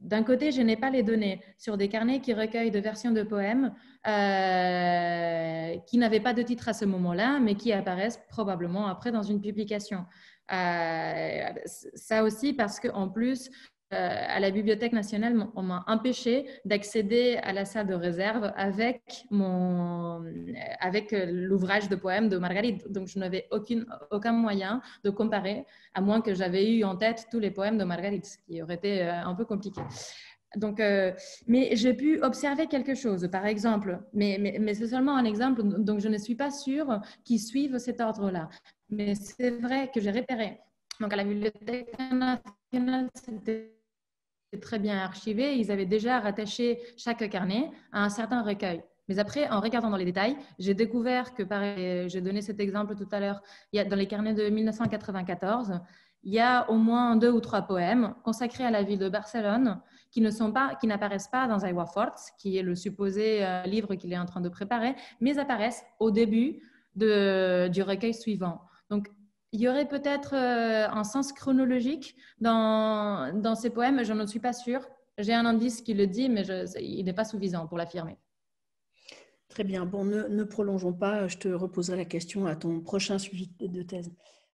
d'un côté, je n'ai pas les données sur des carnets qui recueillent de versions de poèmes euh, qui n'avaient pas de titre à ce moment-là, mais qui apparaissent probablement après dans une publication. Euh, ça aussi parce qu'en plus, à la Bibliothèque nationale, on m'a empêché d'accéder à la salle de réserve avec, mon, avec euh, l'ouvrage de poèmes de Marguerite. Donc, je n'avais aucun moyen de comparer, à moins que j'avais eu en tête tous les poèmes de Marguerite, ce qui aurait été euh, un peu compliqué. Donc, mais j'ai pu observer quelque chose, par exemple, mais, mais, mais c'est seulement un exemple, donc je ne suis pas sûre qu'ils suivent cet ordre-là. Mais c'est vrai que j'ai repéré. Donc, à la Bibliothèque nationale, c'était très bien archivé. Ils avaient déjà rattaché chaque carnet à un certain recueil. Mais après, en regardant dans les détails, j'ai découvert que, pareil, j'ai donné cet exemple tout à l'heure, dans les carnets de 1994, il y a au moins deux ou trois poèmes consacrés à la ville de Barcelone qui ne sont pas, qui n'apparaissent pas dans Aigua Forte, qui est le supposé euh, livre qu'il est en train de préparer, mais apparaissent au début du recueil suivant. Donc, il y aurait peut-être euh, un sens chronologique dans, dans ces poèmes, je n'en suis pas sûre. J'ai un indice qui le dit, mais il n'est pas suffisant pour l'affirmer. Très bien. Bon, ne, ne, prolongeons pas. Je te reposerai la question à ton prochain suivi de thèse.